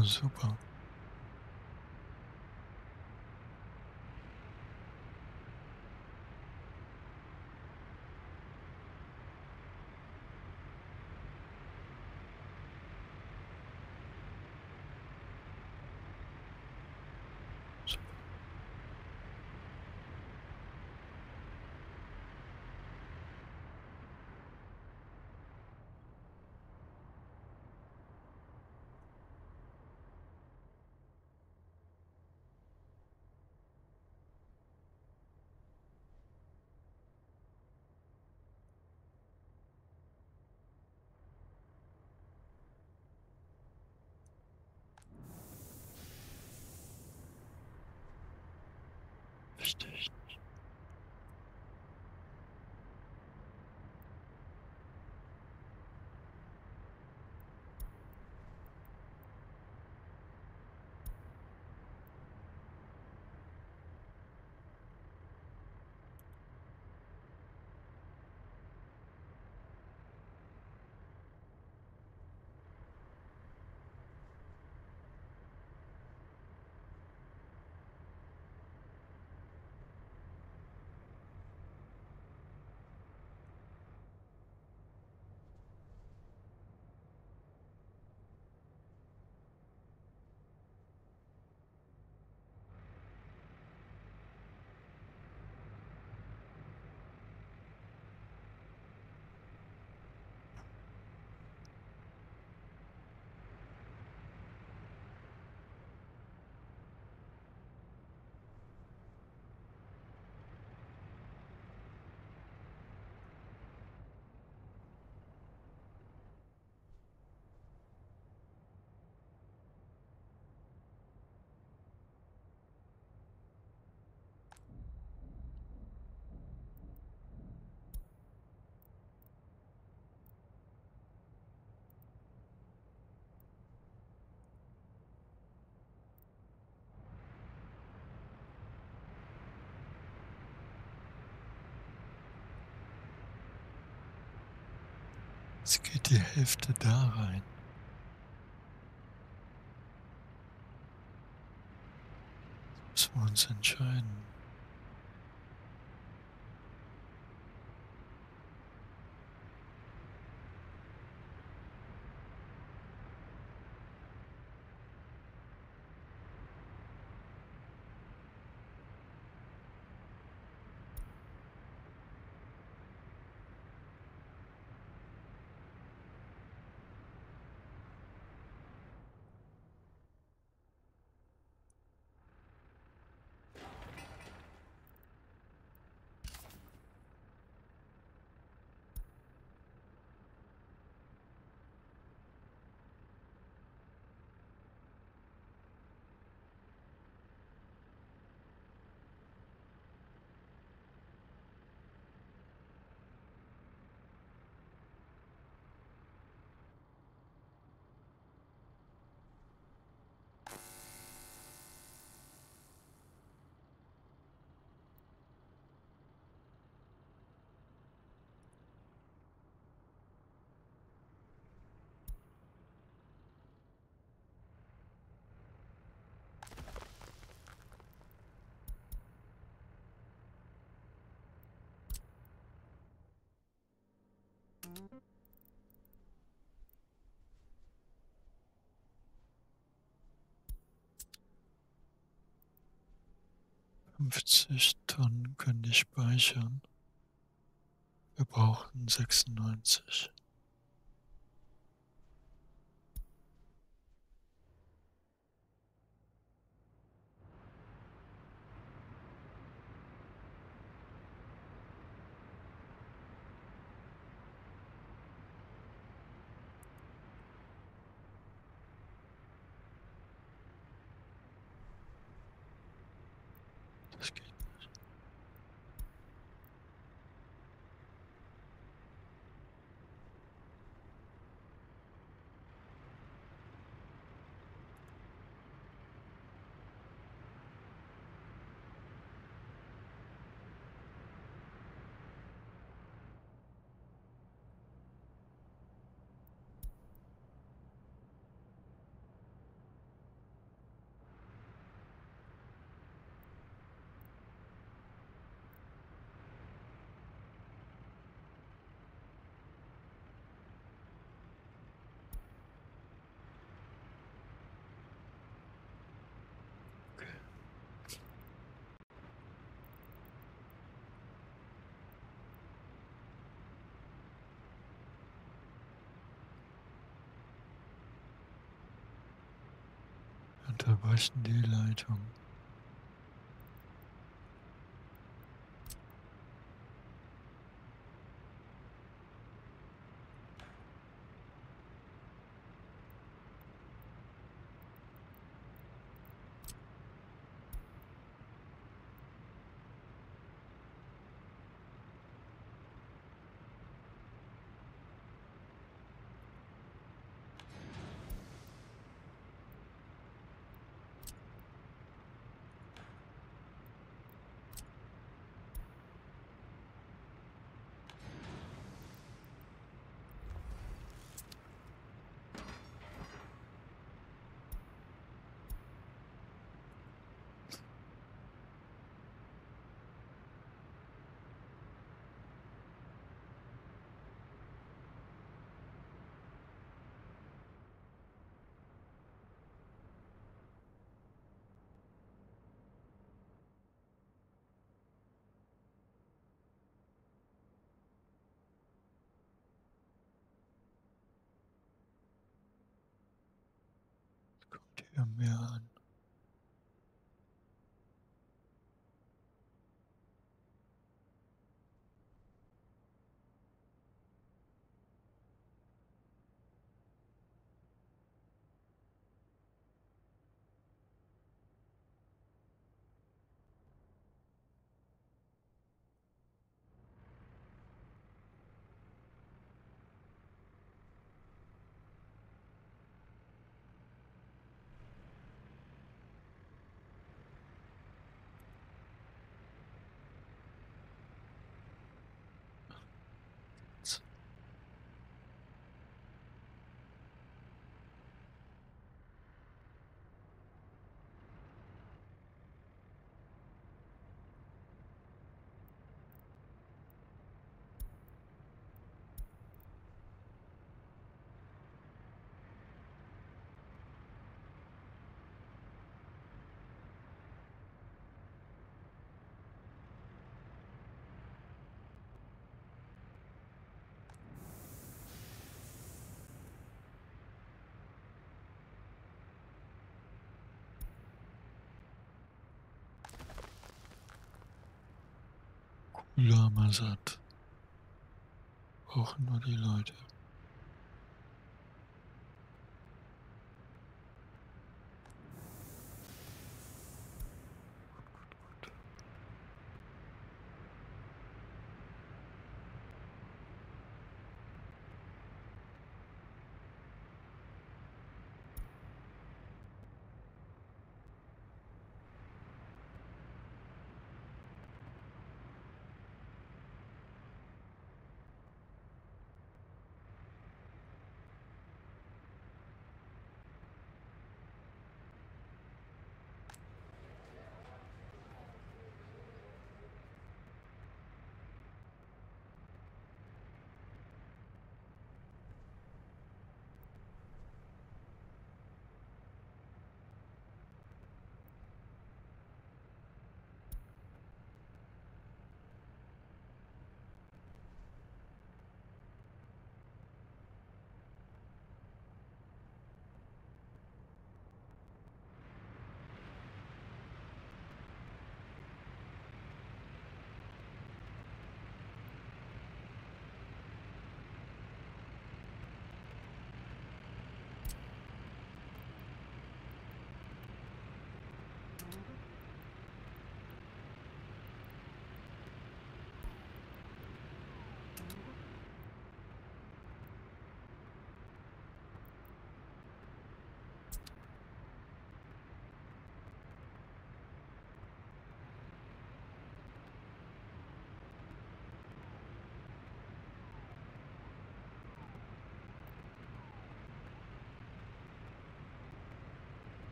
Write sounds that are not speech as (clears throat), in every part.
Ja, super. sisters Jetzt geht die Hälfte da rein. Jetzt müssen wir uns entscheiden. 50 Tonnen können die speichern. Wir brauchen 96. Unterbrechen die Leitung. Wieder mehr an. Lama satt. Brauchen nur die Leute.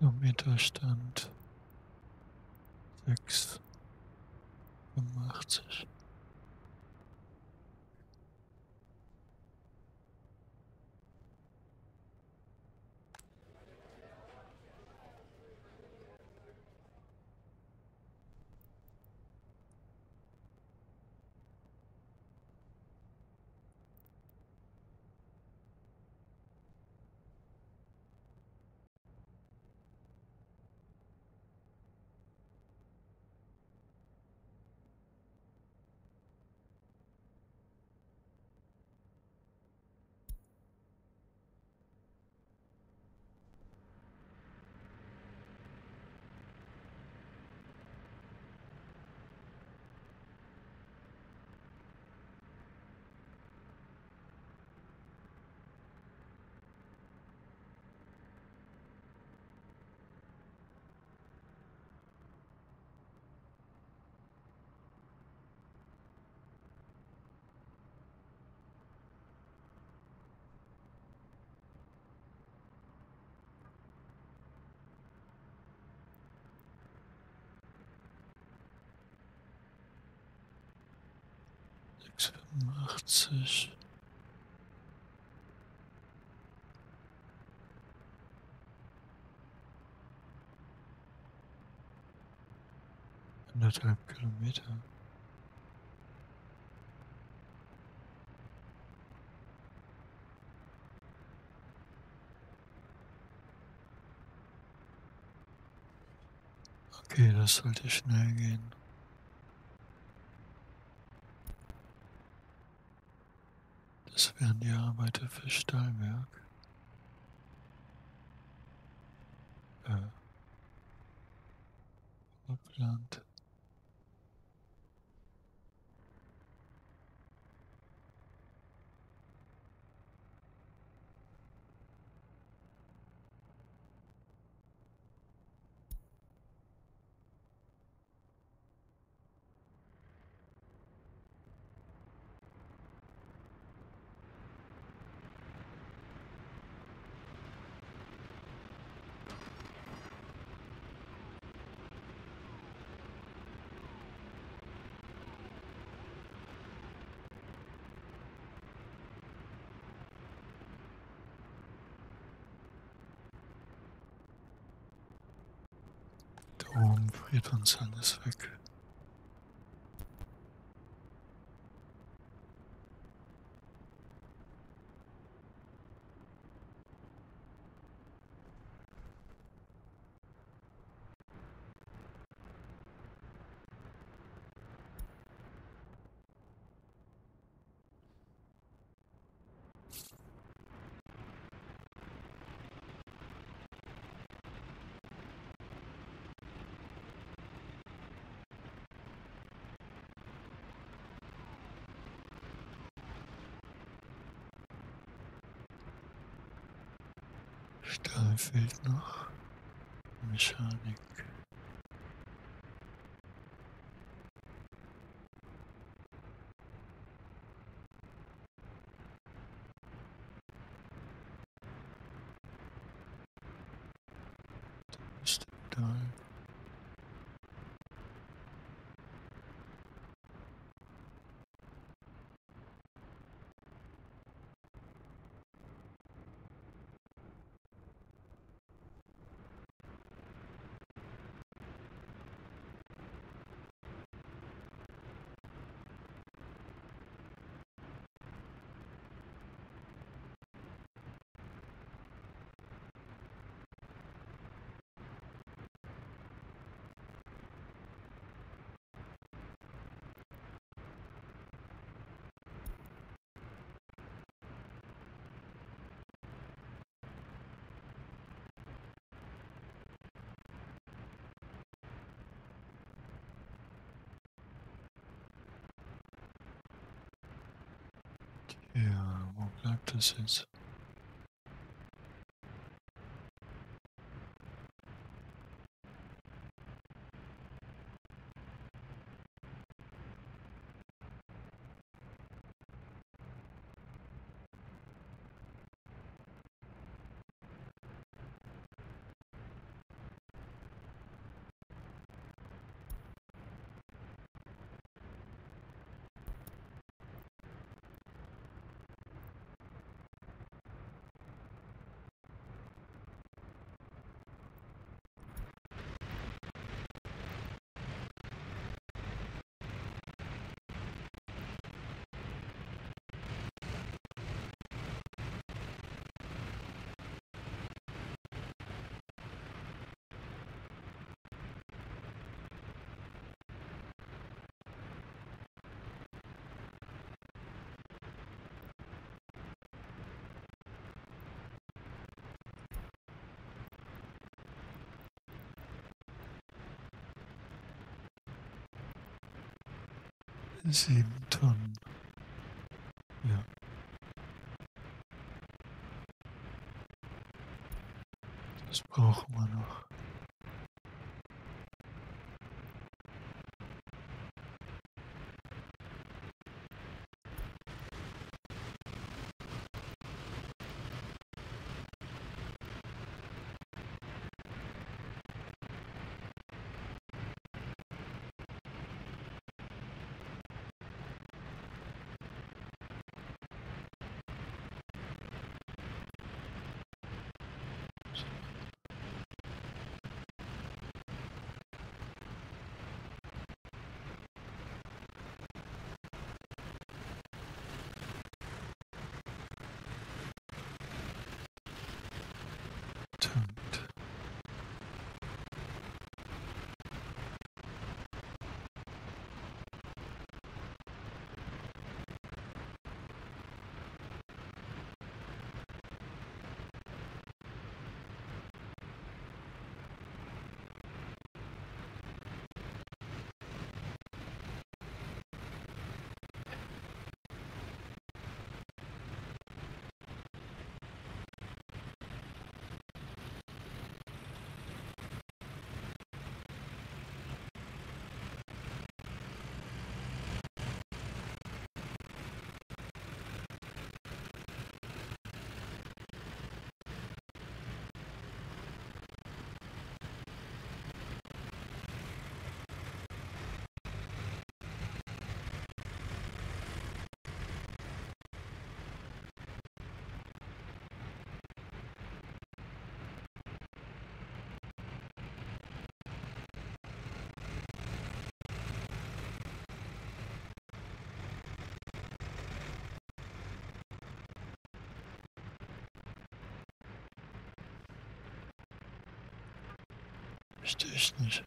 Sechs 85. Anderthalb Kilometer. Okay, das sollte schnell gehen. Das wären die Arbeiter für Stahlwerk. Äh. Oben friert uns alles weg. Fehlt noch. Mechanik. Stahl. Ja, wo Sieben Tonnen. Ja. Das brauchen wir noch. out. Verstehe ich nicht.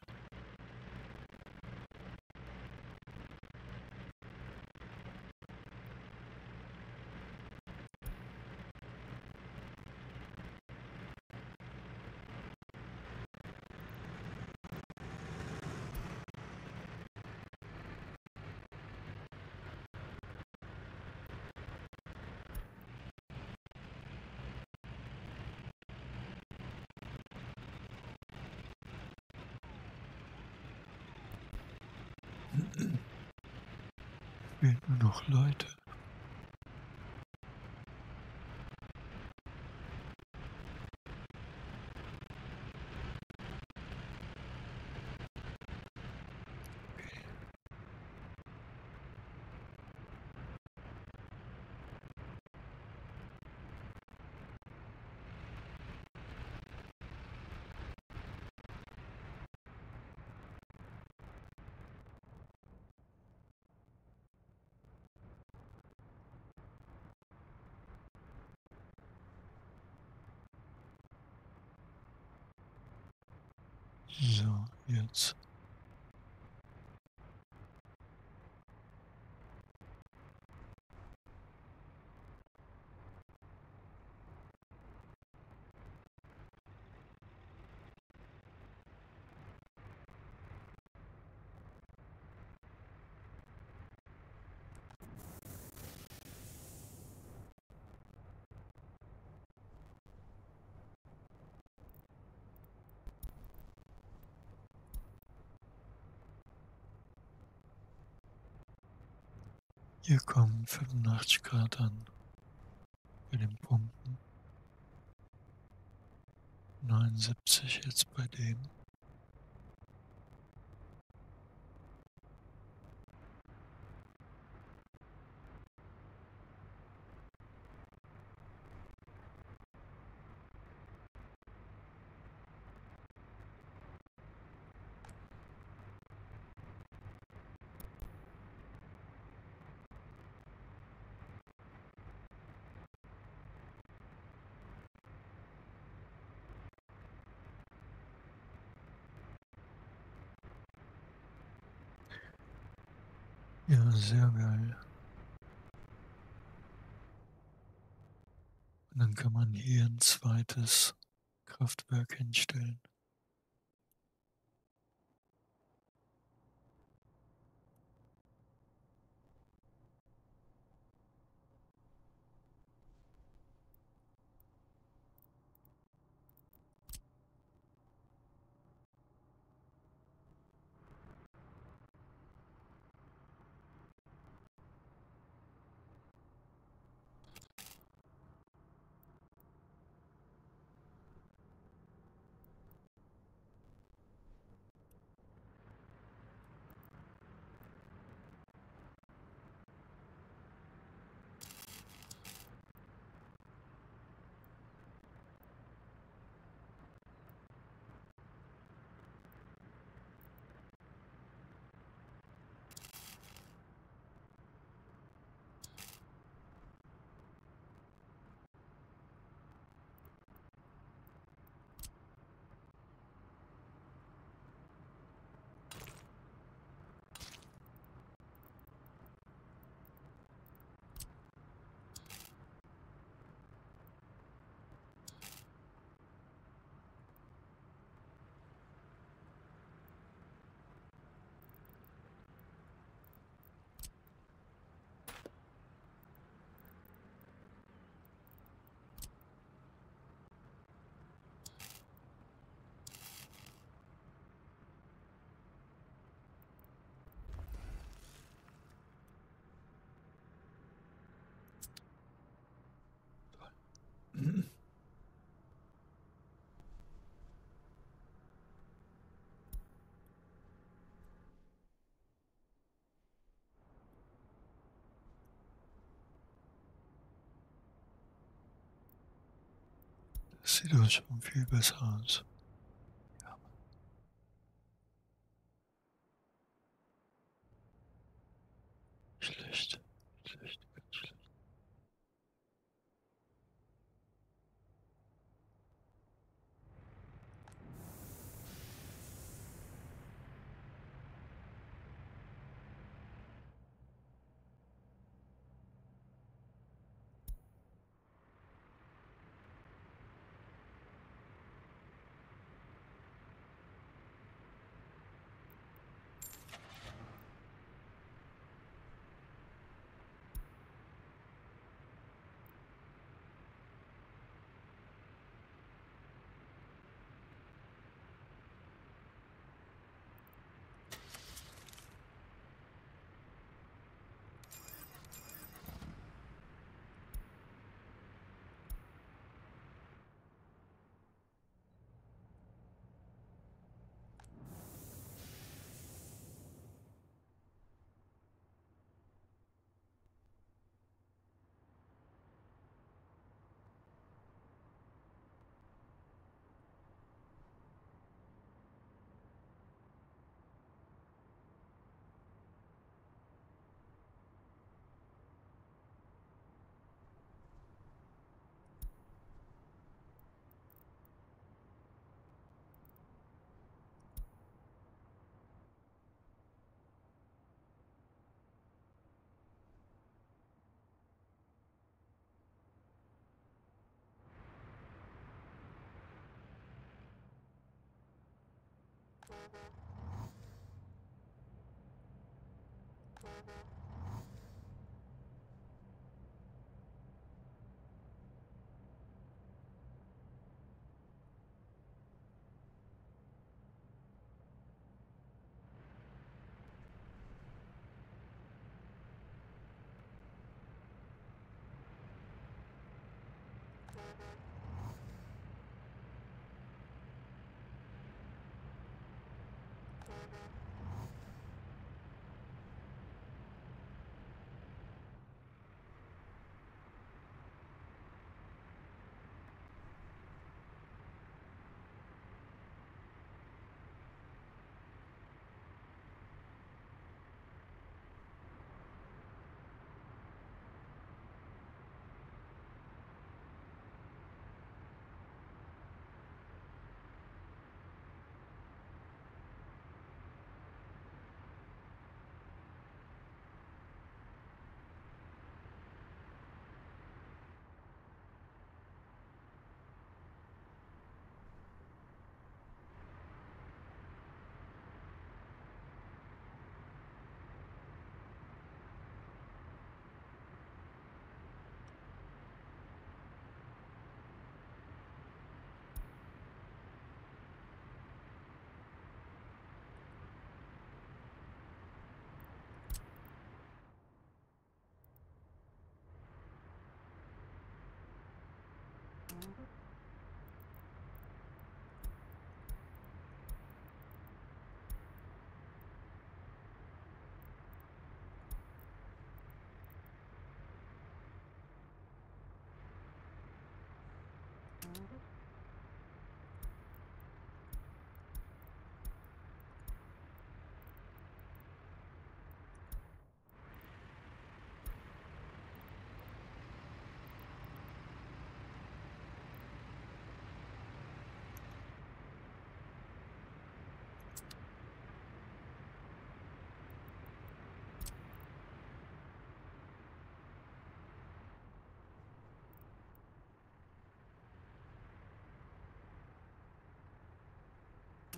Fehlen nur noch Leute. So, jetzt. Hier kommen 85 Grad an bei den Pumpen. 79 jetzt bei dem. Ja, sehr geil. Und dann kann man hier ein zweites Kraftwerk hinstellen. Das sieht doch schon Thank you.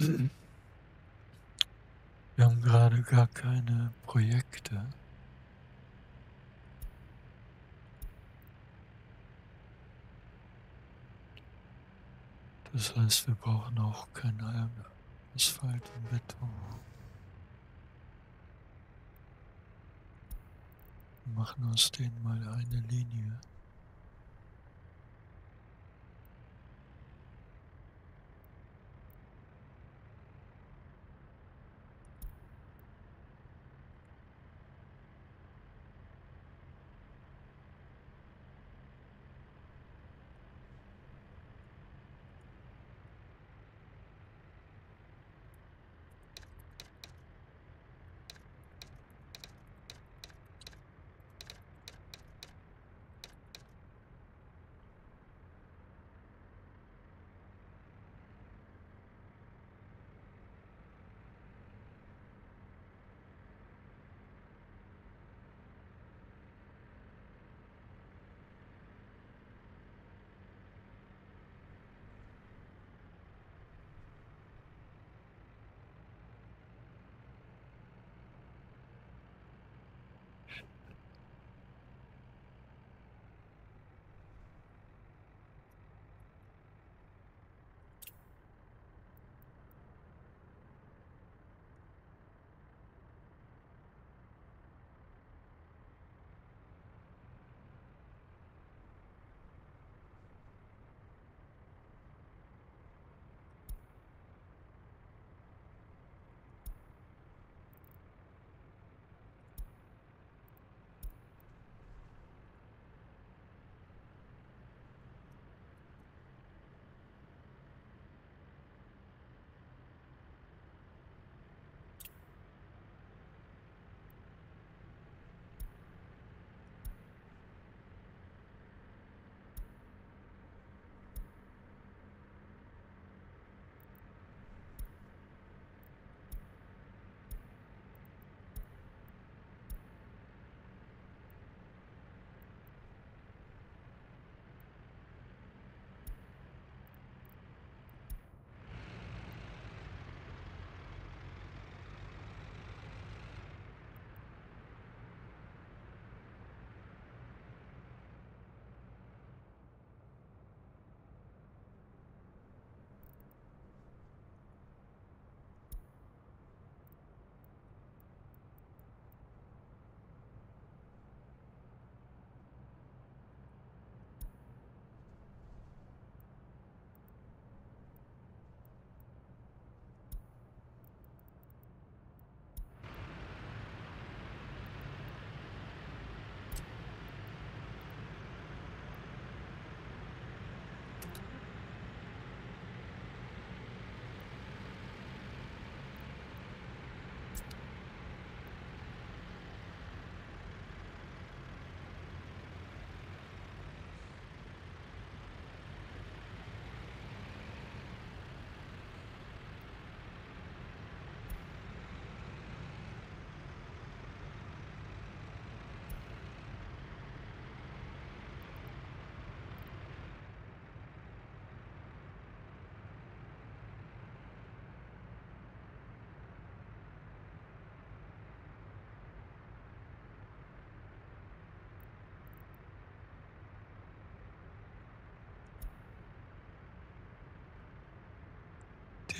Wir haben gerade gar keine Projekte. Das heißt, wir brauchen auch keine Asphalt und Beton. Wir machen aus denen mal eine Linie.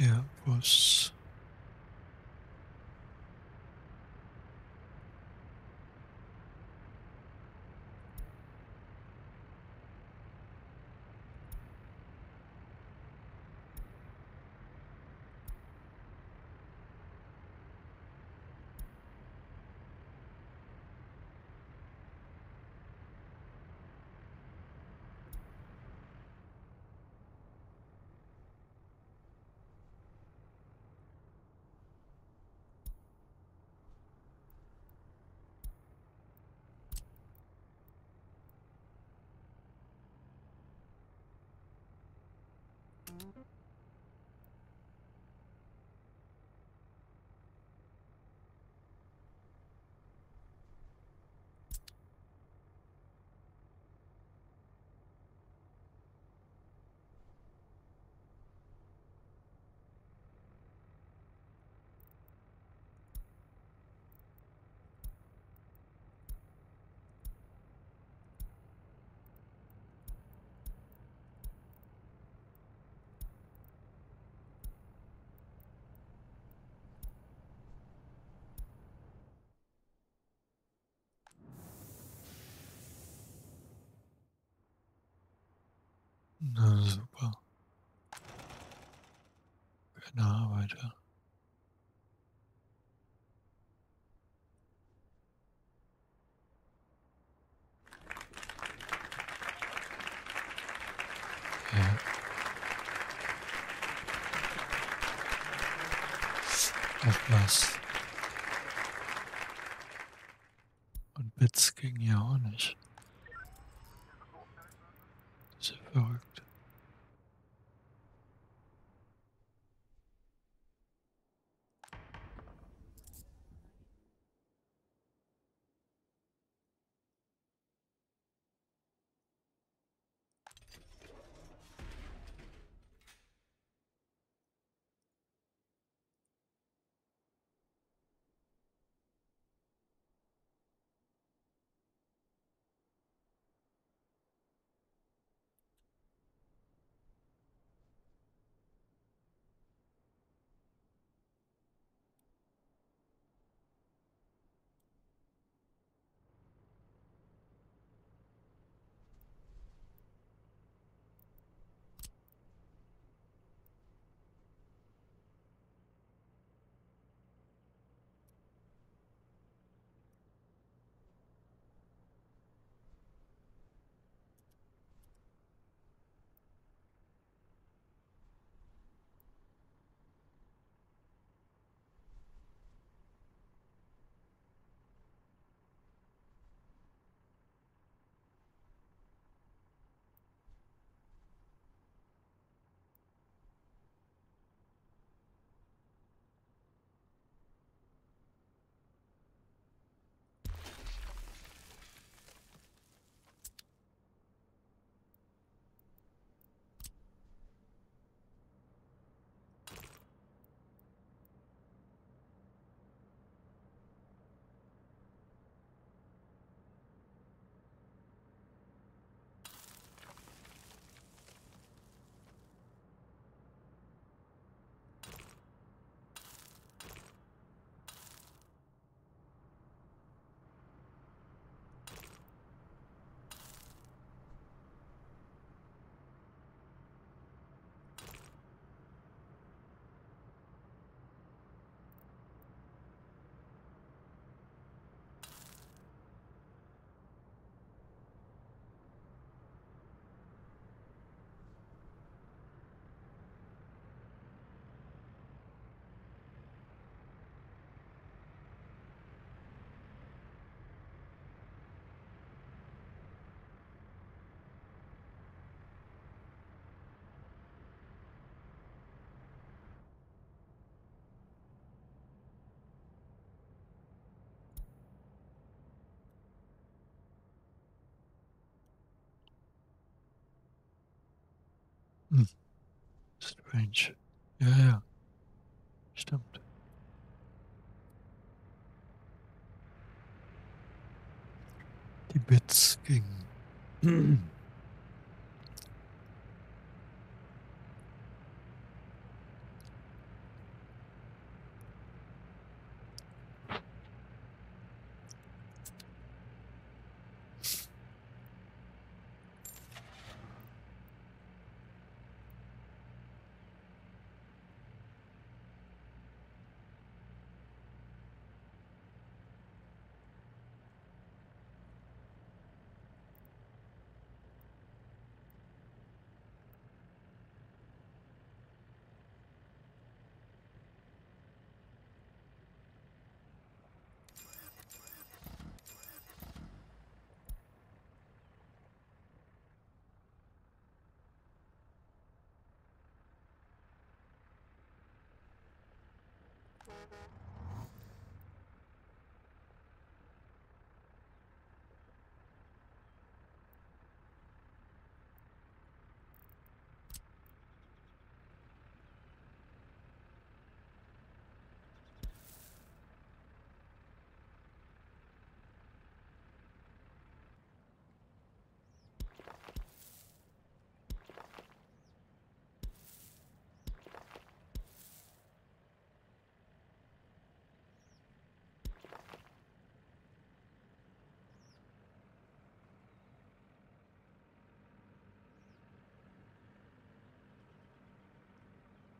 Der Bus. super. Keine Arbeiter. Ja. Was? Und Bits ging ja auch nicht. Hm. Strange. Ja, ja. Stimmt. Die Bits gingen. (clears throat)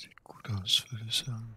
Sieht gut aus, würde ich sagen.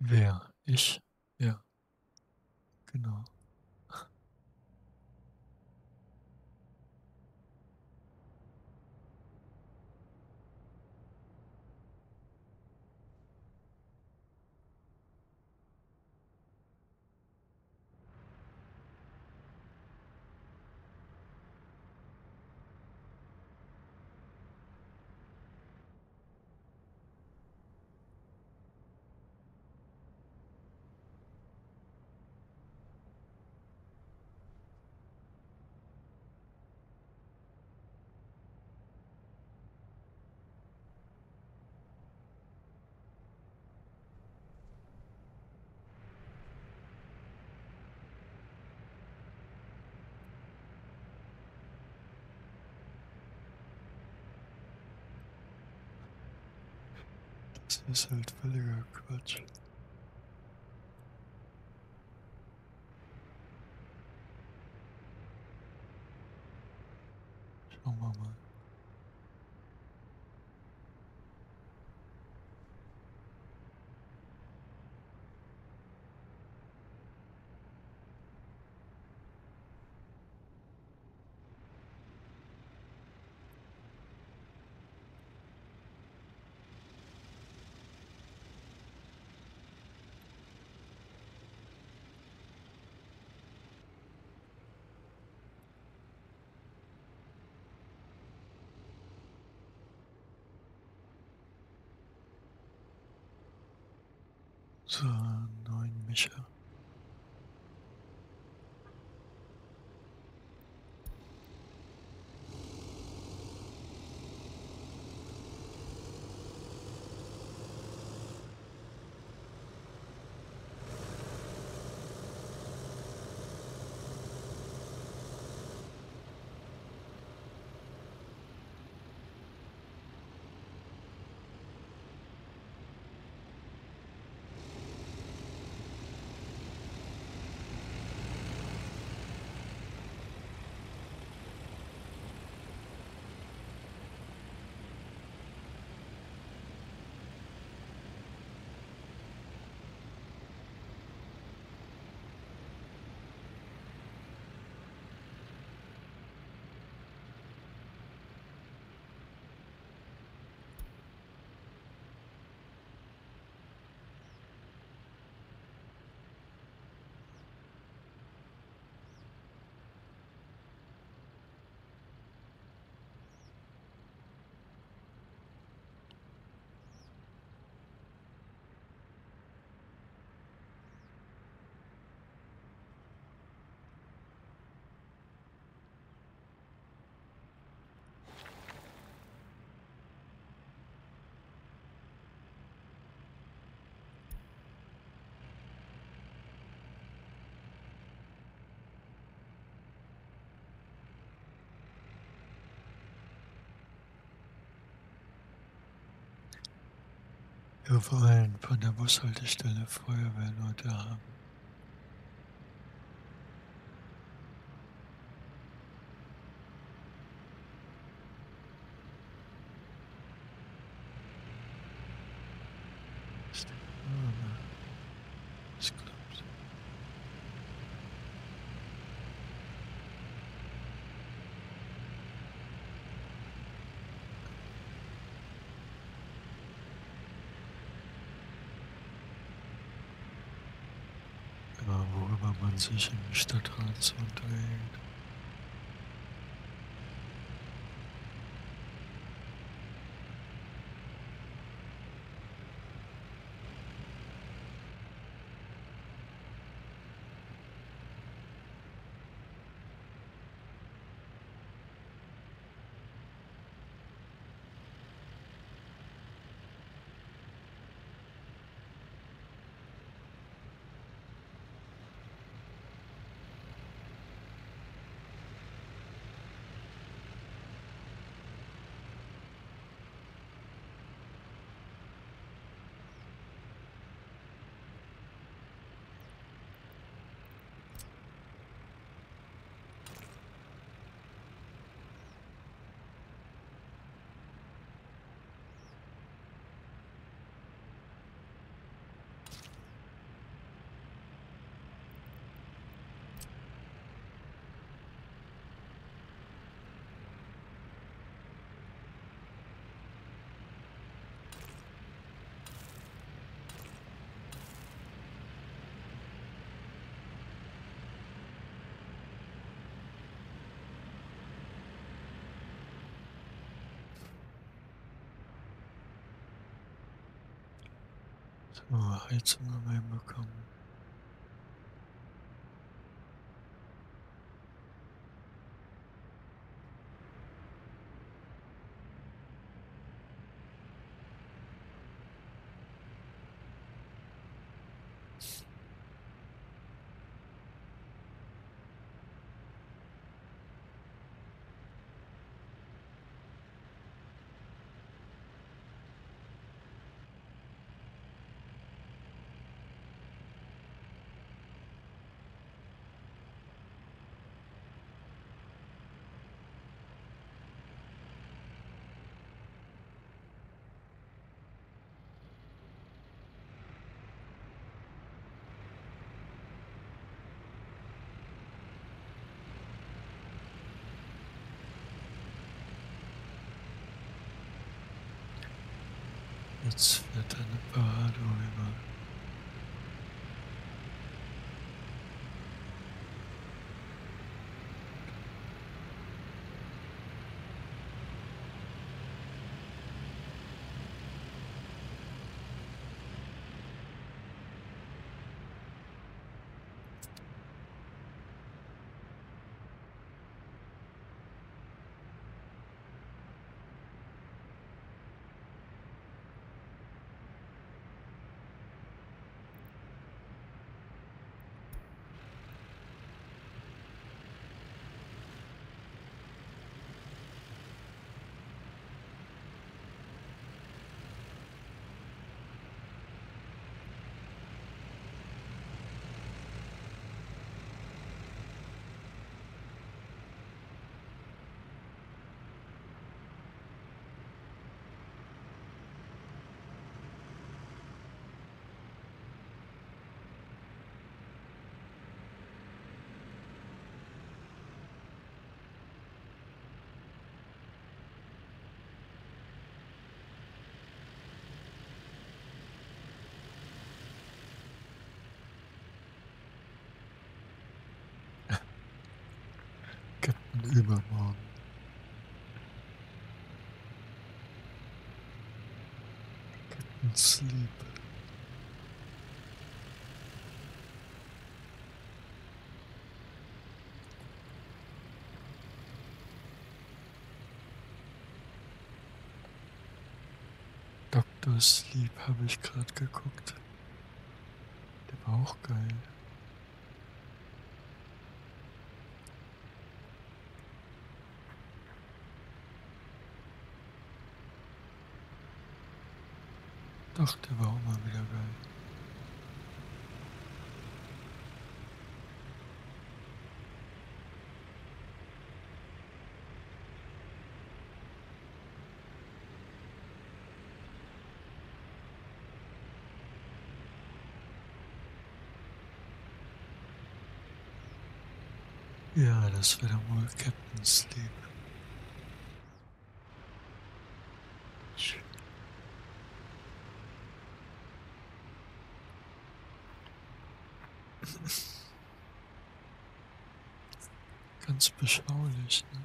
Wer? Ich? Ja. Genau. Das ist halt völliger Quatsch. Wir wollen von der Bushaltestelle Feuerwehrleute haben. Ist der- Ah, na, Das klappt. Ja, worüber man sich im Stadtrat unterhält. Heizung haben wir hinbekommen. Übermorgen. Captain Sleep. Dr. Sleep habe ich gerade geguckt. Der war auch geil. Doch, der war auch mal wieder geil. Ja, das wäre wohl Captain Sleep. slowly, slowly.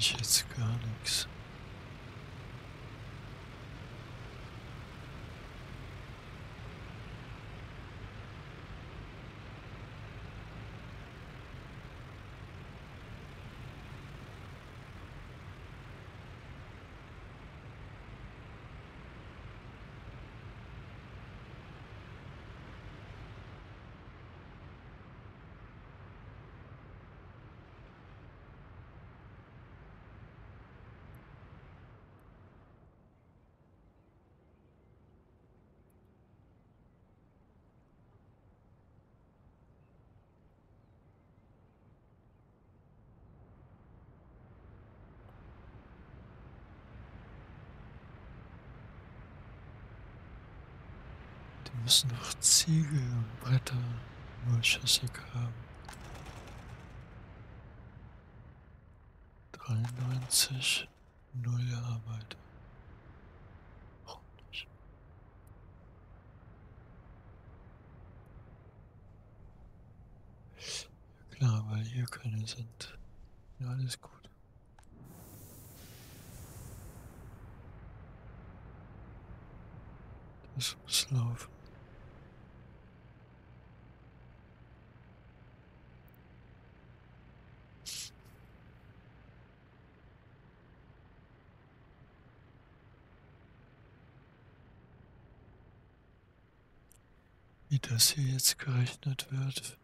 Ne? ich müssen noch Ziegel und Bretter nur Schissig haben. 93, null Arbeit. Ja klar, weil hier keine sind. Ja, alles gut. Das muss laufen. Das hier jetzt gerechnet wird.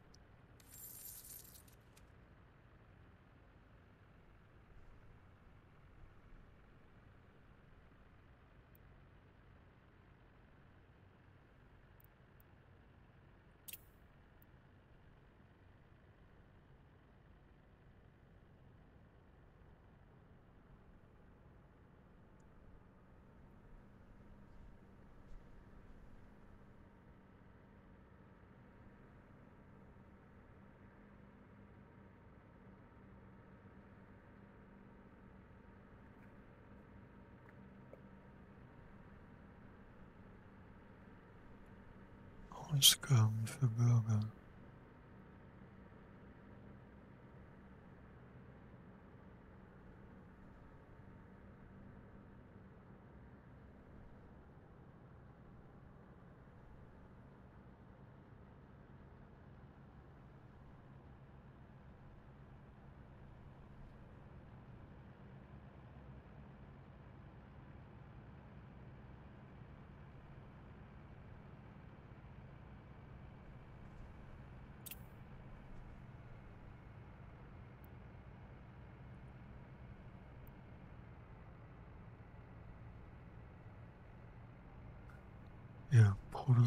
Ausgaben für Bürger. Wir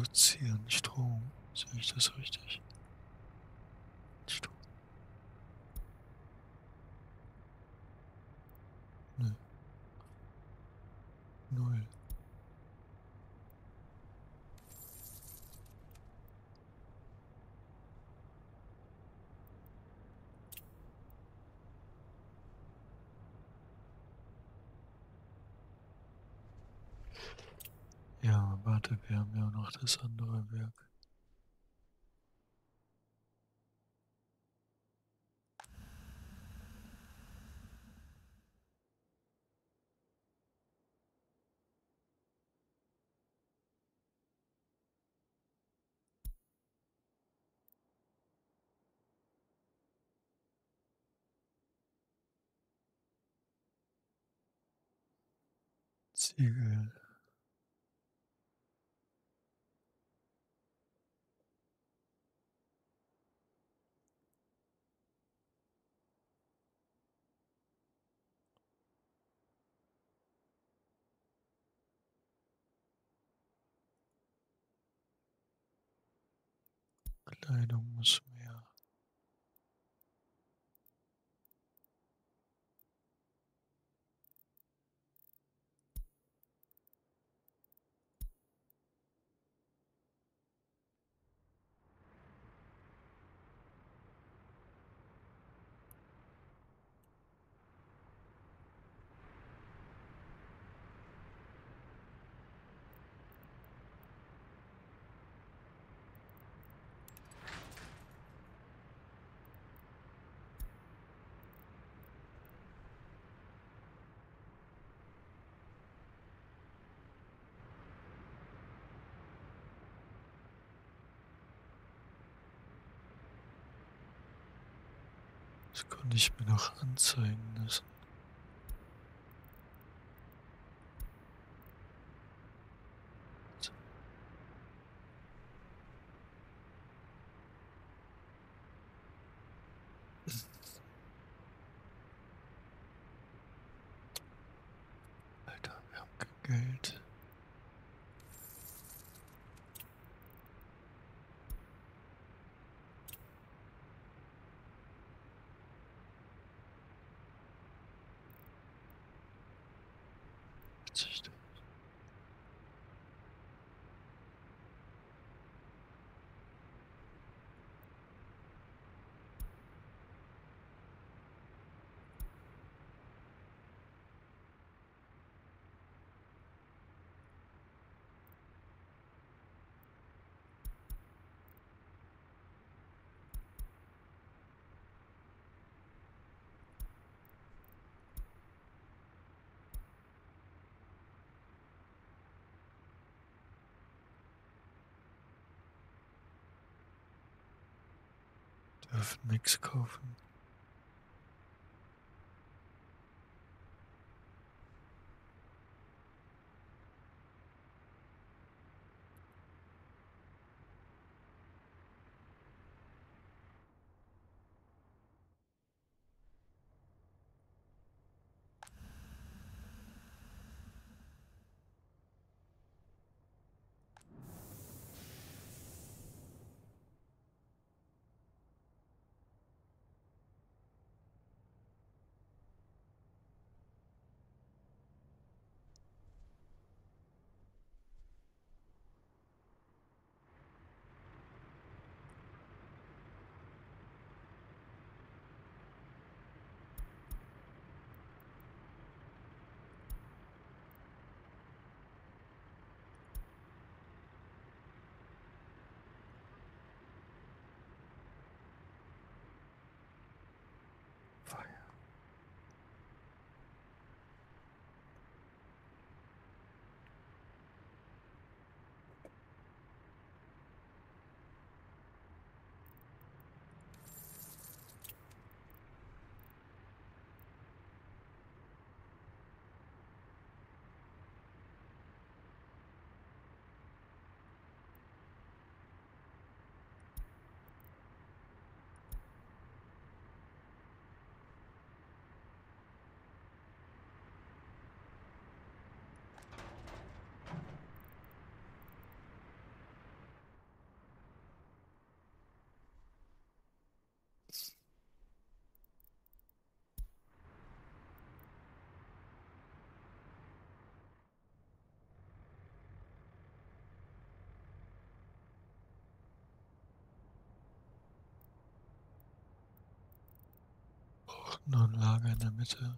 produzieren Strom. Sehe ich das richtig? Strom. Nö. Null. Ja, warte, wir haben ja noch das andere Werk. Ziegel. Kleidung muss Konnte ich mir noch anzeigen lassen. of Mexico. Lager in der Mitte.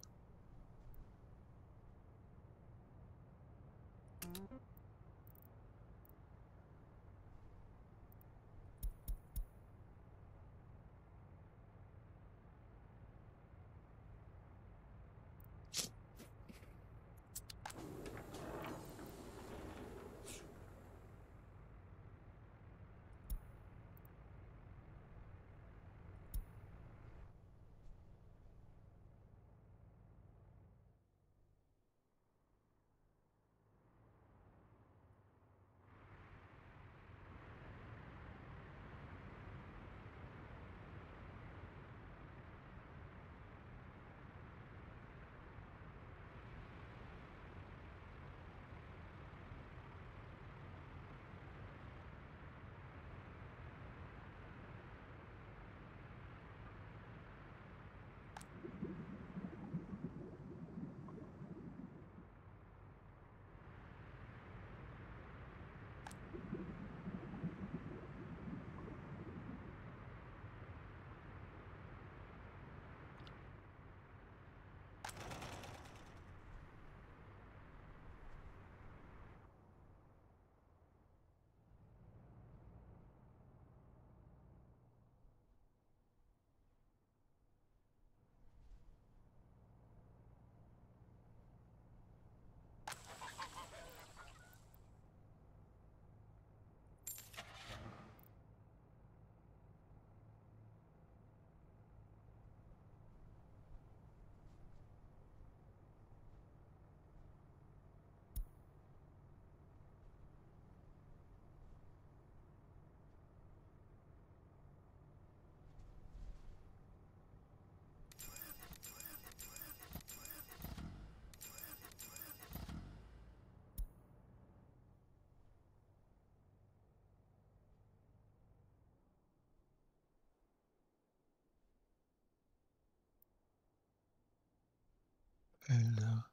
elle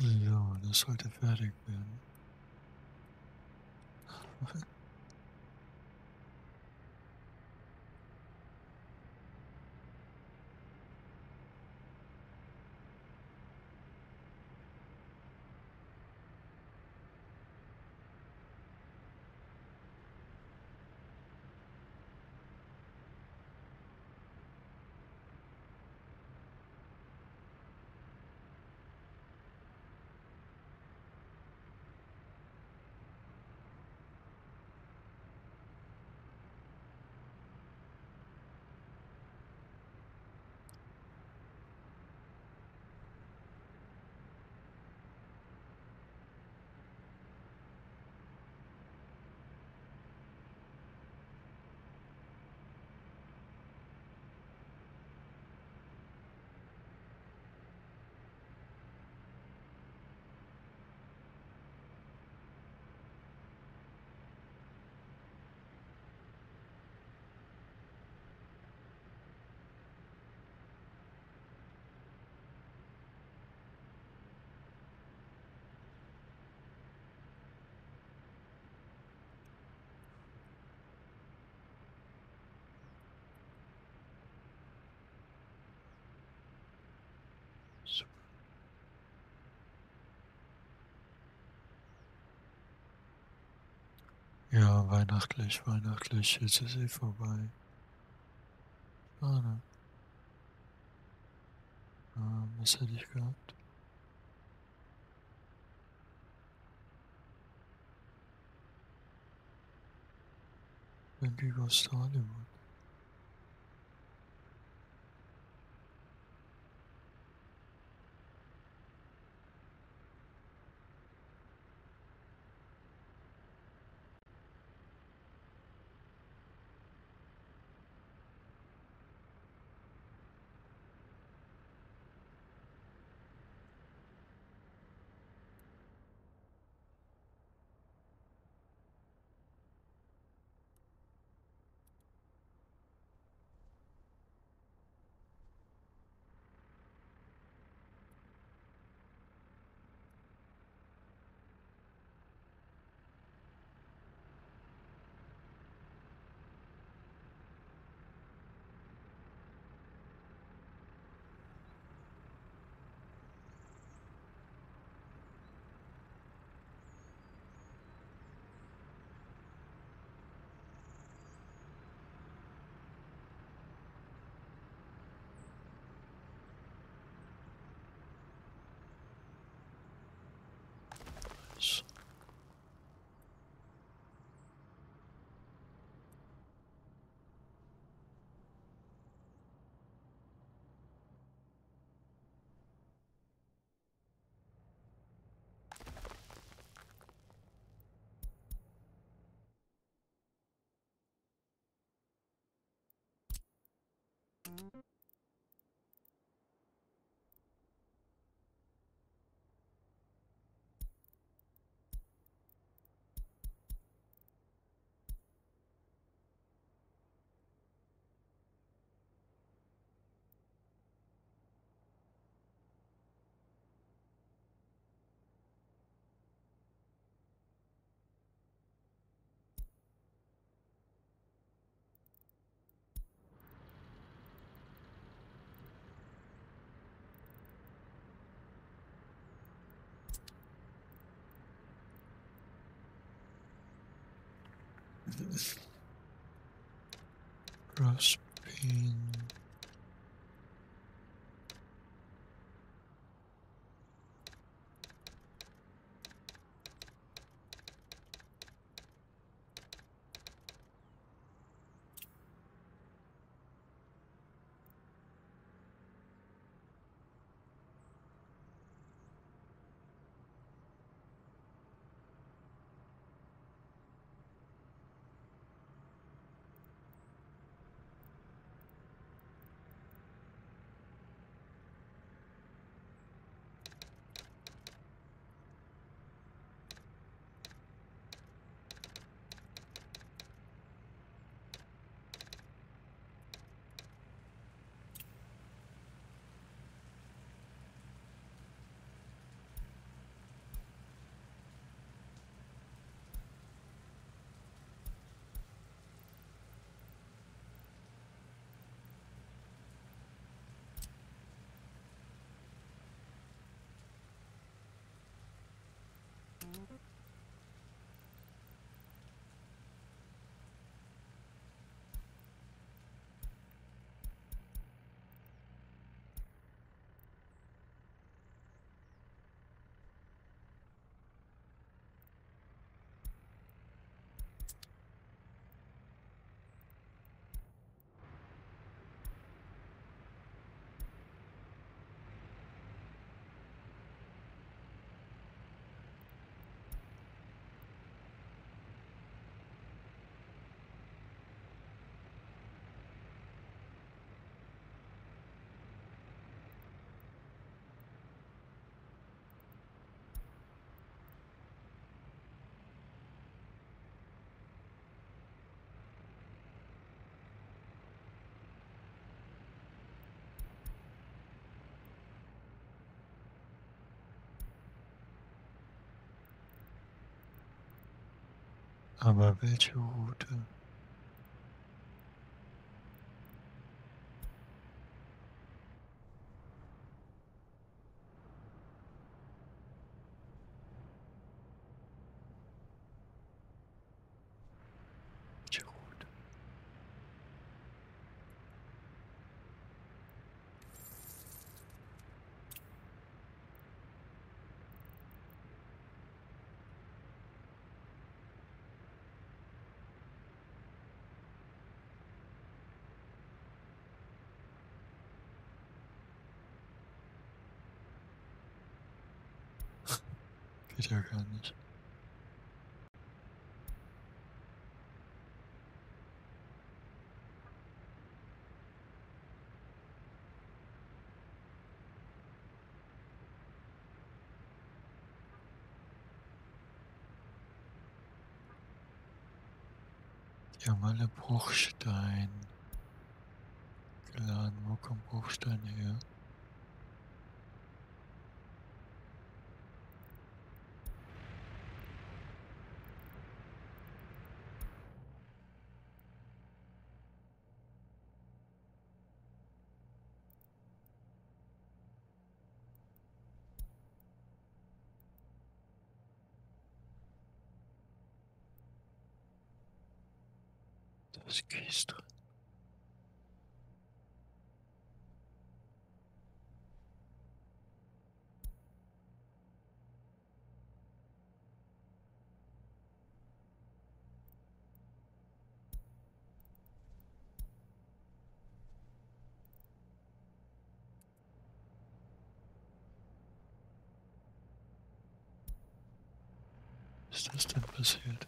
Ja, das sollte fertig werden. Ja, weihnachtlich, weihnachtlich. Jetzt ist sie vorbei. Schade. Ähm, was hätte ich gehabt? Irgendwie Ghost Hollywood. you Cross pain. Aber welche Route? geht ja gar nicht. Die haben alle Bruchstein geladen. Wo kommt Bruchstein her? Was ist das denn passiert?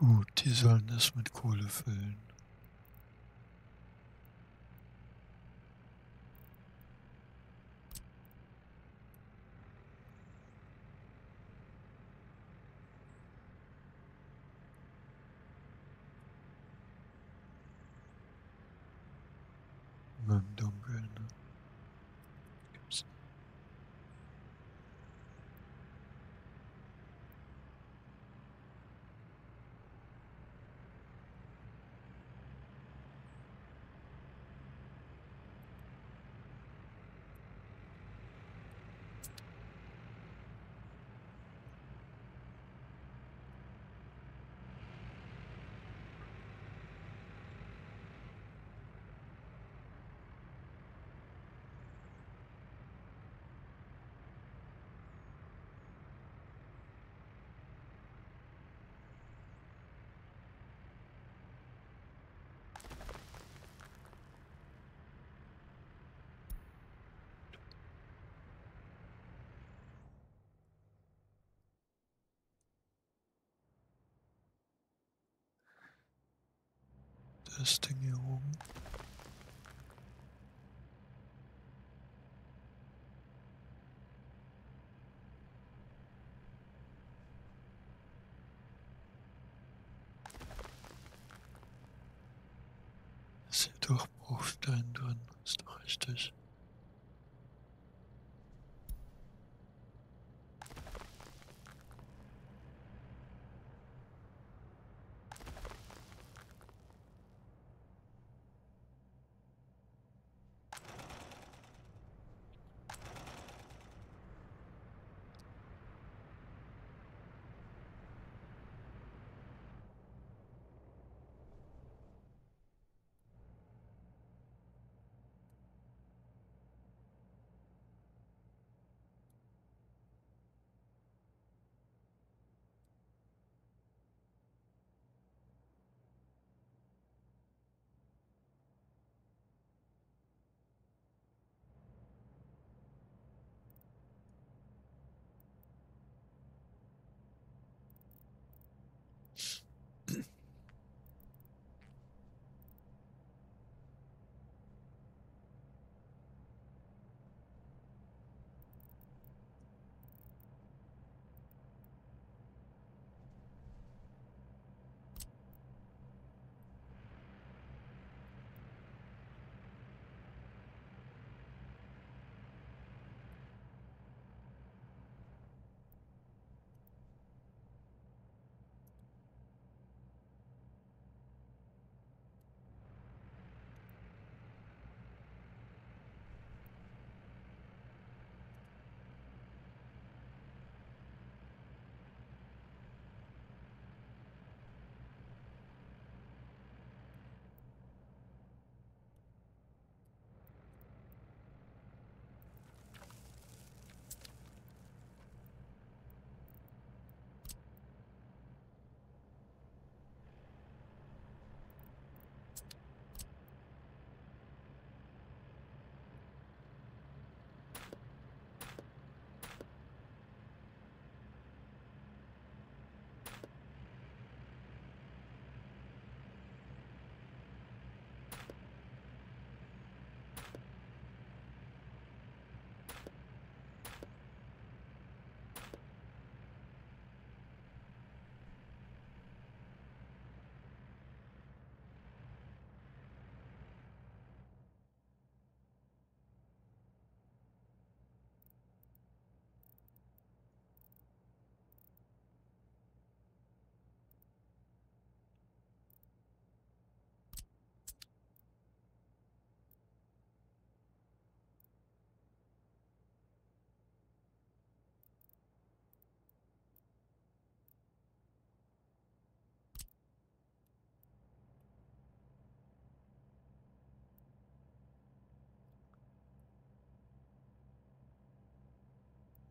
Gut, die sollen das mit Kohle füllen. Im Dunkeln. Ne? Gibt's das Ding hier oben? Ist hier Durchbruchstein drin? Ist doch richtig.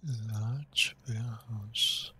Large warehouse.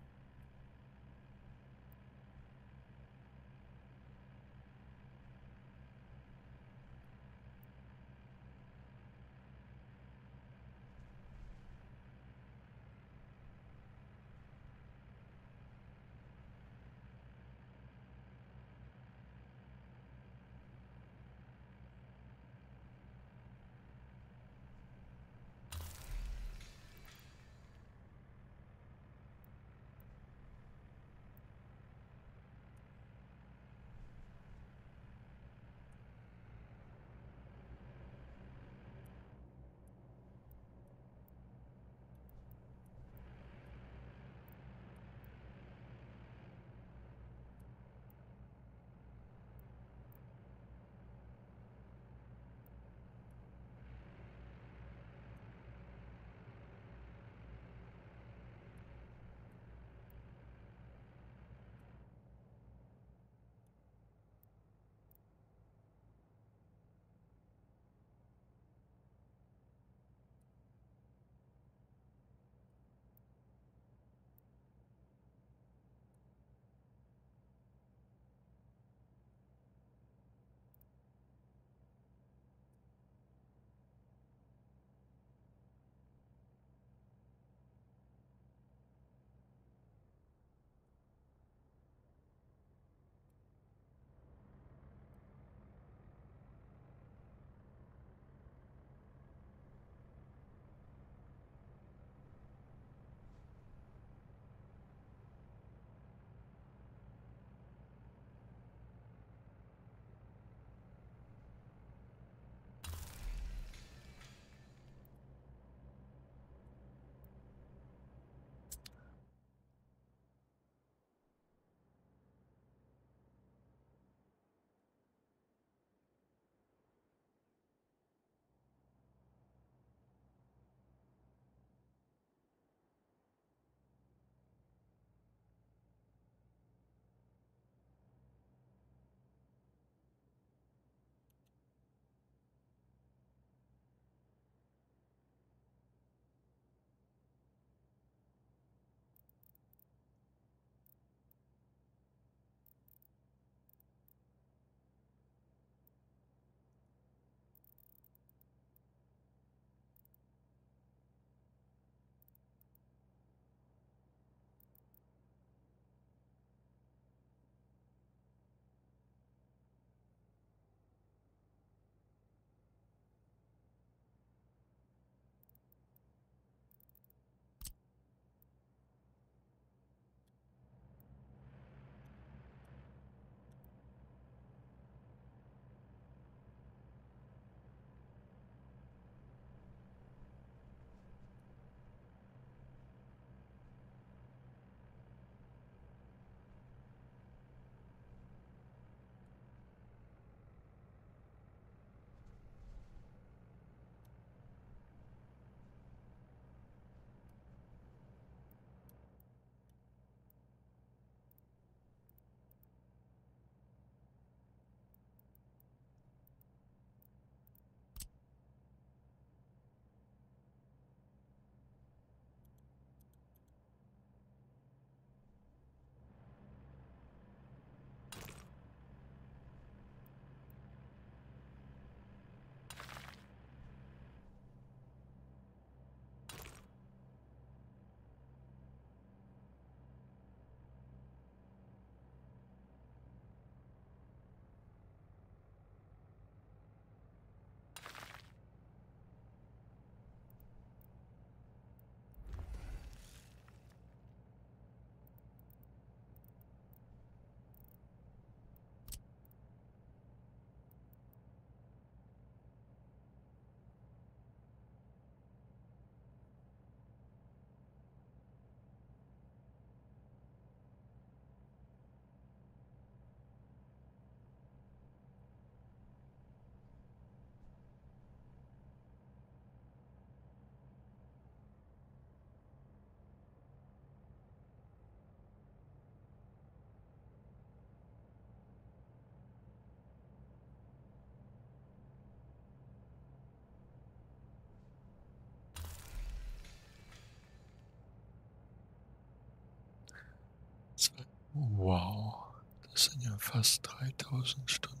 Wow, das sind ja fast 3000 Stunden.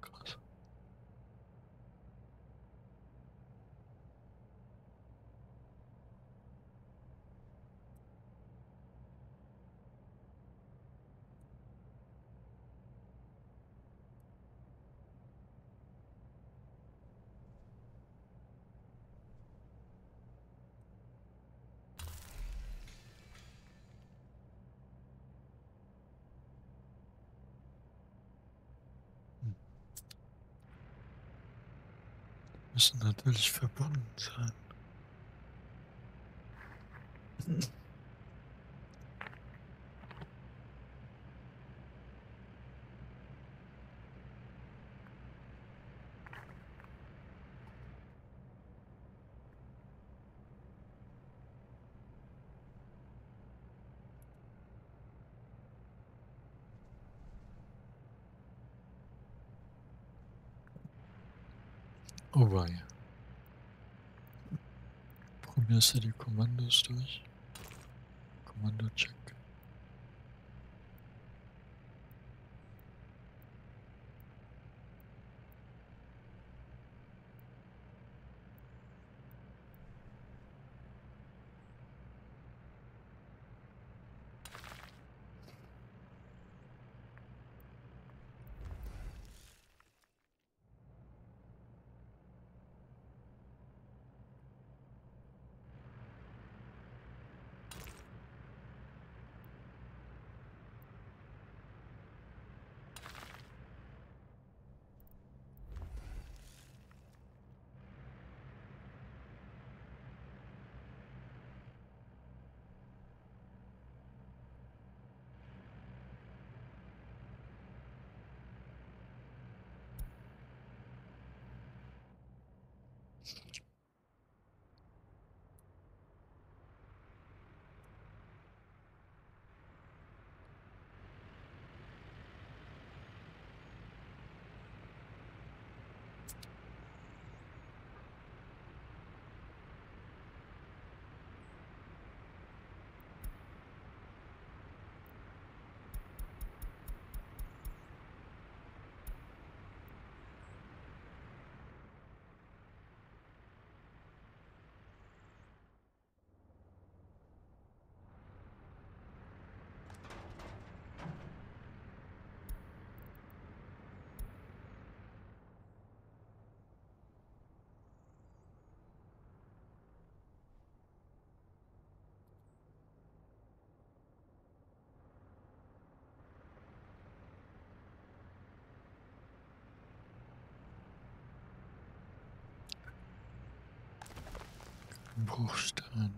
Krass. Hm. Müssen natürlich verbunden sein. Wei. Probierst du die Kommandos durch? Kommando-Check. Bruchstein.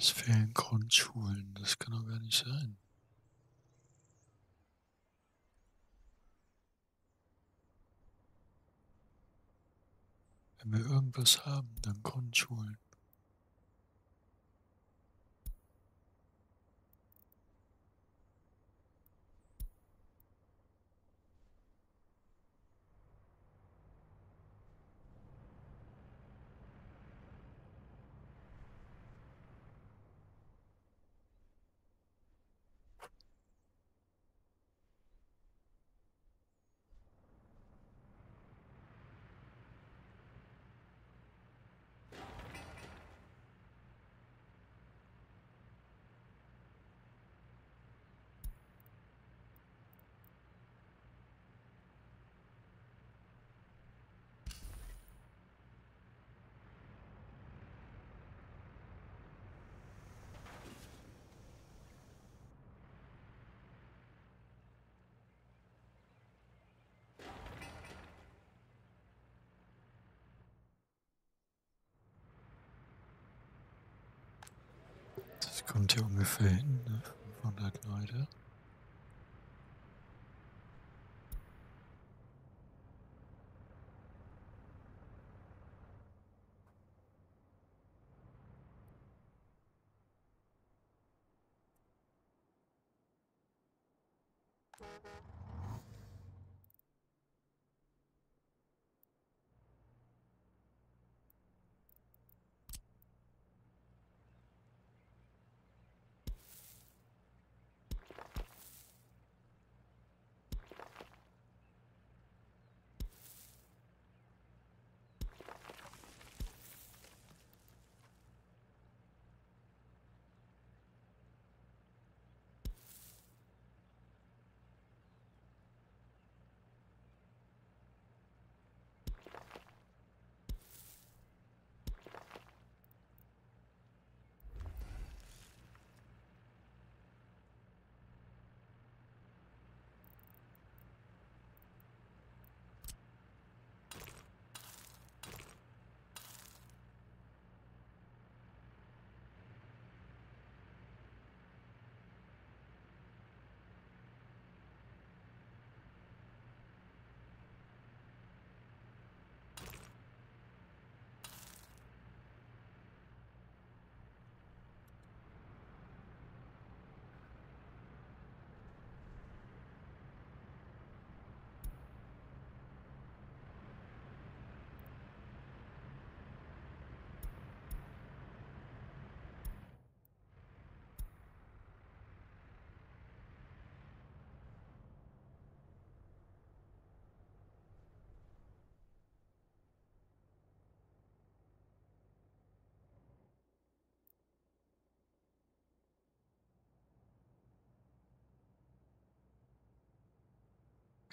Es fehlen Grundschulen, das kann doch gar nicht sein. Wenn wir irgendwas haben, dann Grundschulen. Kommt hier ungefähr hin, ne? 500 Leute.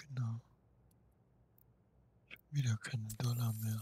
Genau. Wieder keinen Dollar mehr.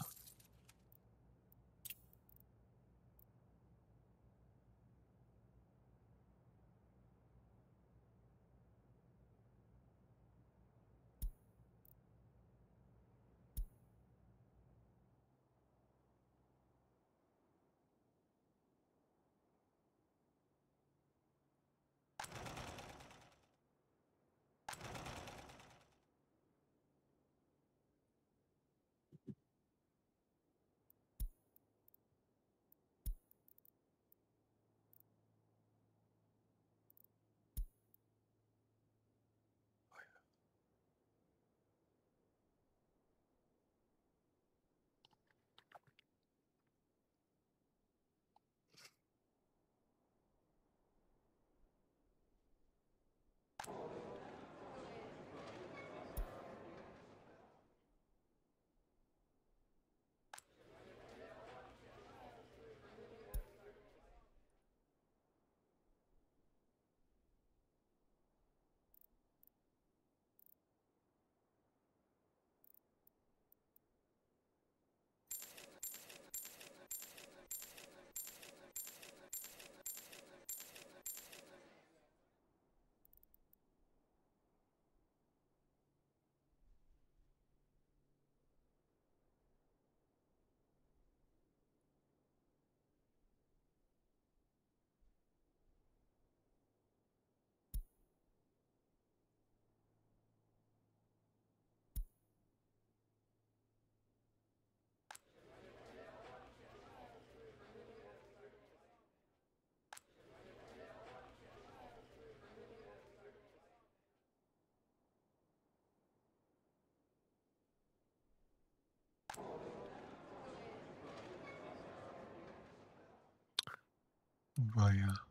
War ja.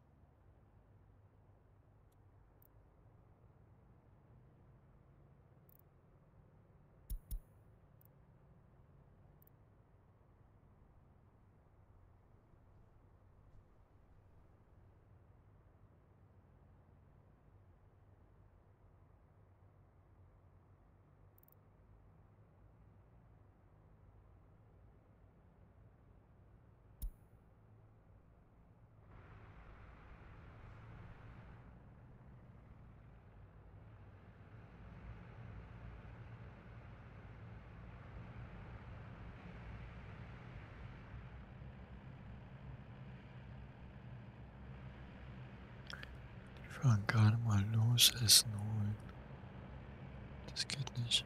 Kann gerade mal los Essen holen. Das geht nicht.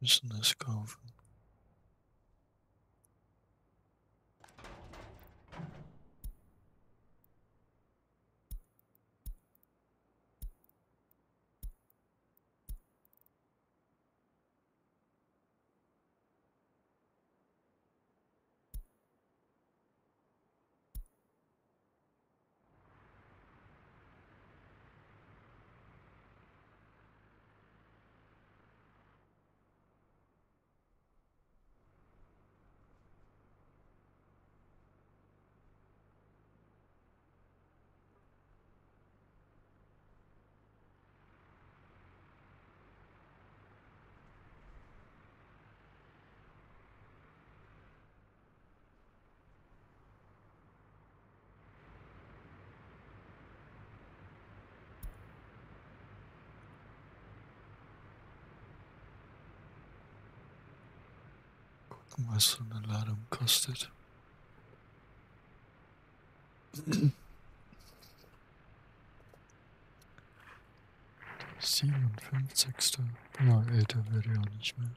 Müssen es kaufen. Gucken, was so eine Ladung kostet. Siebenundfünfzigste. Ja, älter werde ich auch nicht mehr.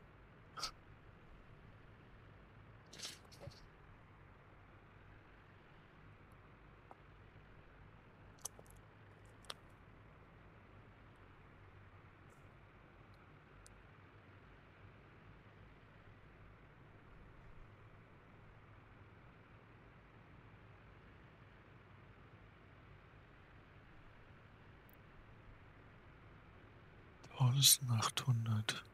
Tausendachthundert.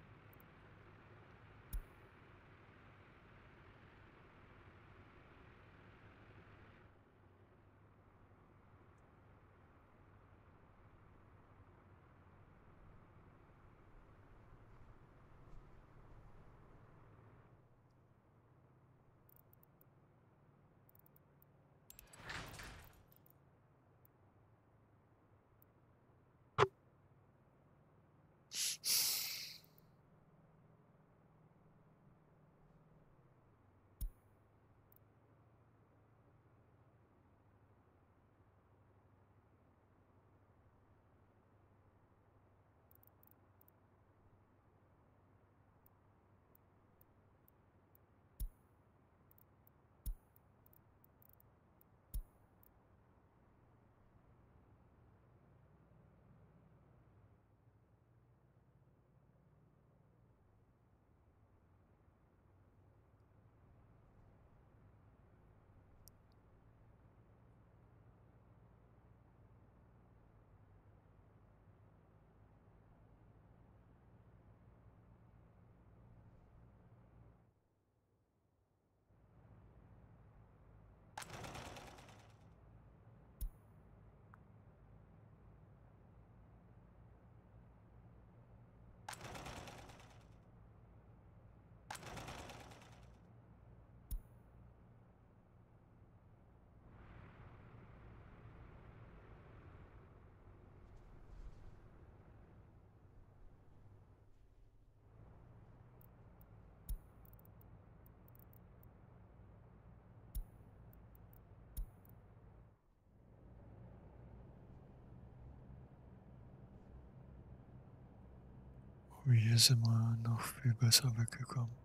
Hier sind wir noch viel besser weggekommen.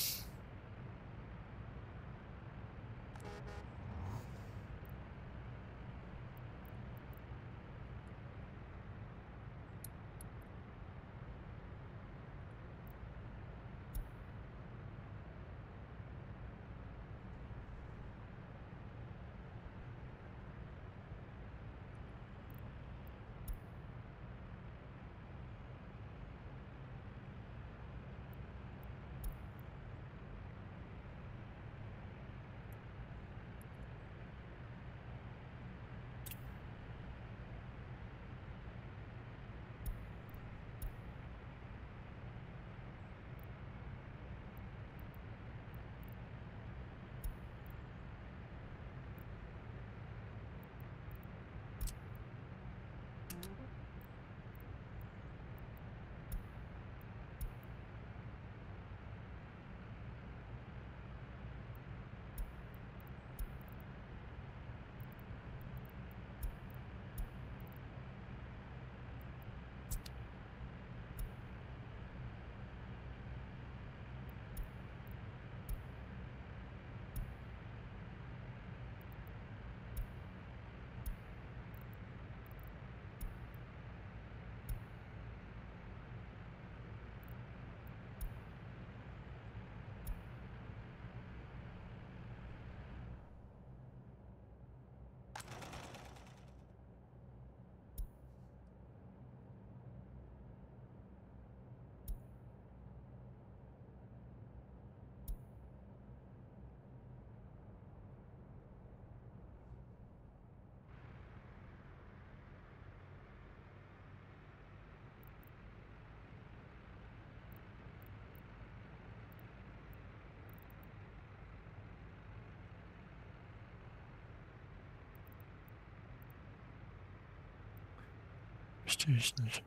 Verstehe ich nicht.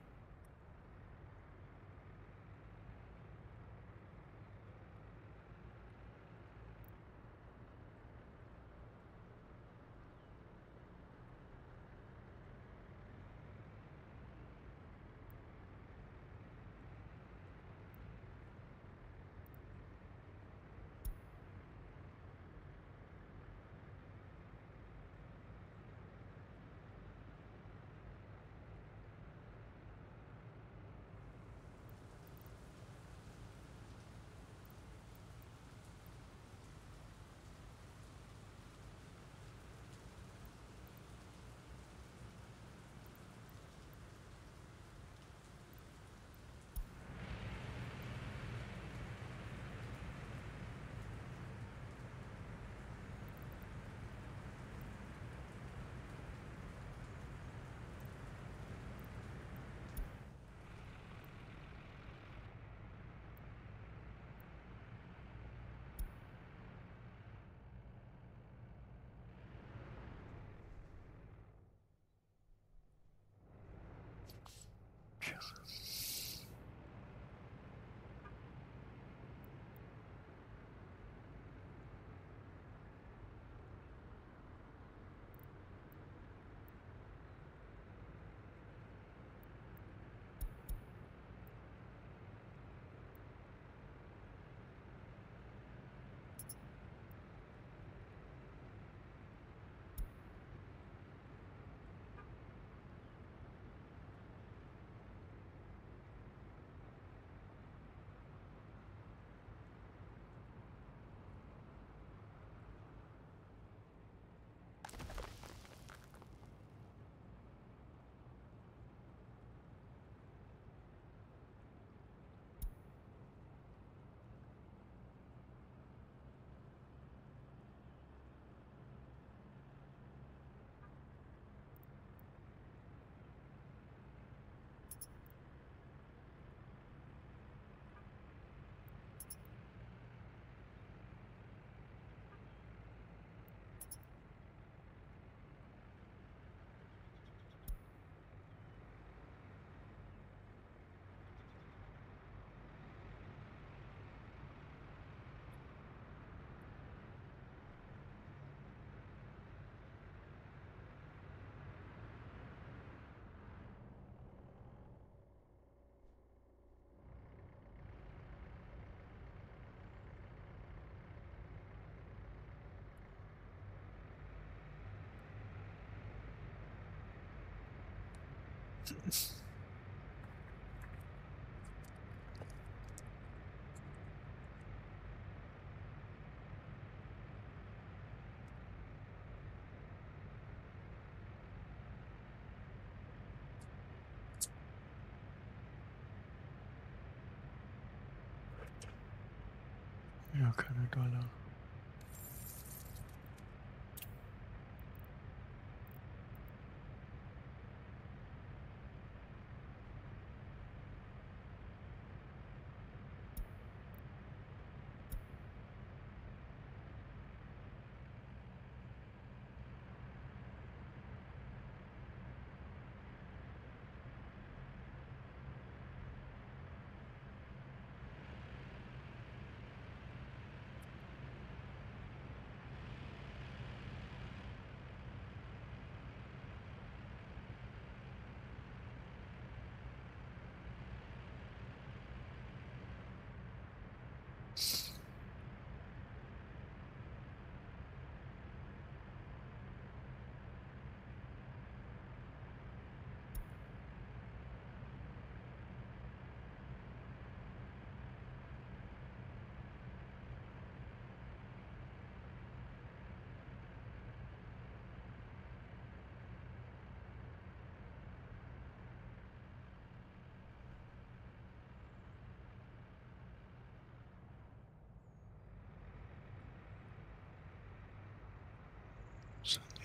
Ja, keine Dollar.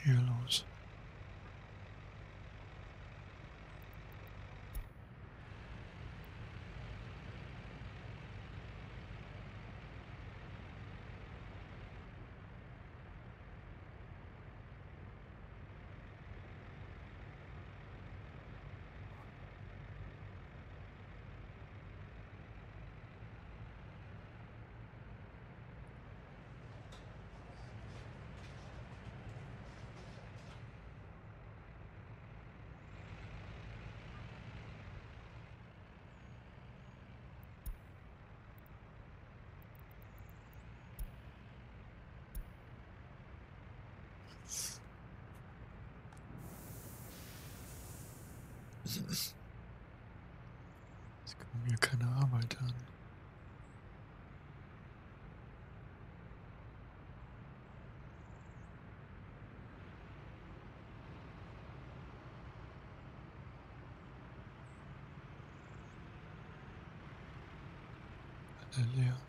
Was Es kommen hier keine Arbeiter an. Leer.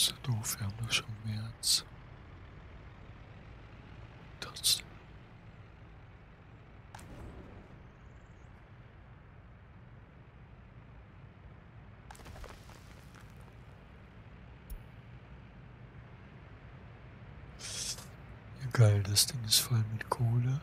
So doof, wir haben doch schon März. Trotzdem. Geil, das Ding ist voll mit Kohle.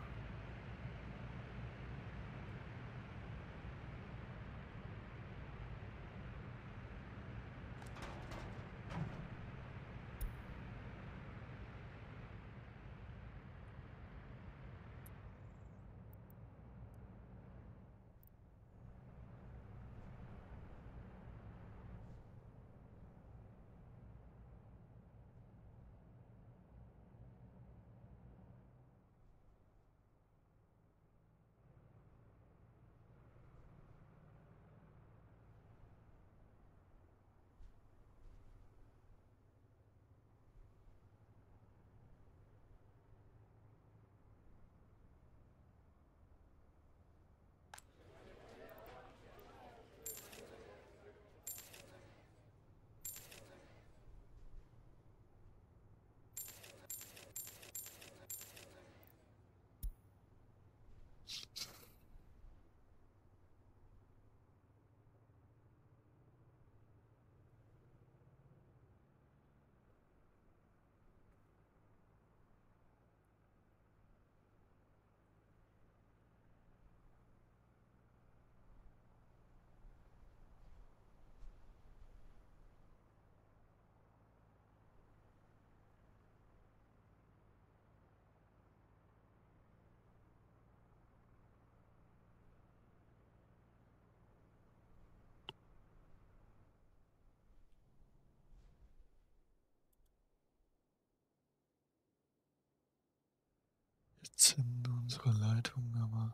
Entzünde unsere Leitung aber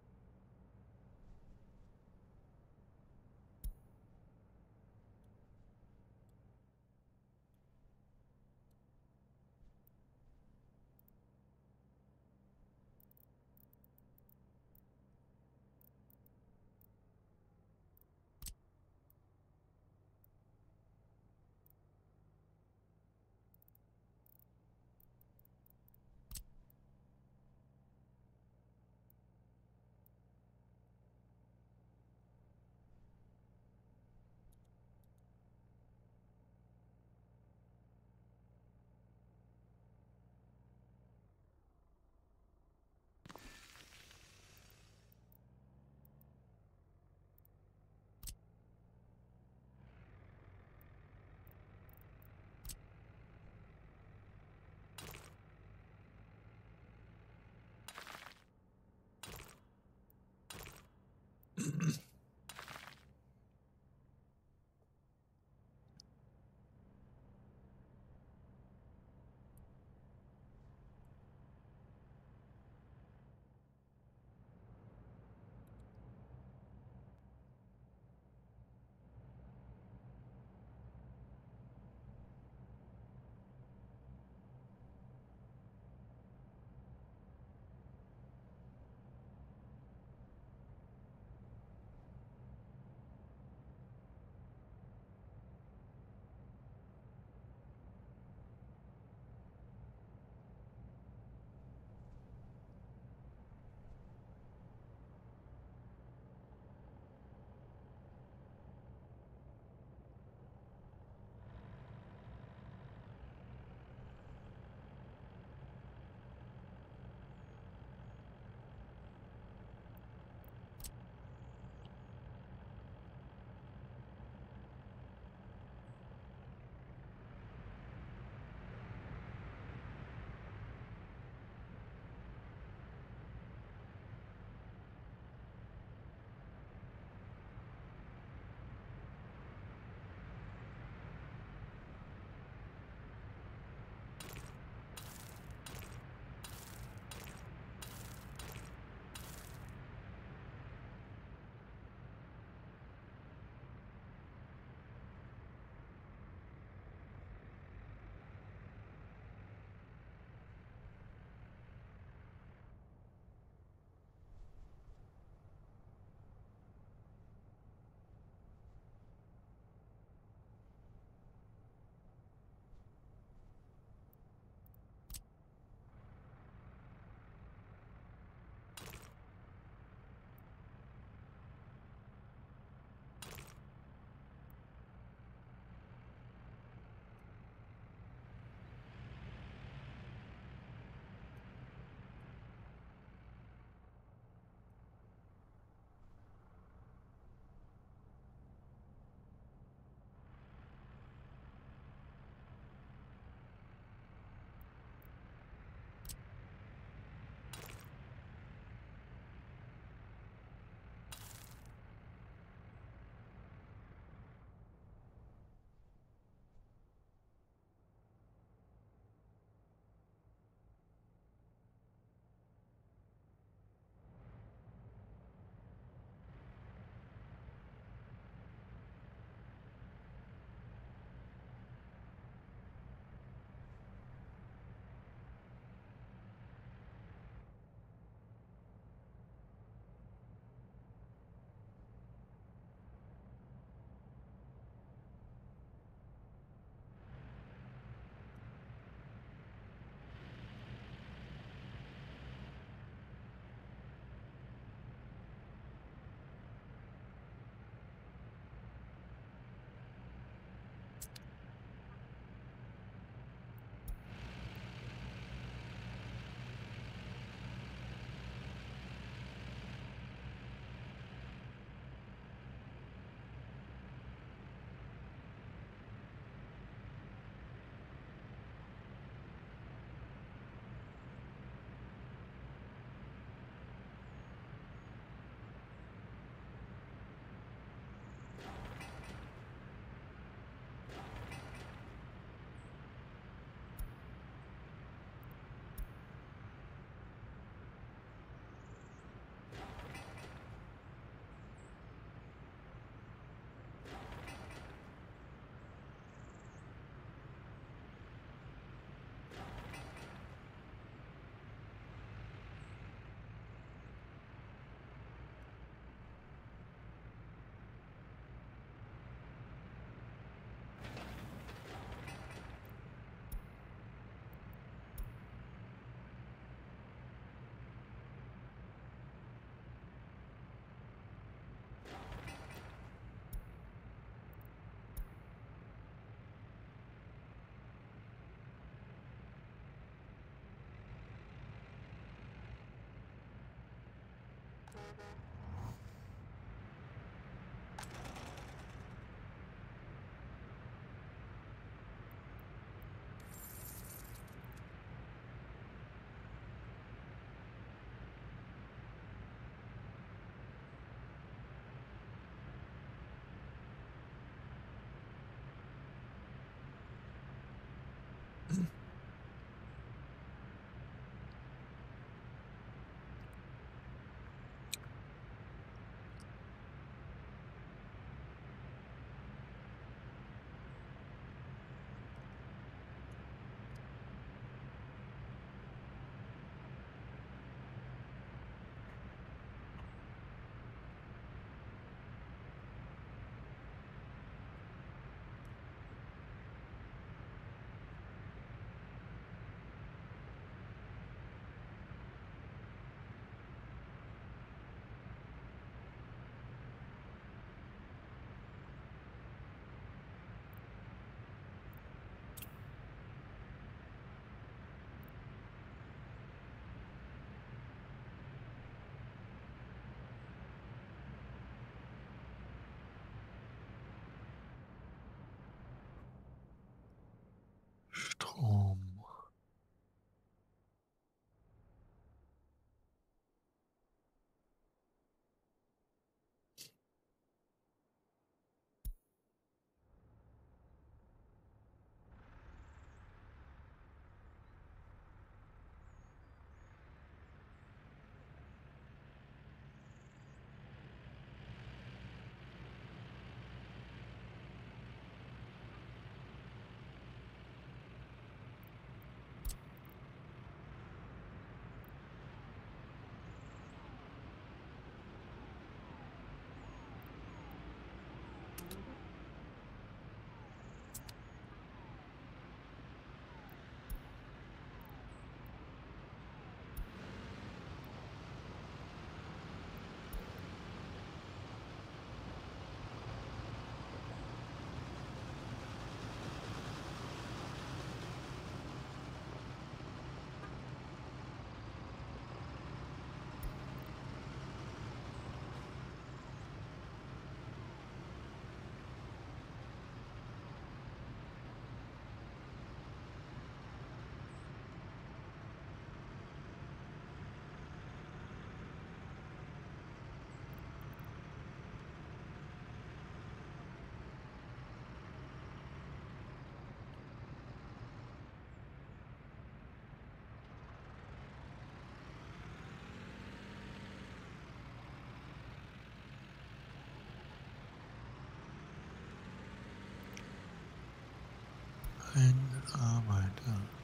richtig. Arbeit. Ja.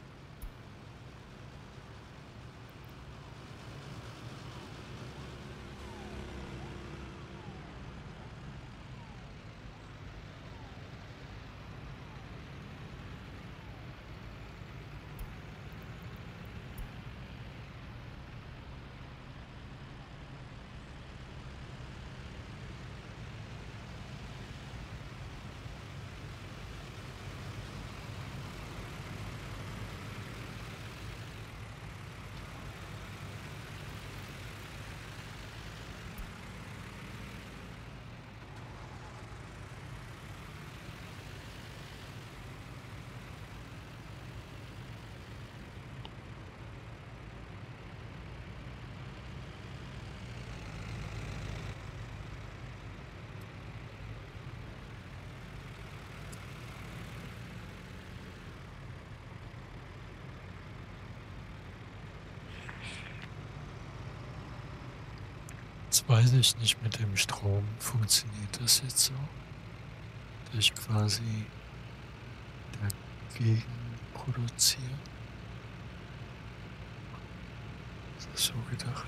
Jetzt weiß ich nicht, mit dem Strom funktioniert das jetzt so, dass ich quasi dagegen produziere. Das so gedacht.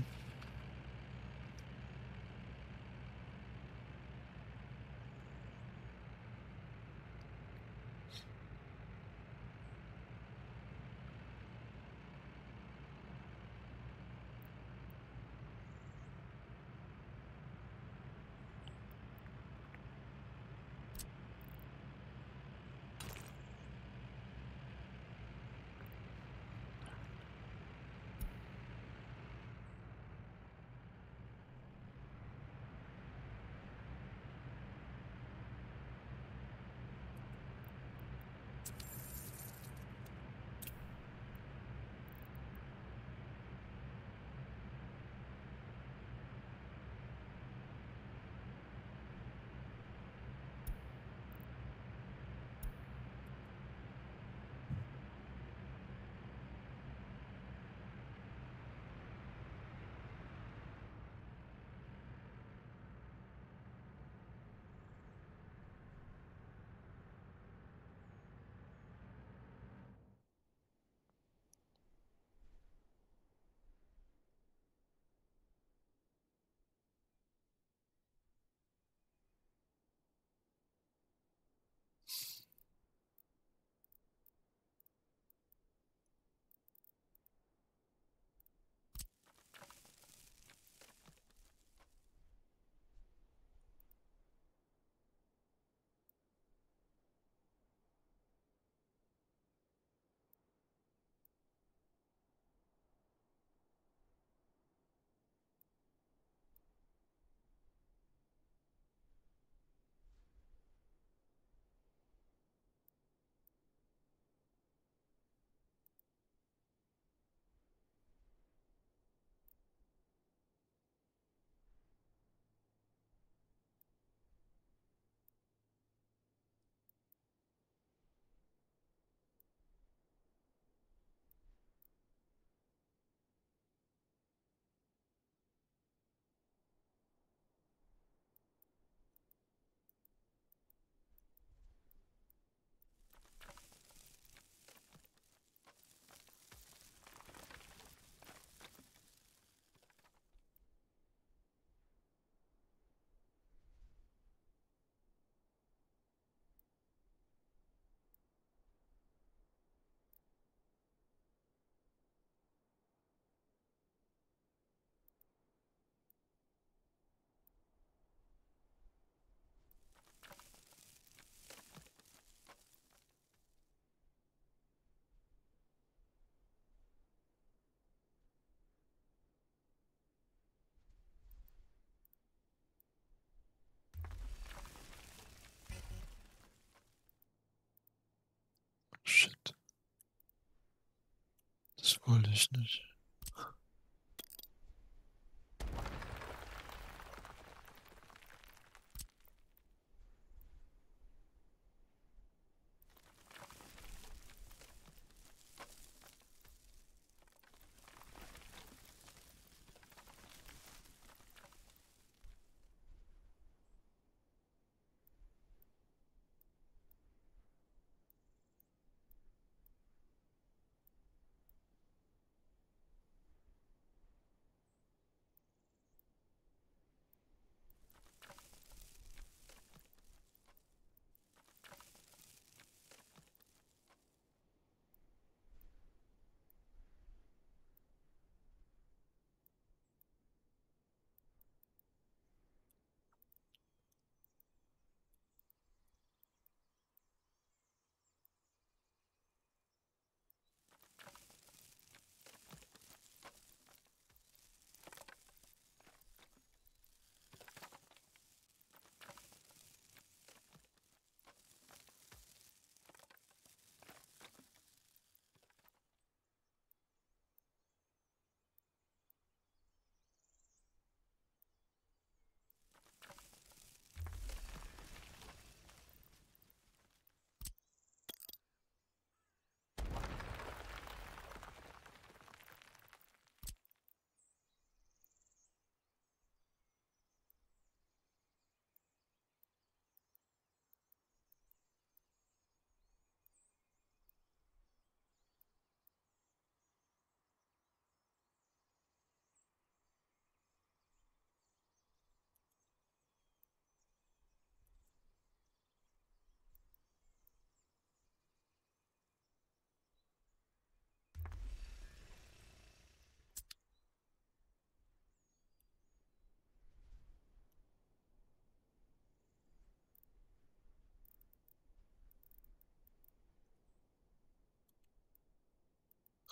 listeners.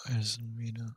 Eisenmine.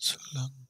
Zu lang.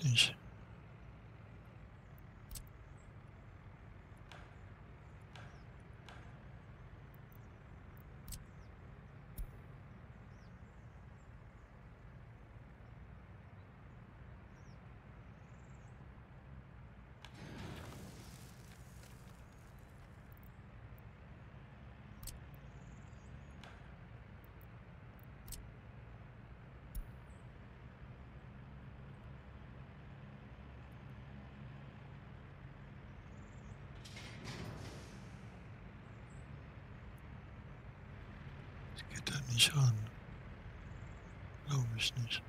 Verstehe ich Das geht da nicht an. Glaube ich nicht.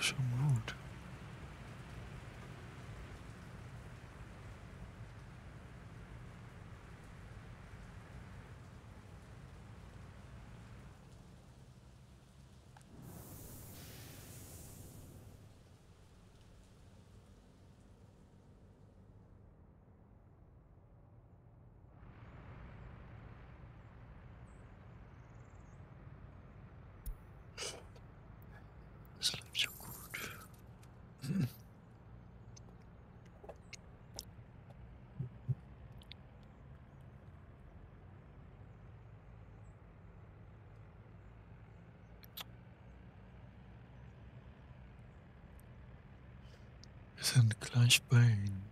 Doch schon gut. Das sind gleich bei Ihnen.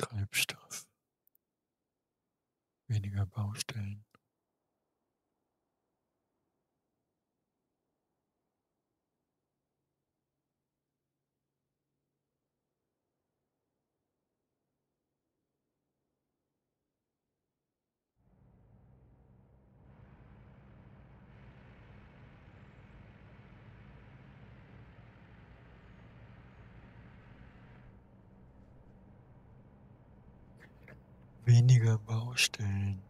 Treibstoff, weniger Baustellen. Weniger Baustellen.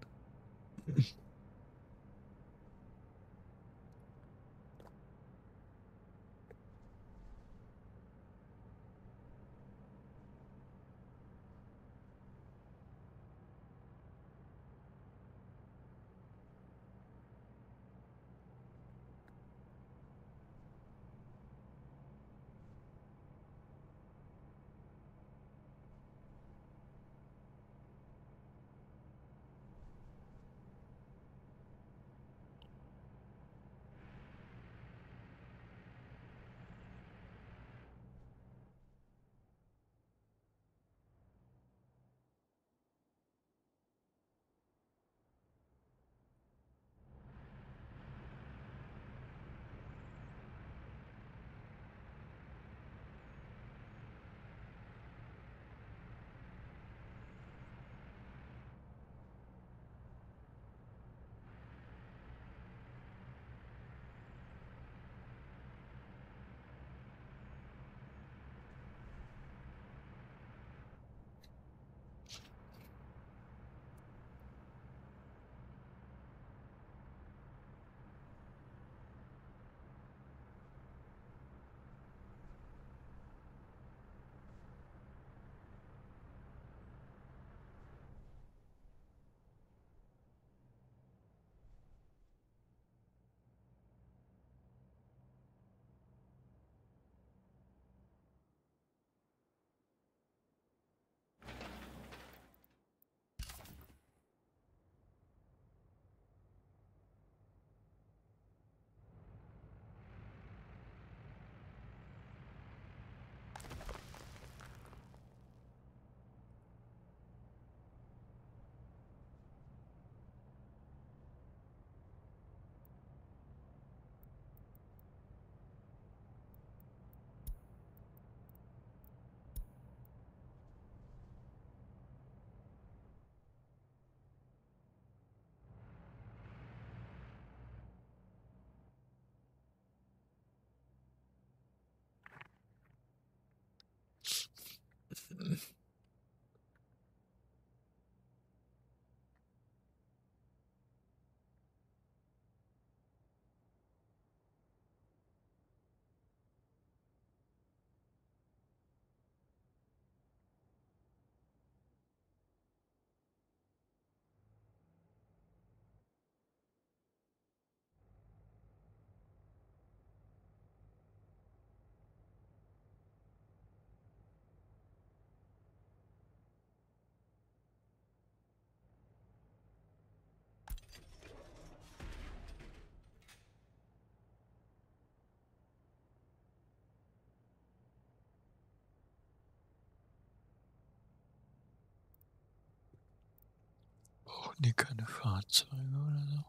Brauchen die keine Fahrzeuge oder so?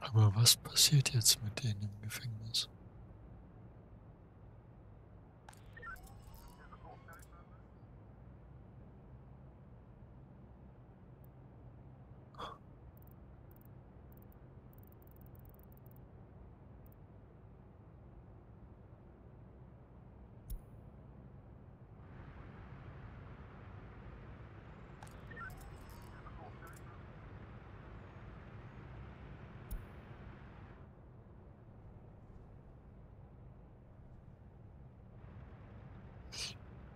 Aber was passiert jetzt mit denen im Gefängnis?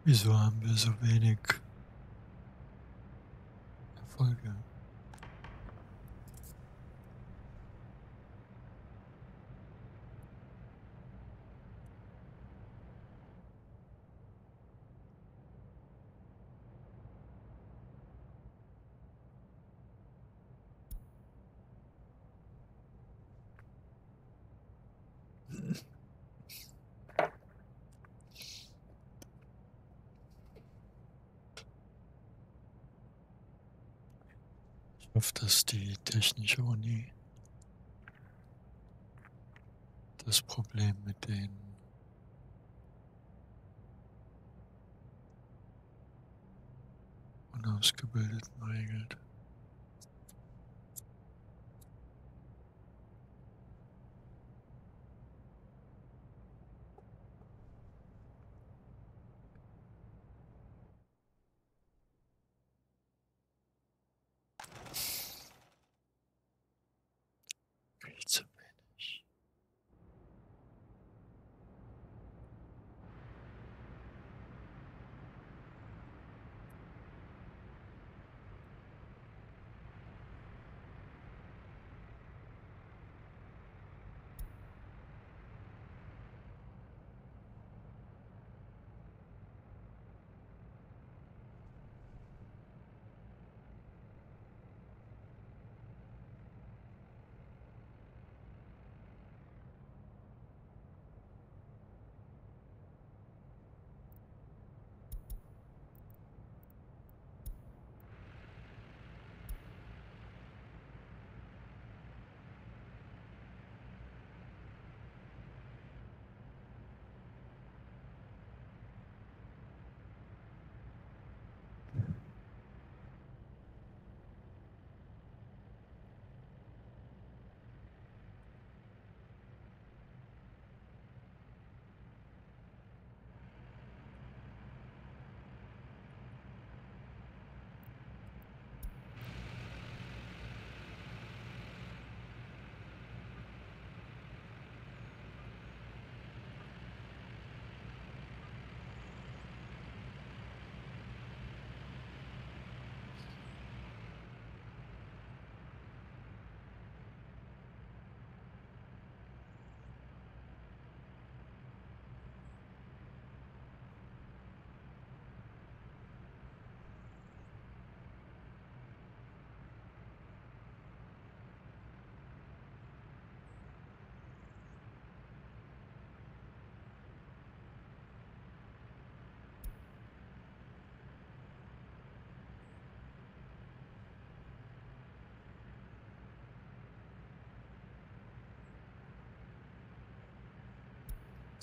Wieso haben wir so wenig Erfolge? Hoffe, dass die Technische Uni das Problem mit den Unausgebildeten regelt.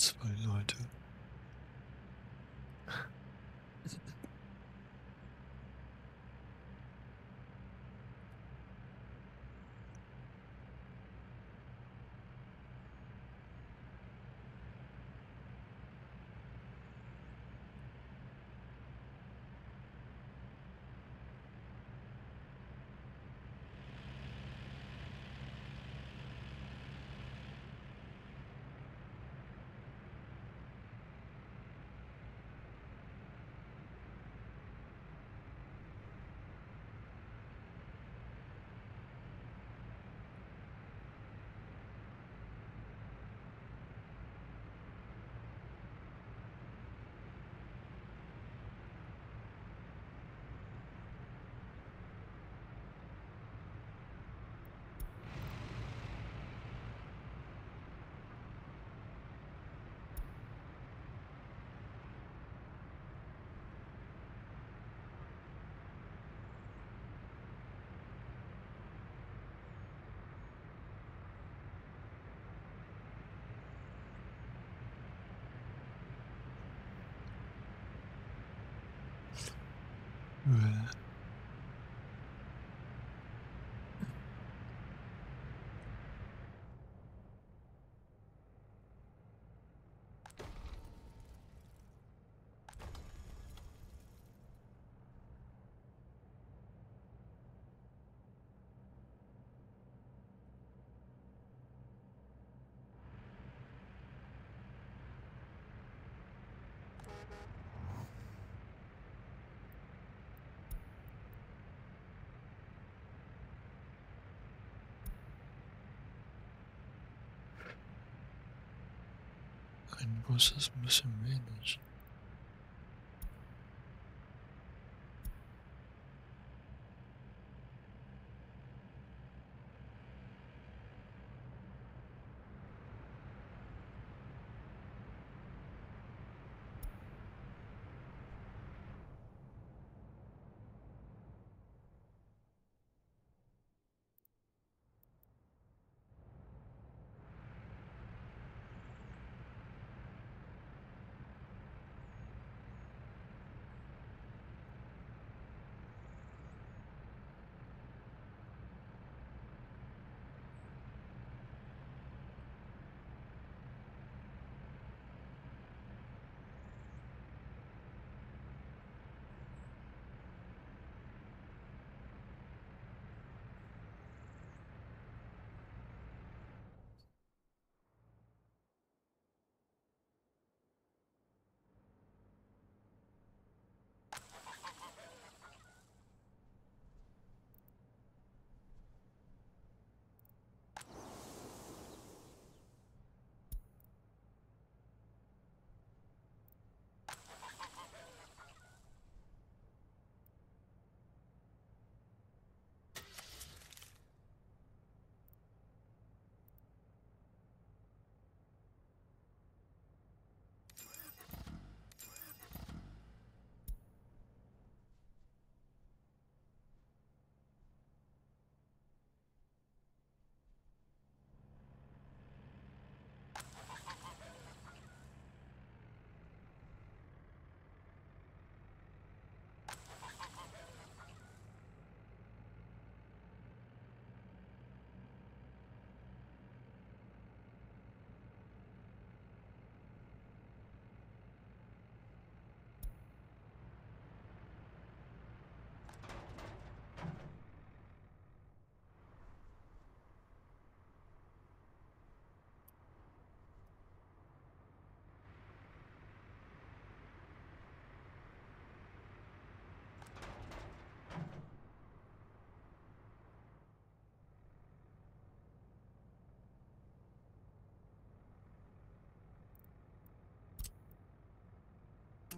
Zwei Leute. 对。Ein Bus ist ein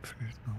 不知道。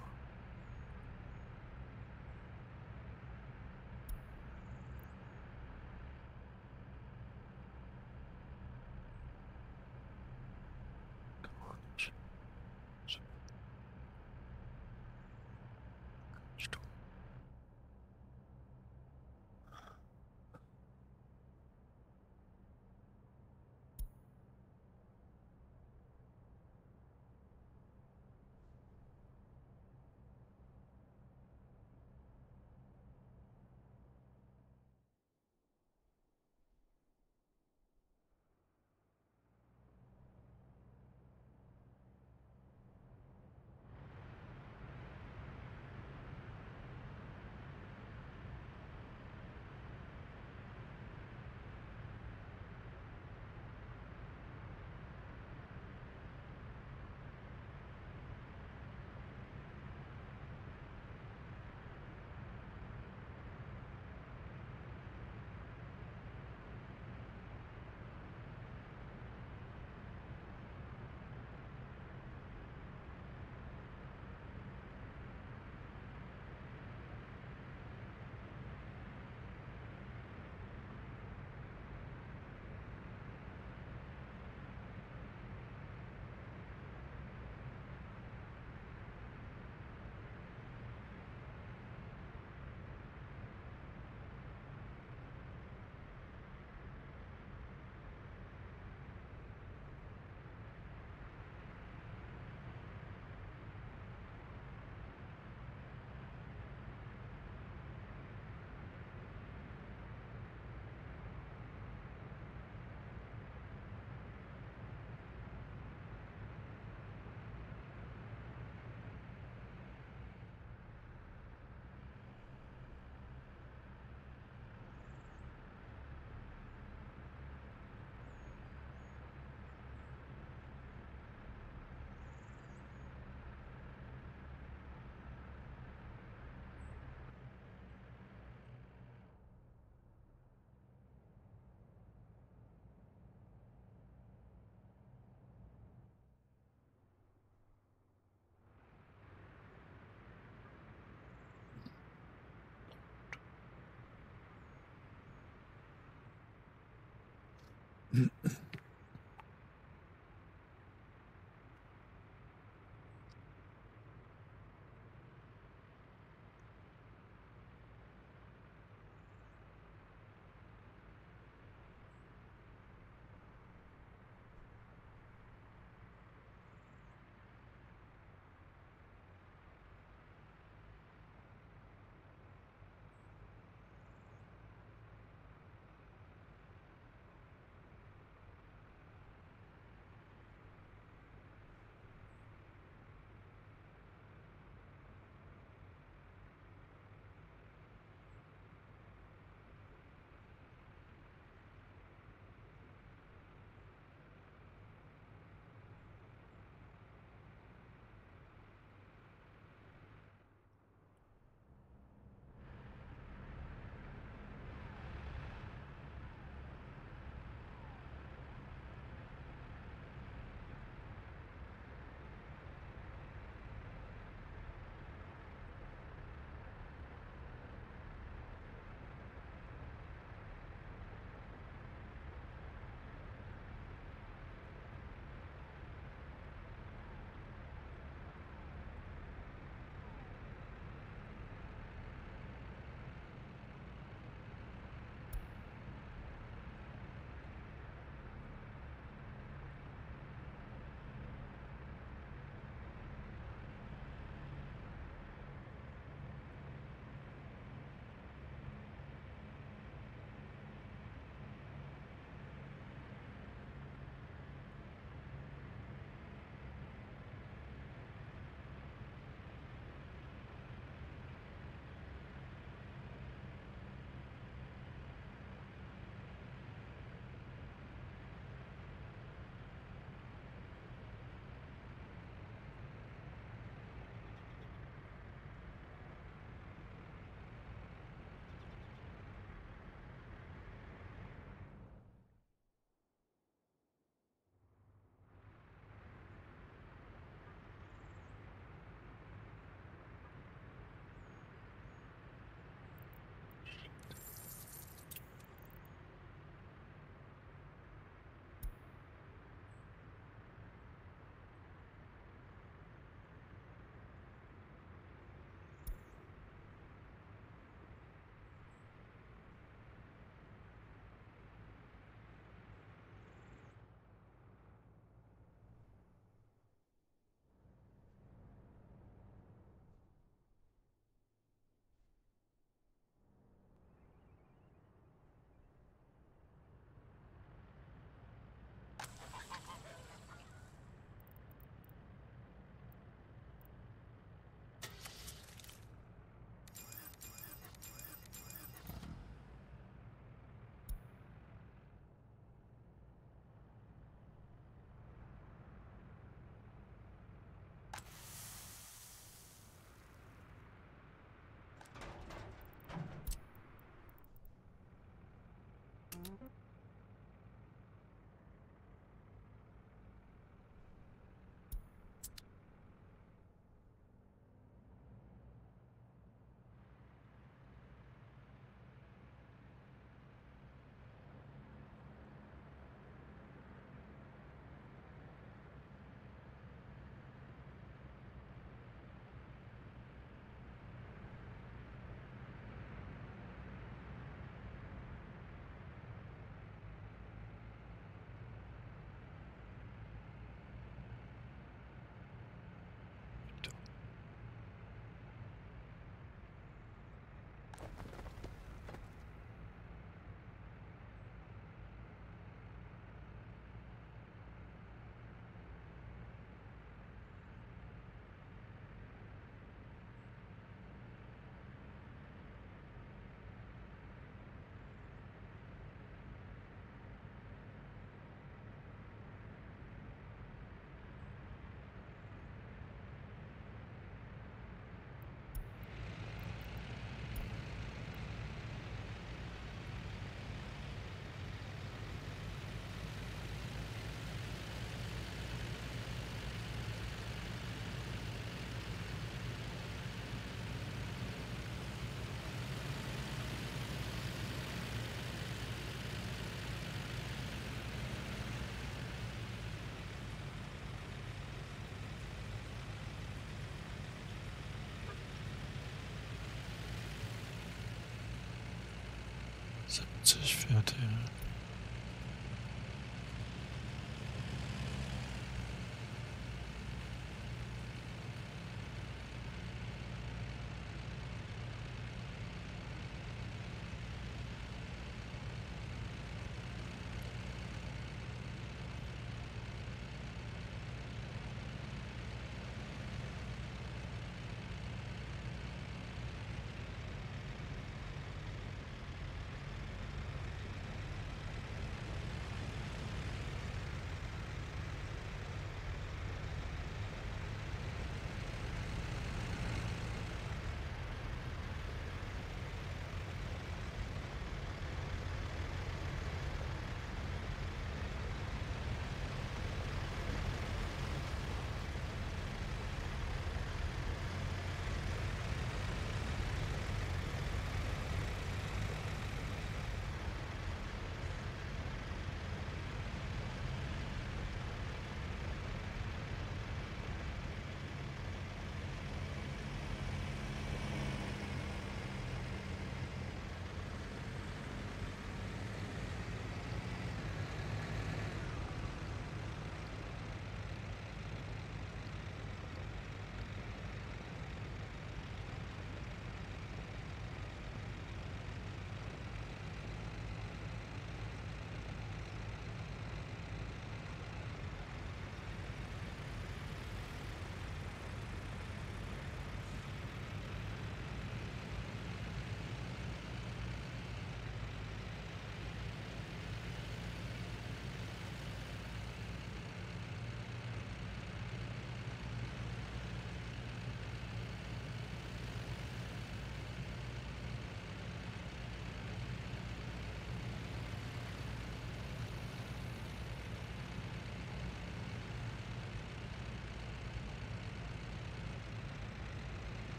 70 fährt er.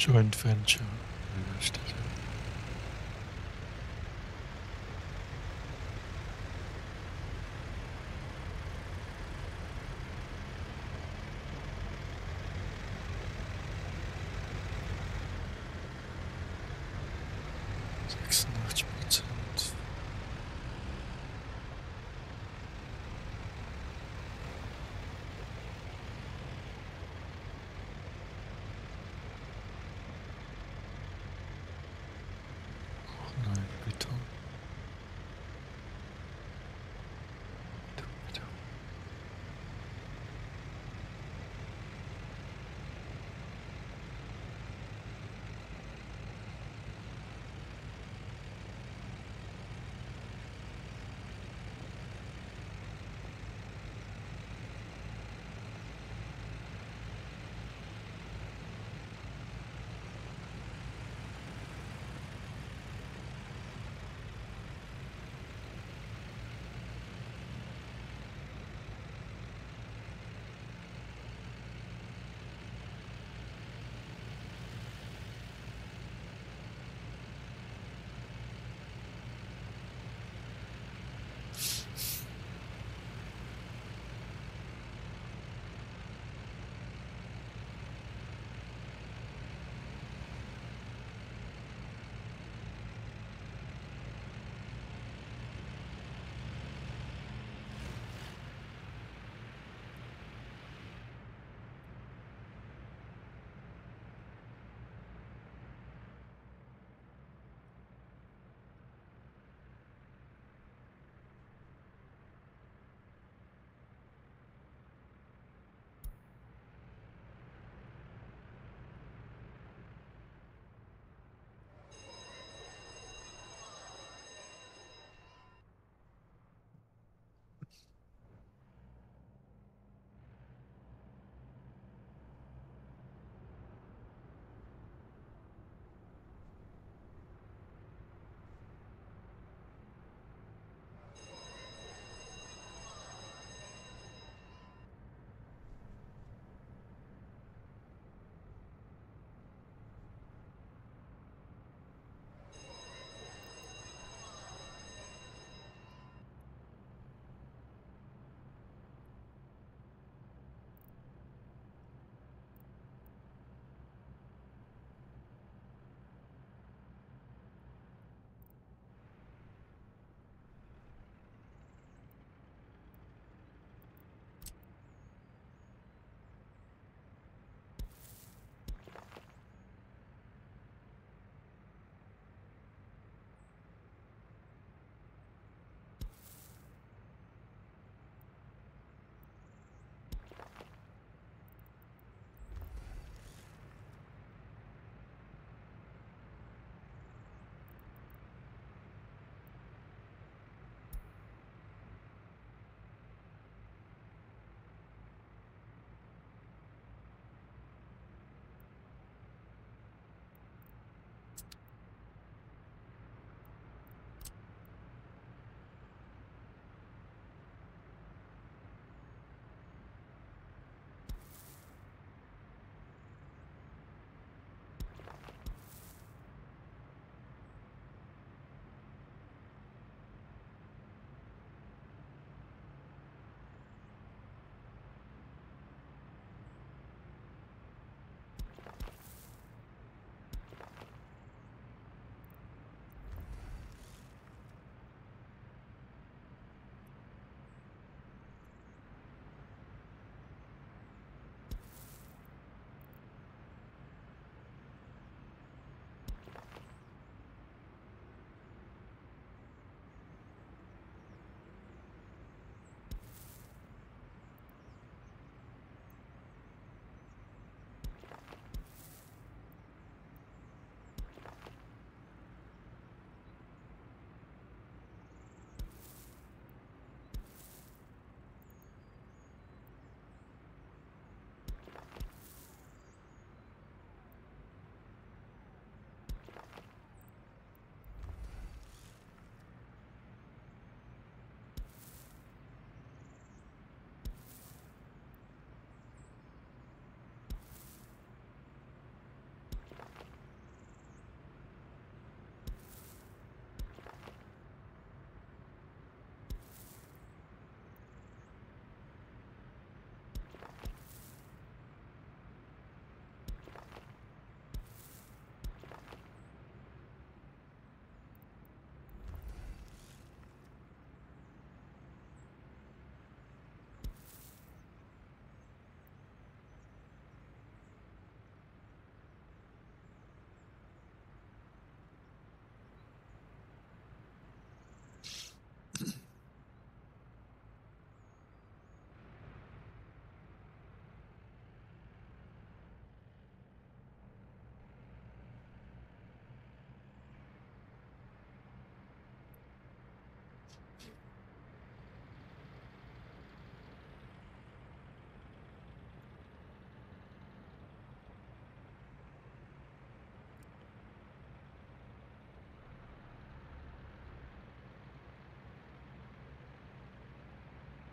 Joint Venture. An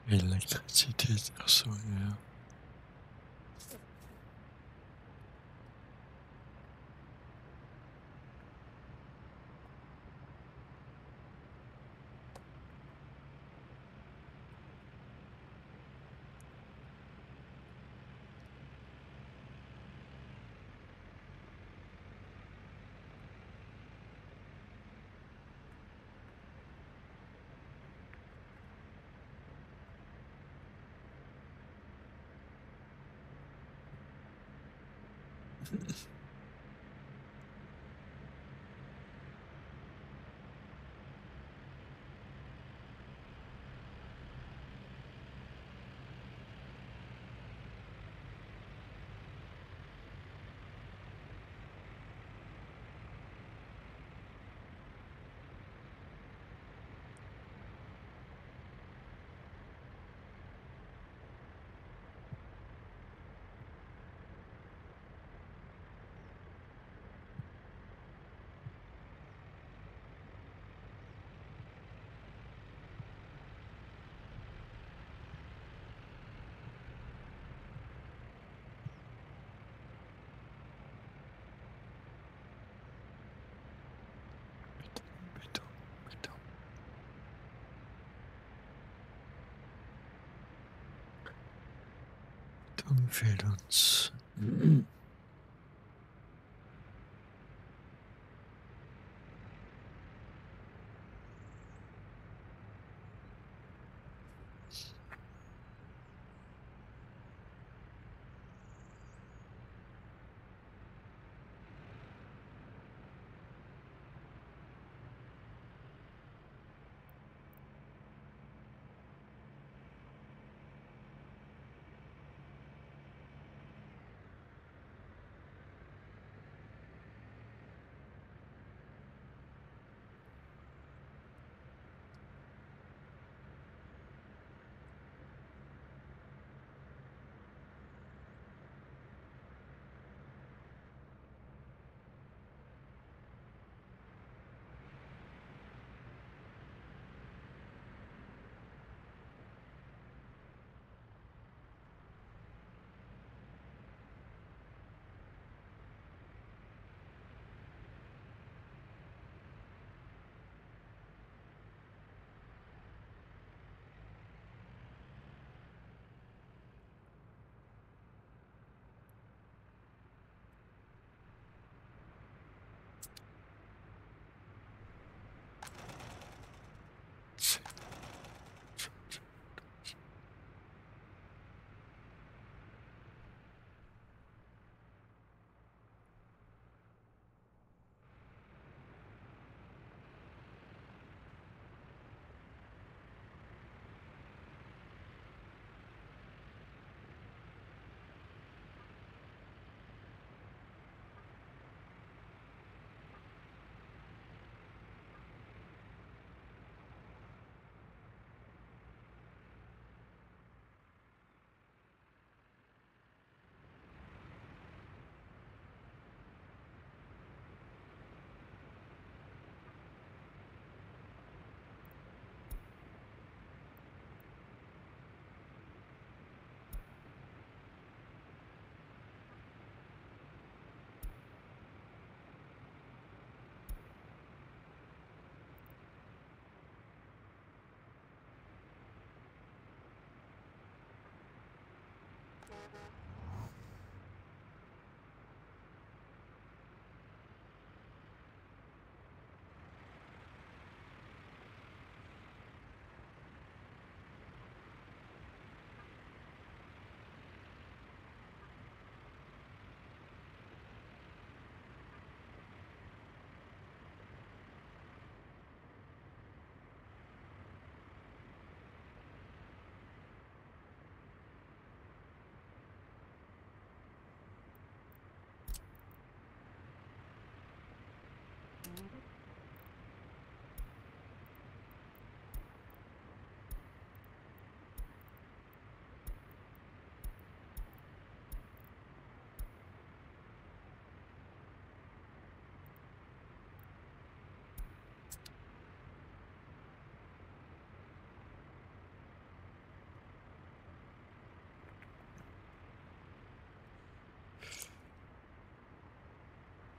Elektrizität, ach so, ja. Beton, Beton. Fehlt uns. (clears throat)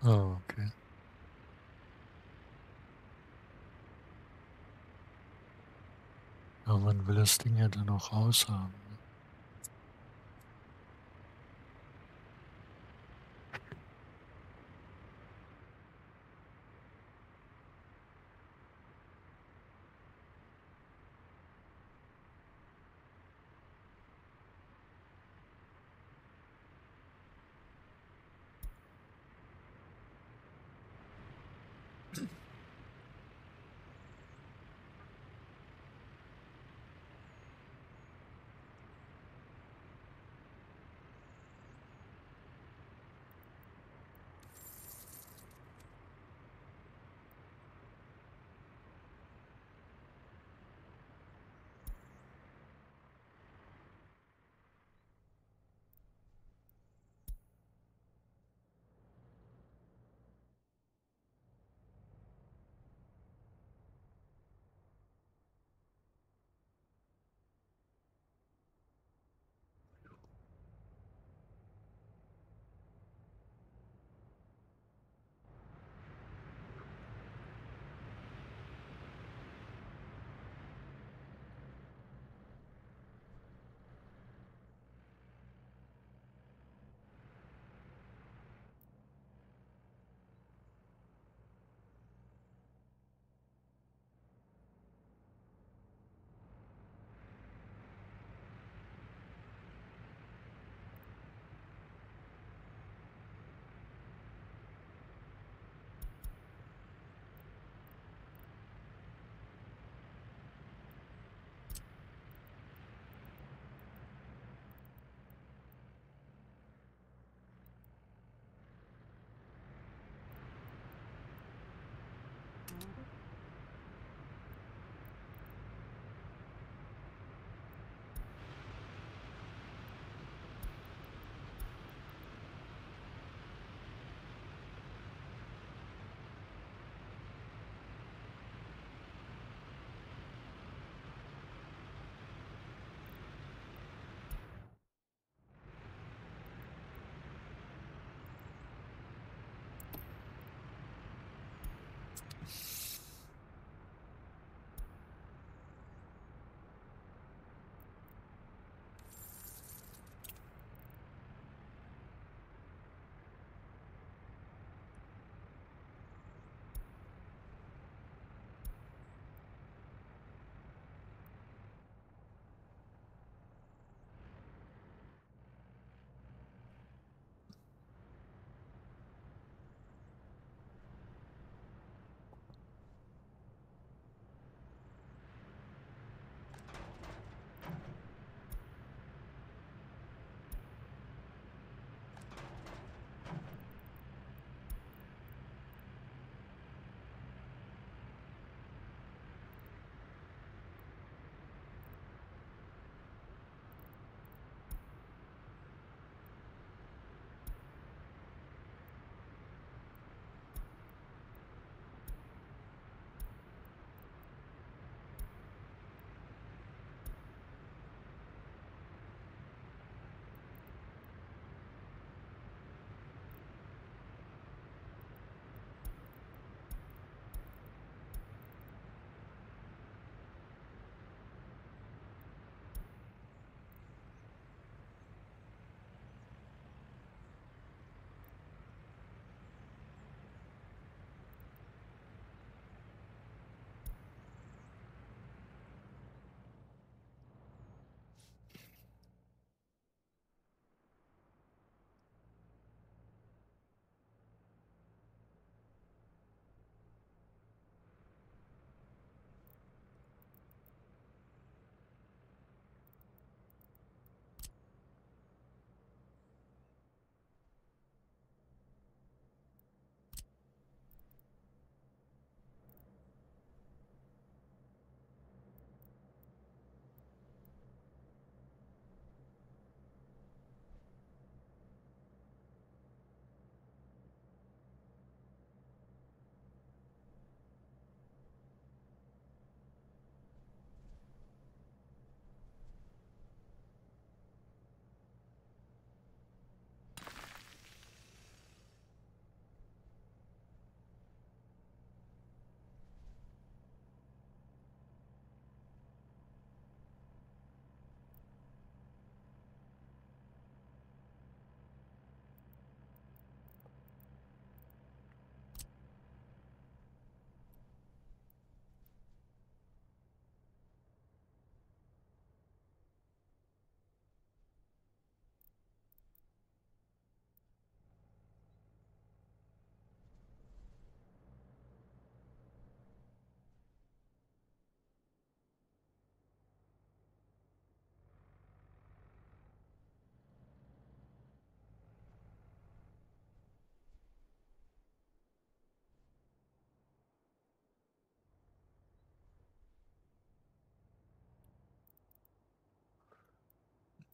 Ah, okay. Aber man will das Ding ja dann auch raushaben. Ne?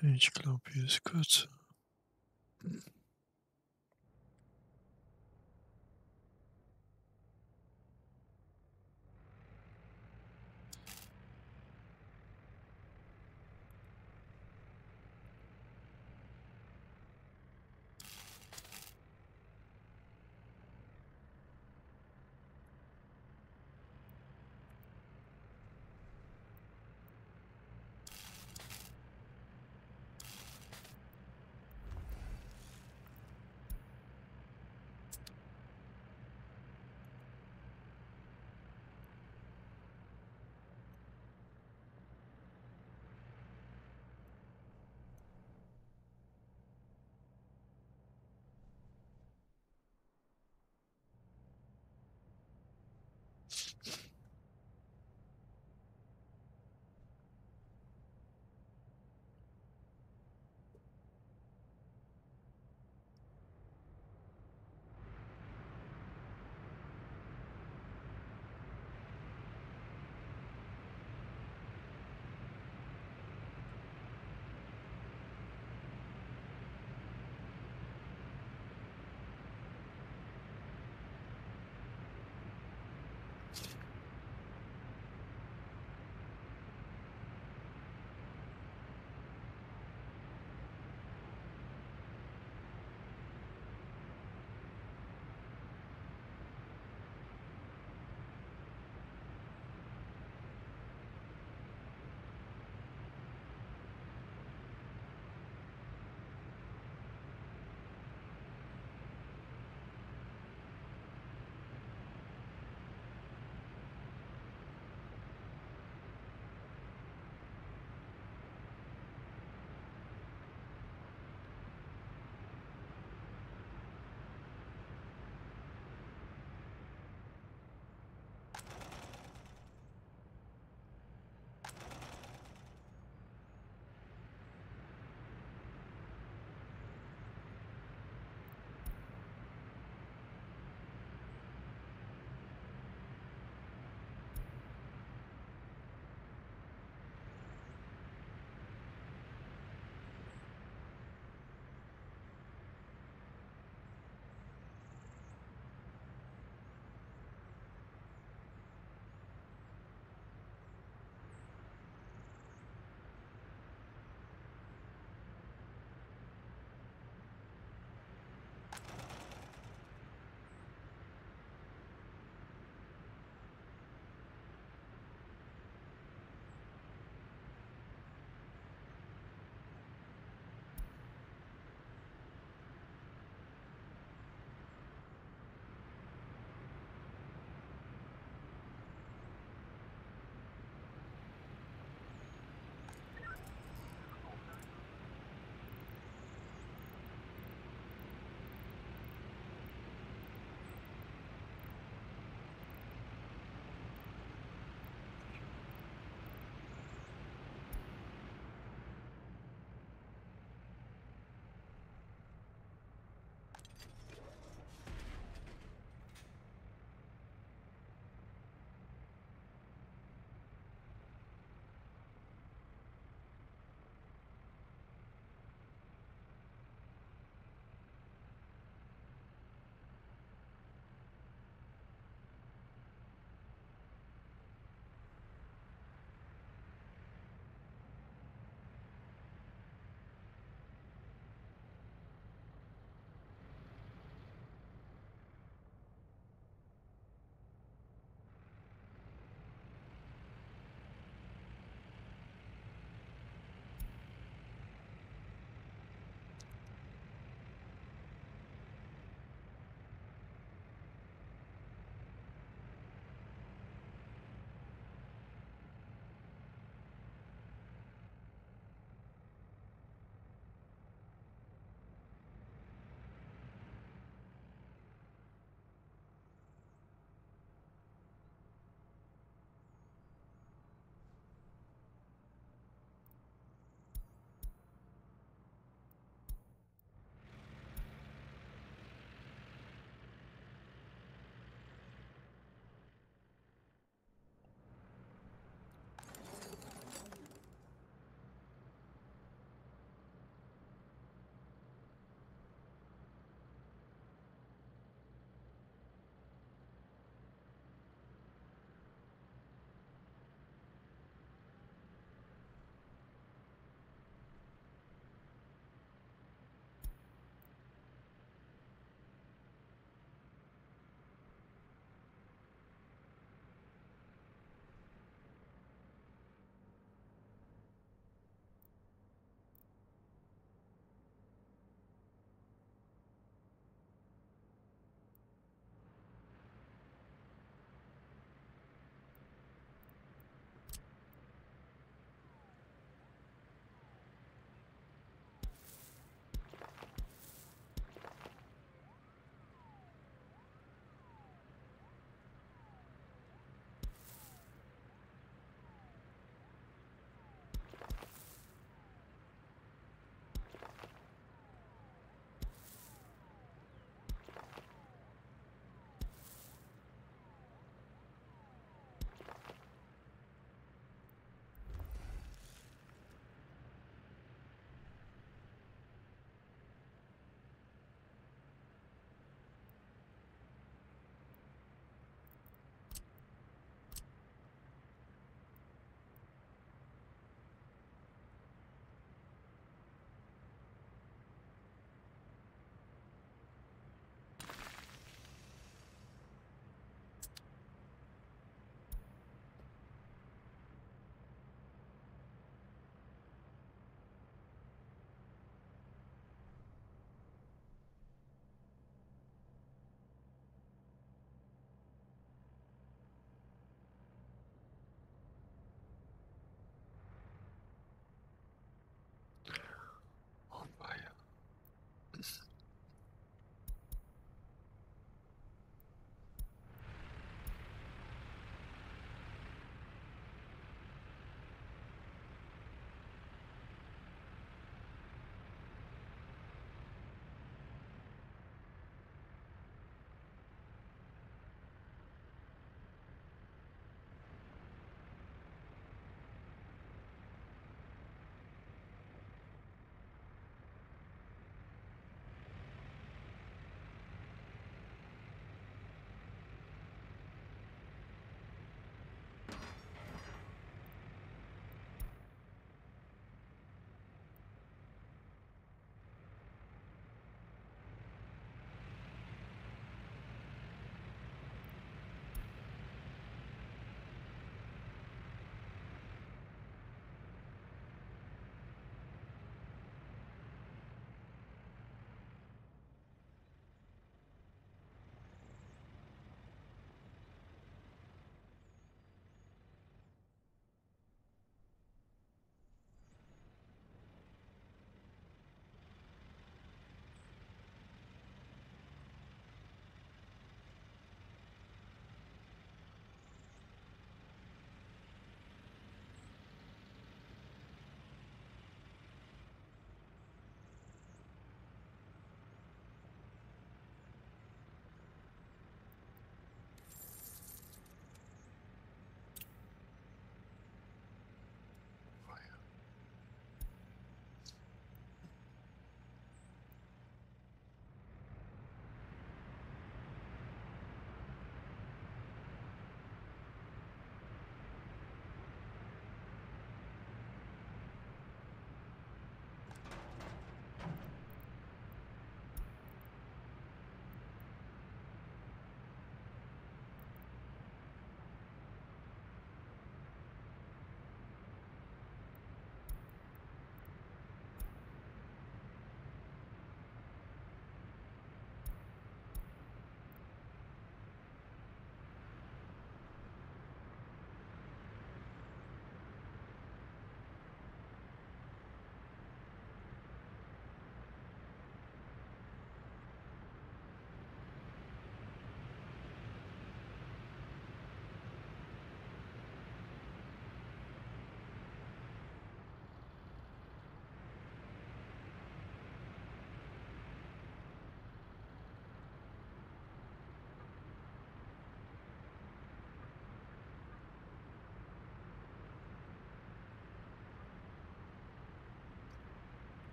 Ich glaube, hier ist kürzer.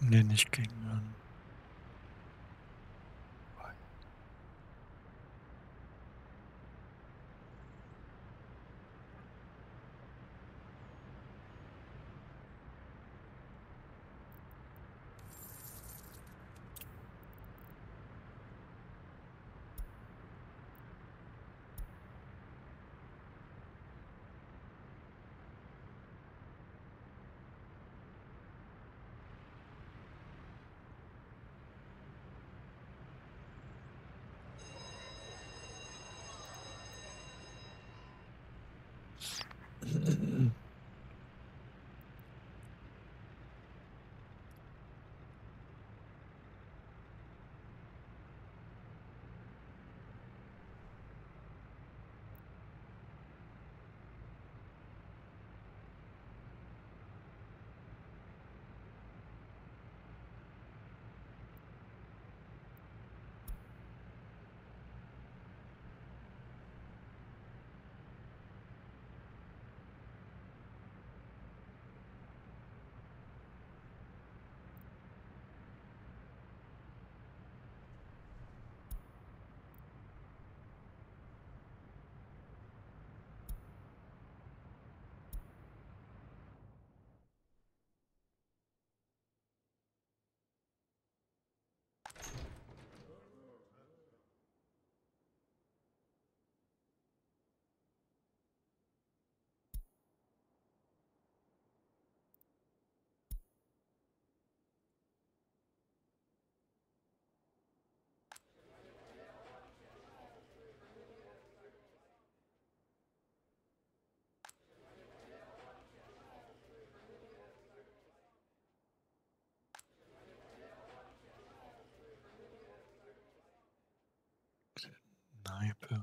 Nee, nicht gegen. sniper.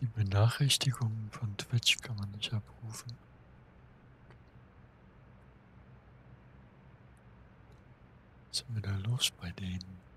Die Benachrichtigungen von Twitch kann man nicht abrufen. Was ist denn wieder los bei denen?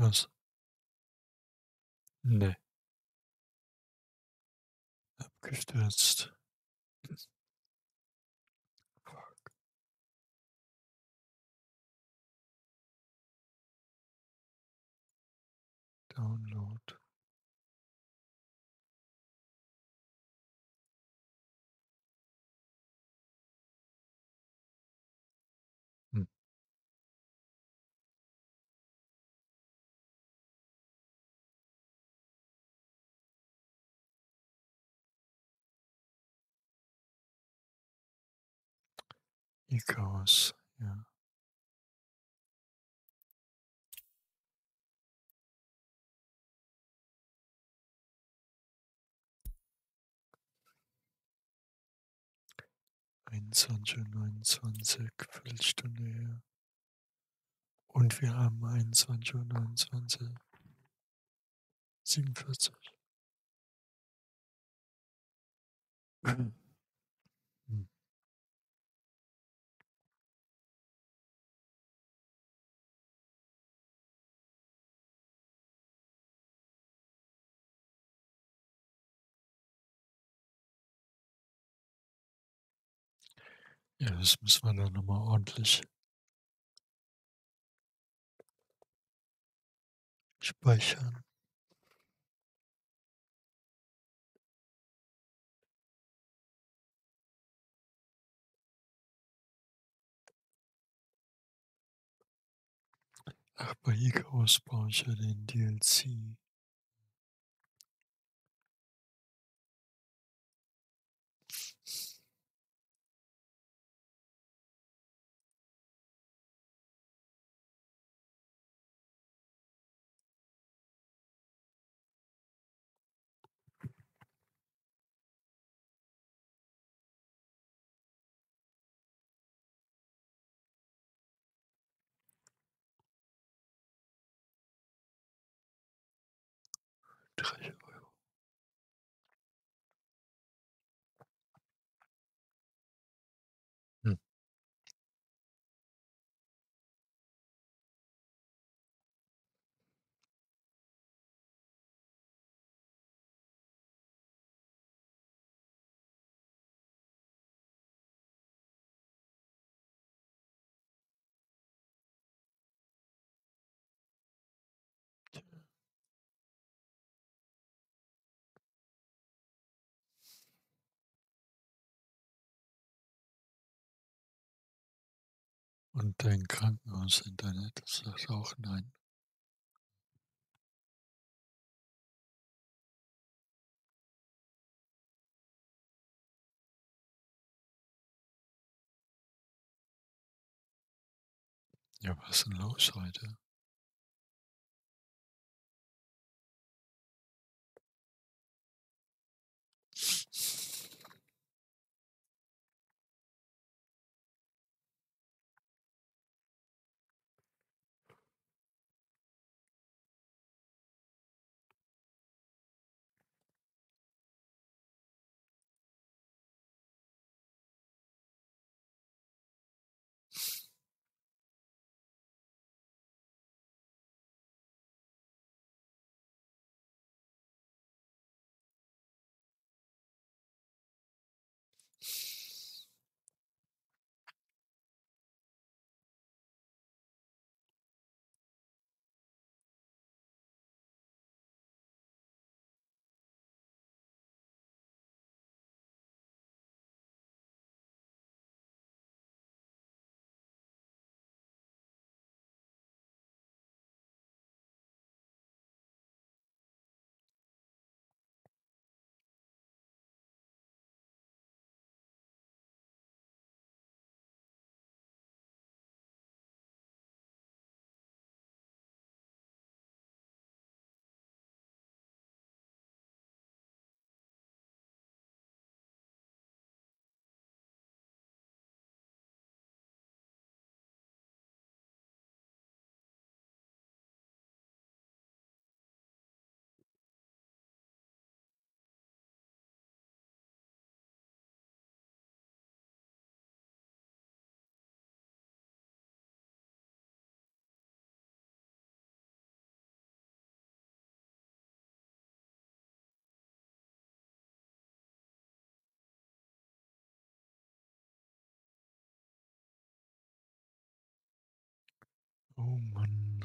Was? Ne. Abgestürzt. Fuck. Download. Icarus, ja. Einundzwanzig Uhr neunundzwanzig, Viertelstunde her. Und wir haben einundzwanzig Uhr neunundzwanzig. Siebenundvierzig. Ja, das müssen wir dann noch mal ordentlich speichern. Ach, bei Icarus brauche ich ja den DLC. Drei Und dein Krankenhausinternet, das sagt auch nein? Ja, was denn los heute? Mann.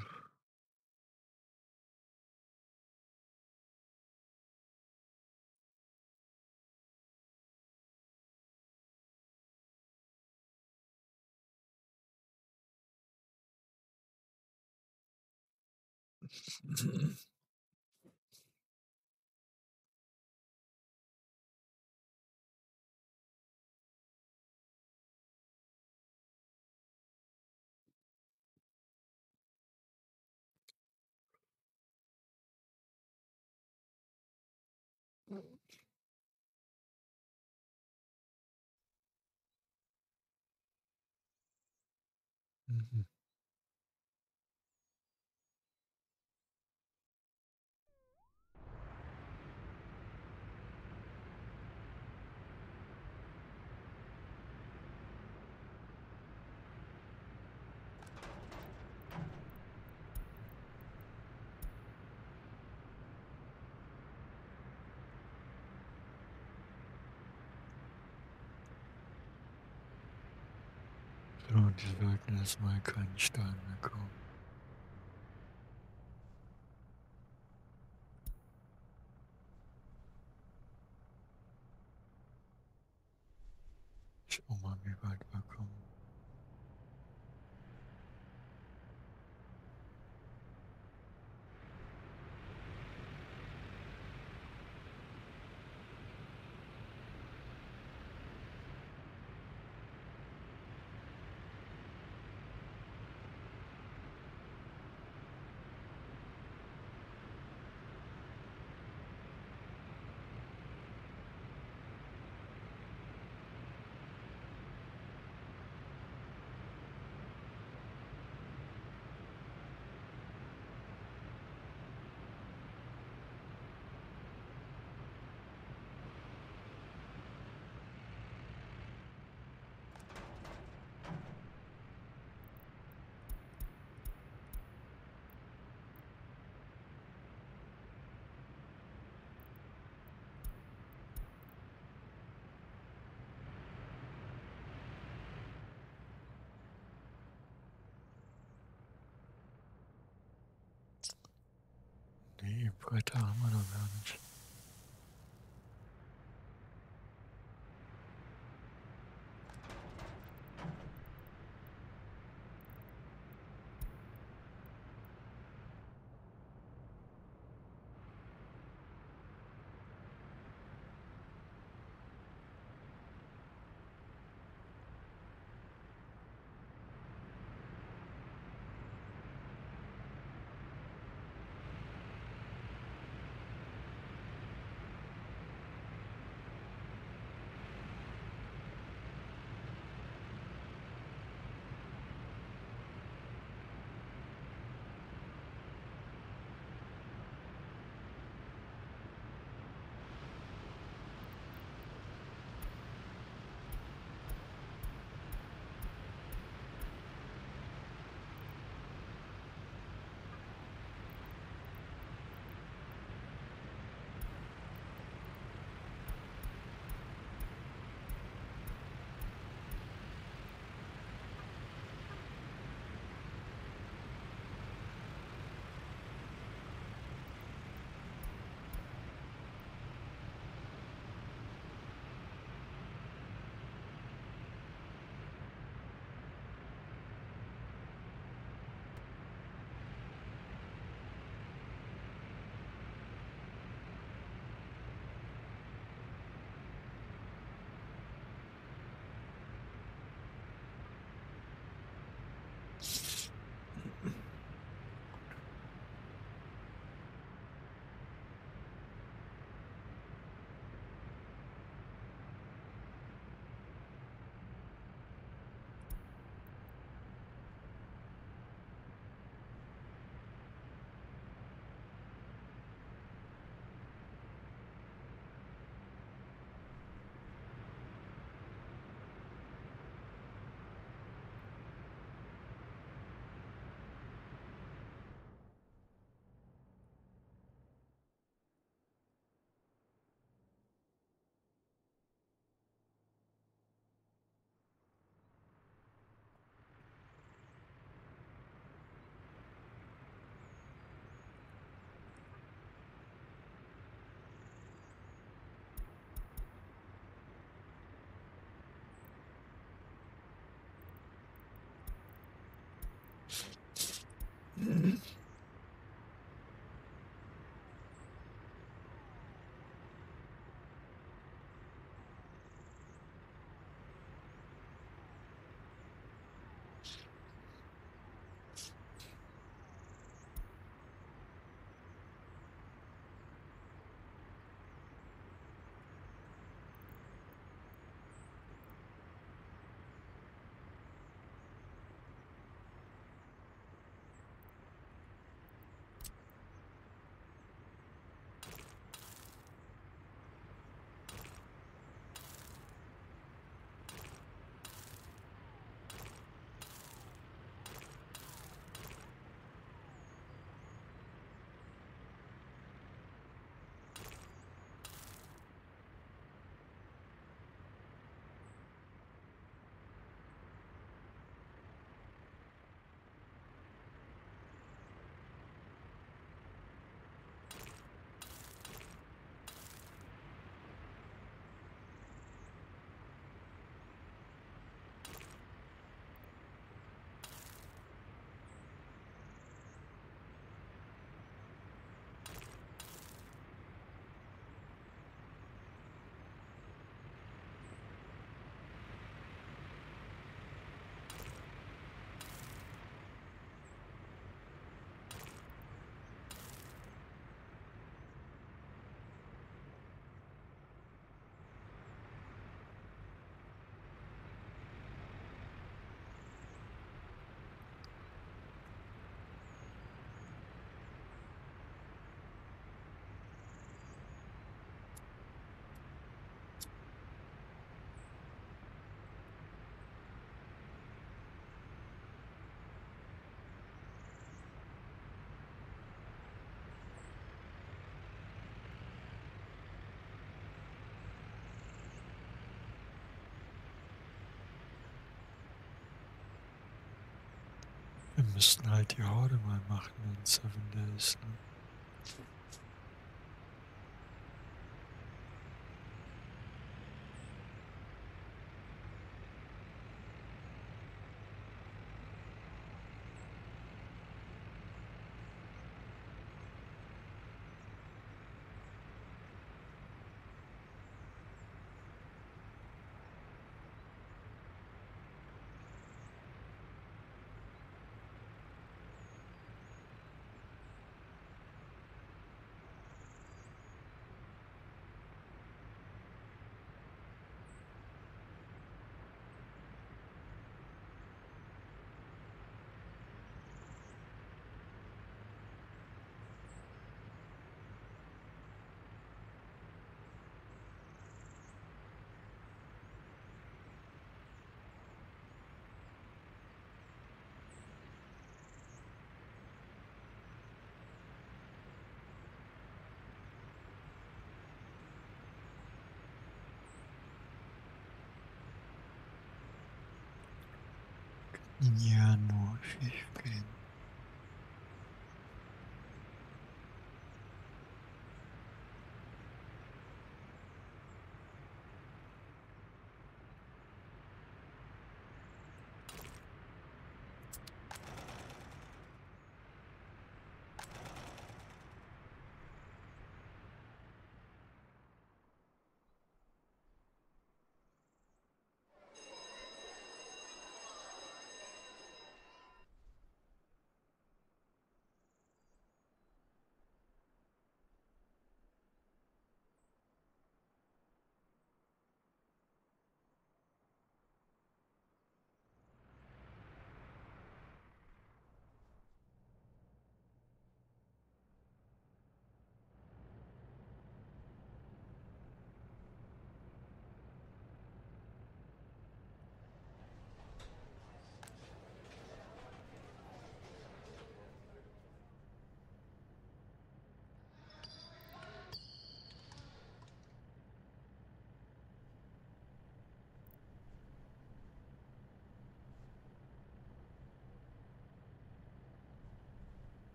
(laughs) Mm-hmm. So, die sollten erst mal keinen Stein bekommen. Müssten halt die Horde mal machen in Seven Days, ne? Ja, nur schief gehen.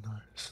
Nice.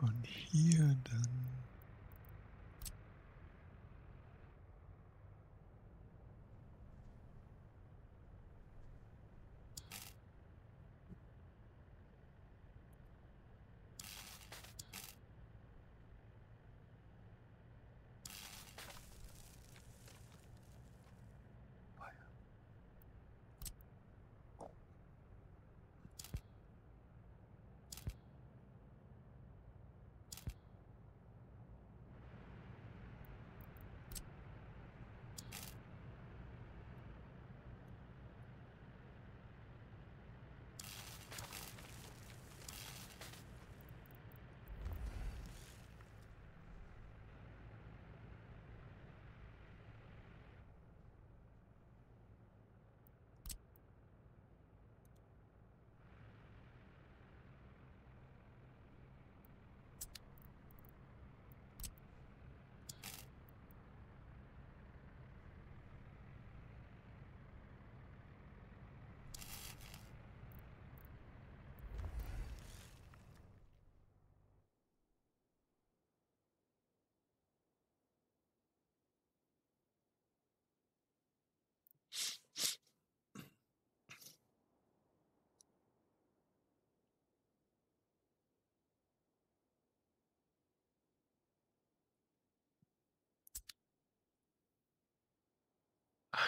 Von hier dann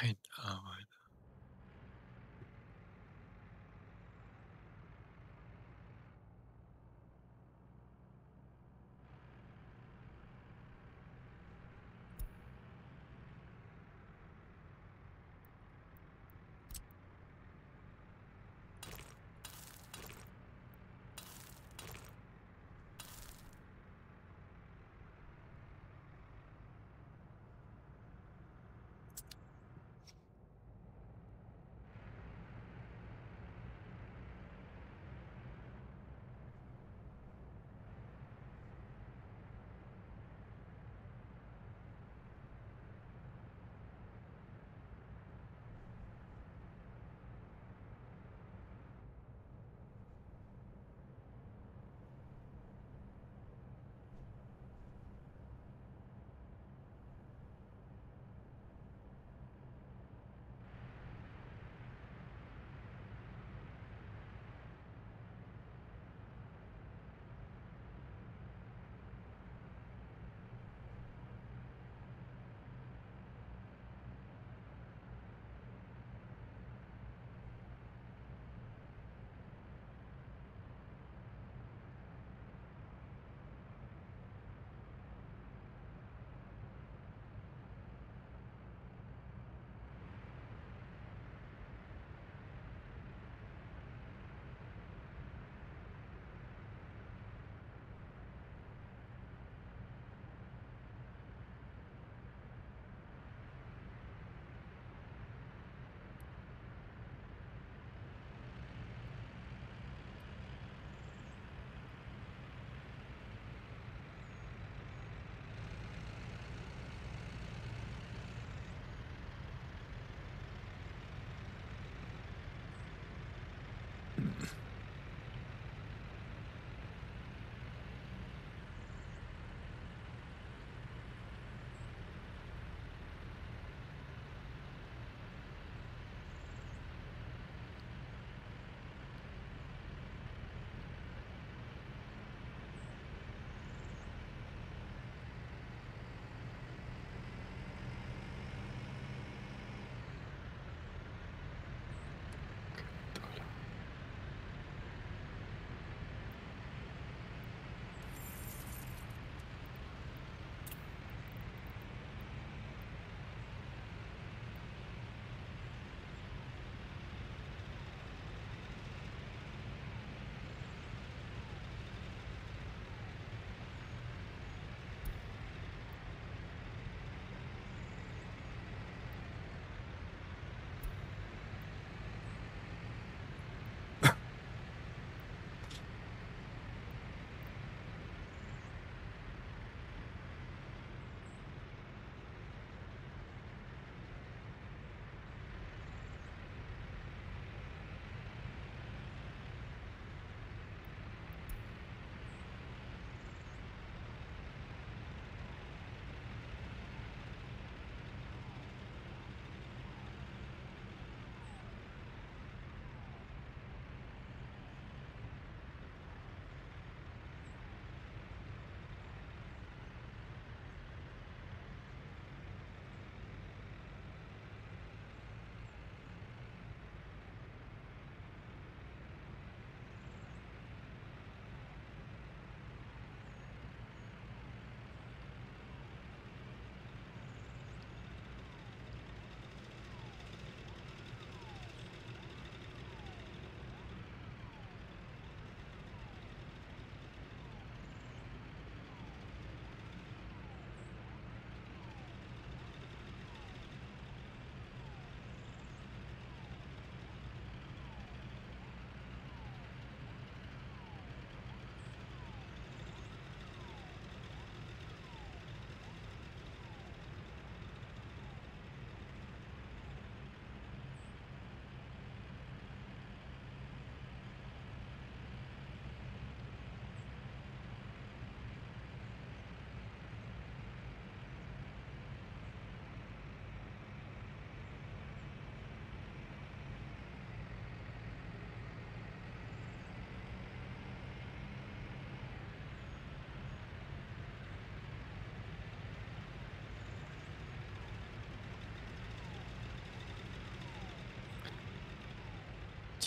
all right oh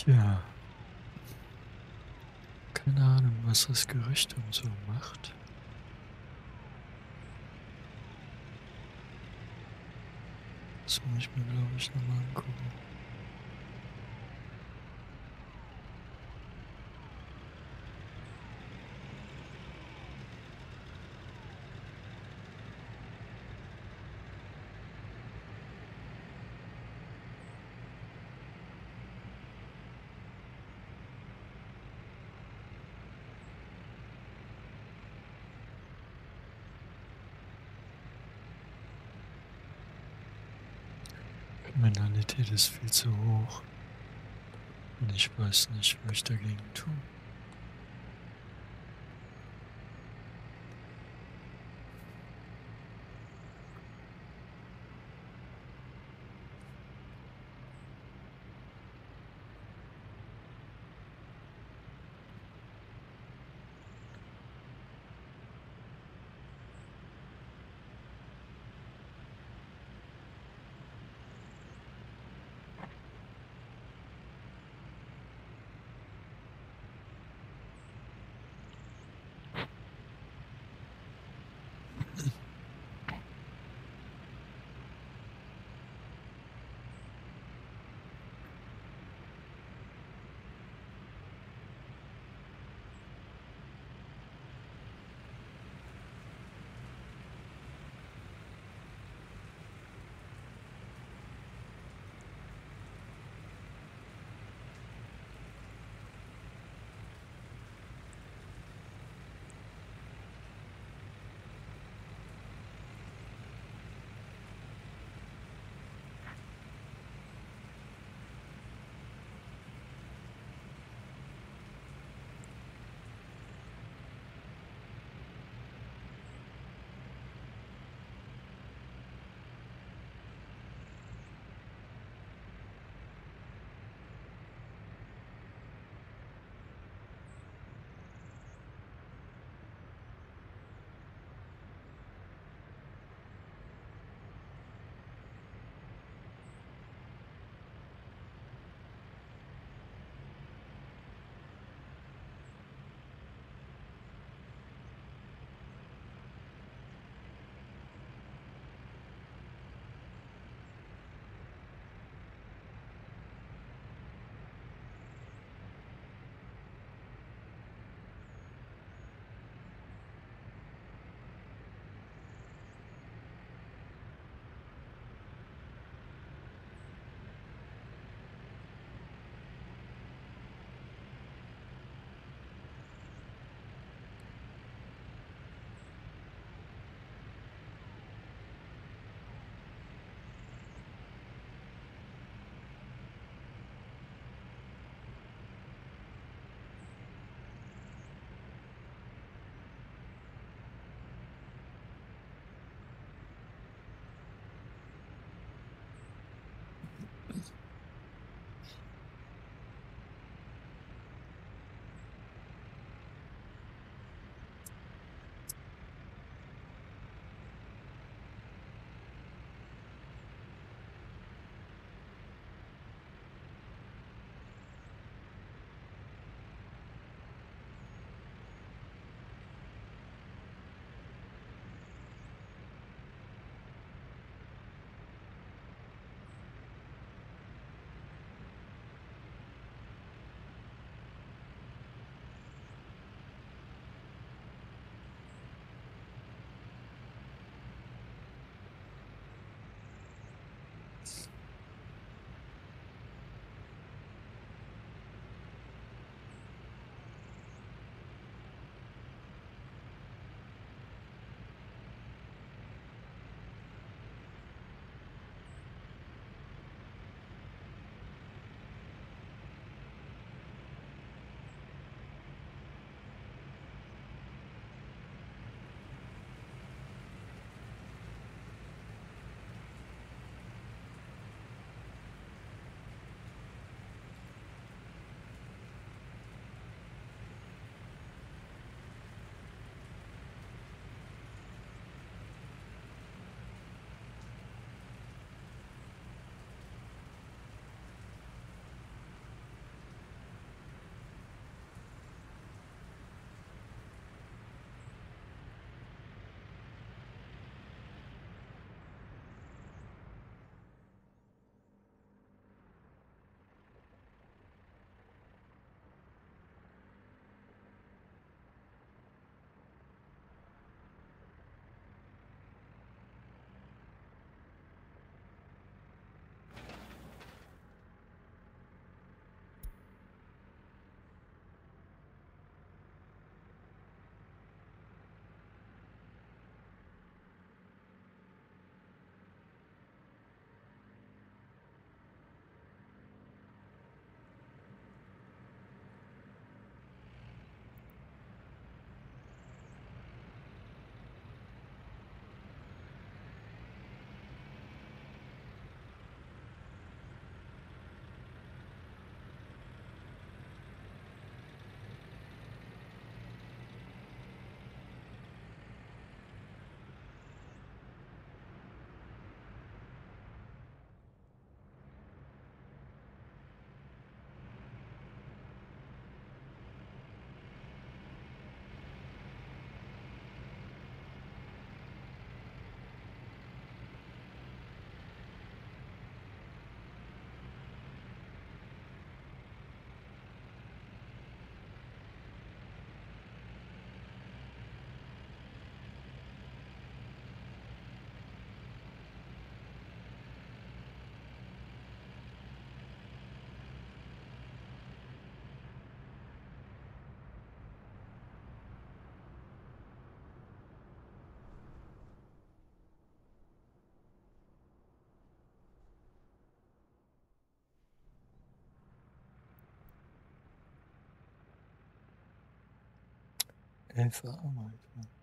Ja. Keine Ahnung, was das Gerücht und so macht. Das muss ich mir, glaube ich, noch mal angucken. Ist viel zu hoch. Und ich weiß nicht, was ich dagegen tun. Helferarbeiter.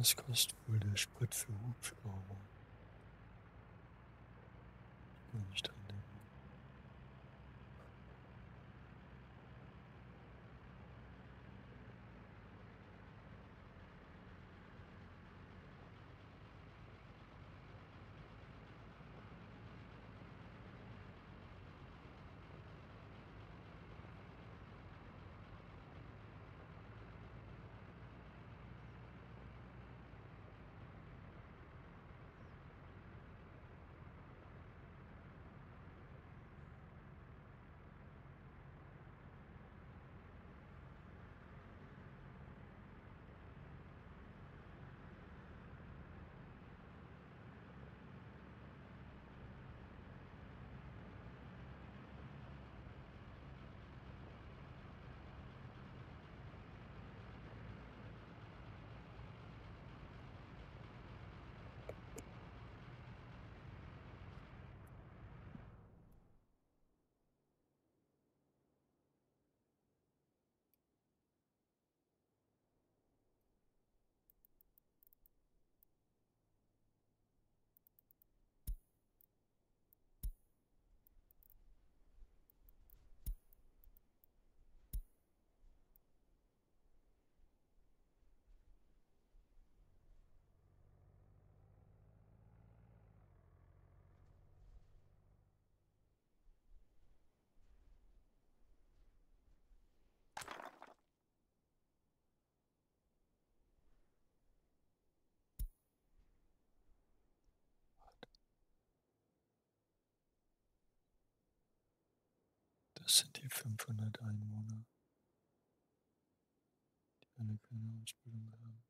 Was kostet wohl der Sprit für Hubschrauber? Ich will Das sind die 500 Einwohner, die alle keine Ausbildung haben.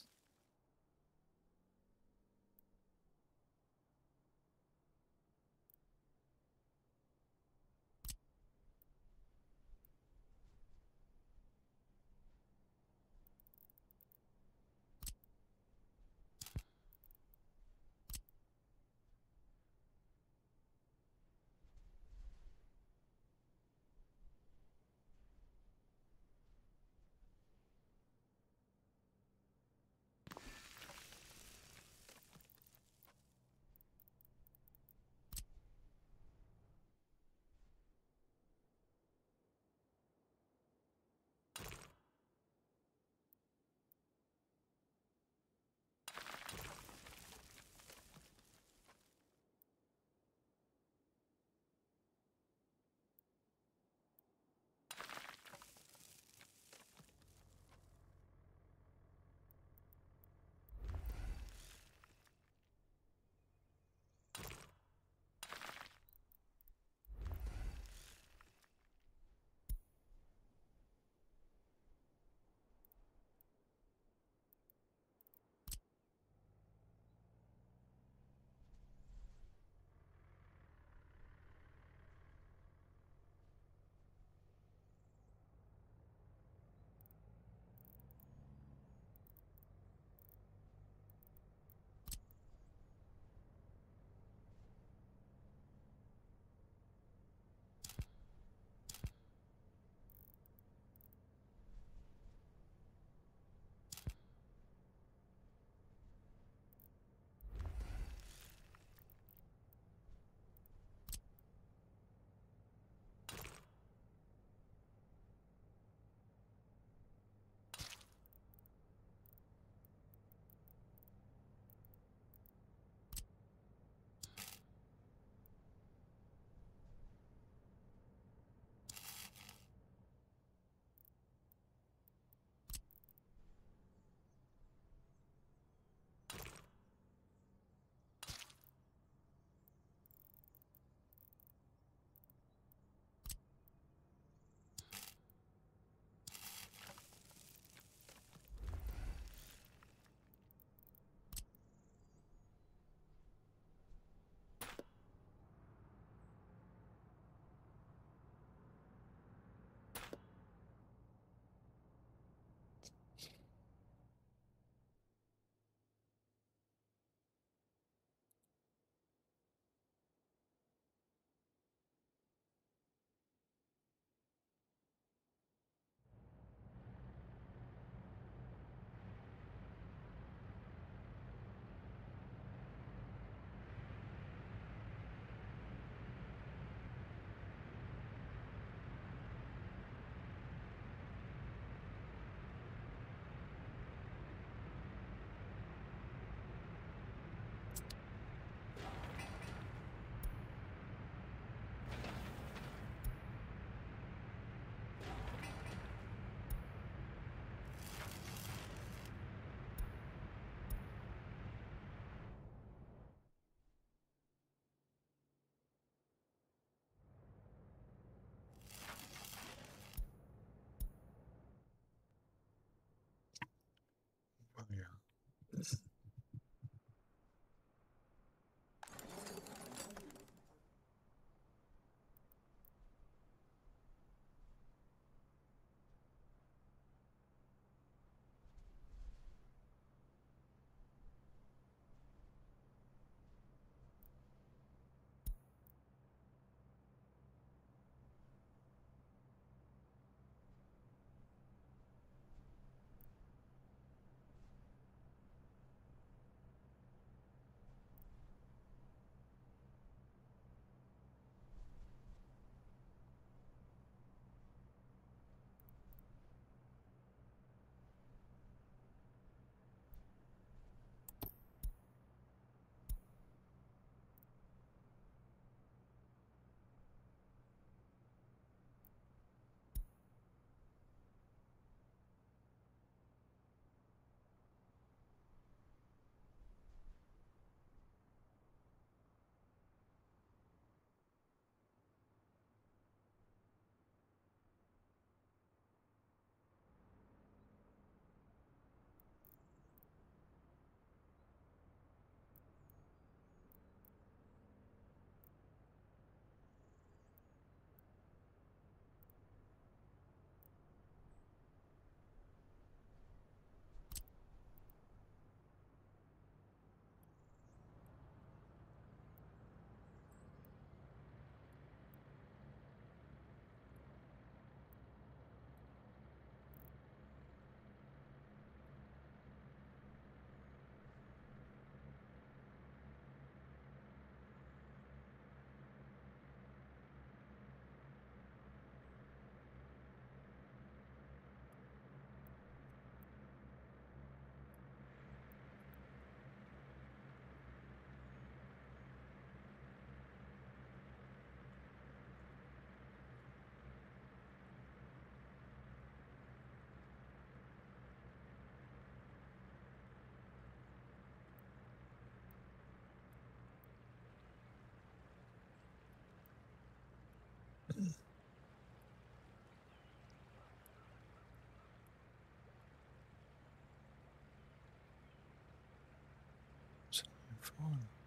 next one.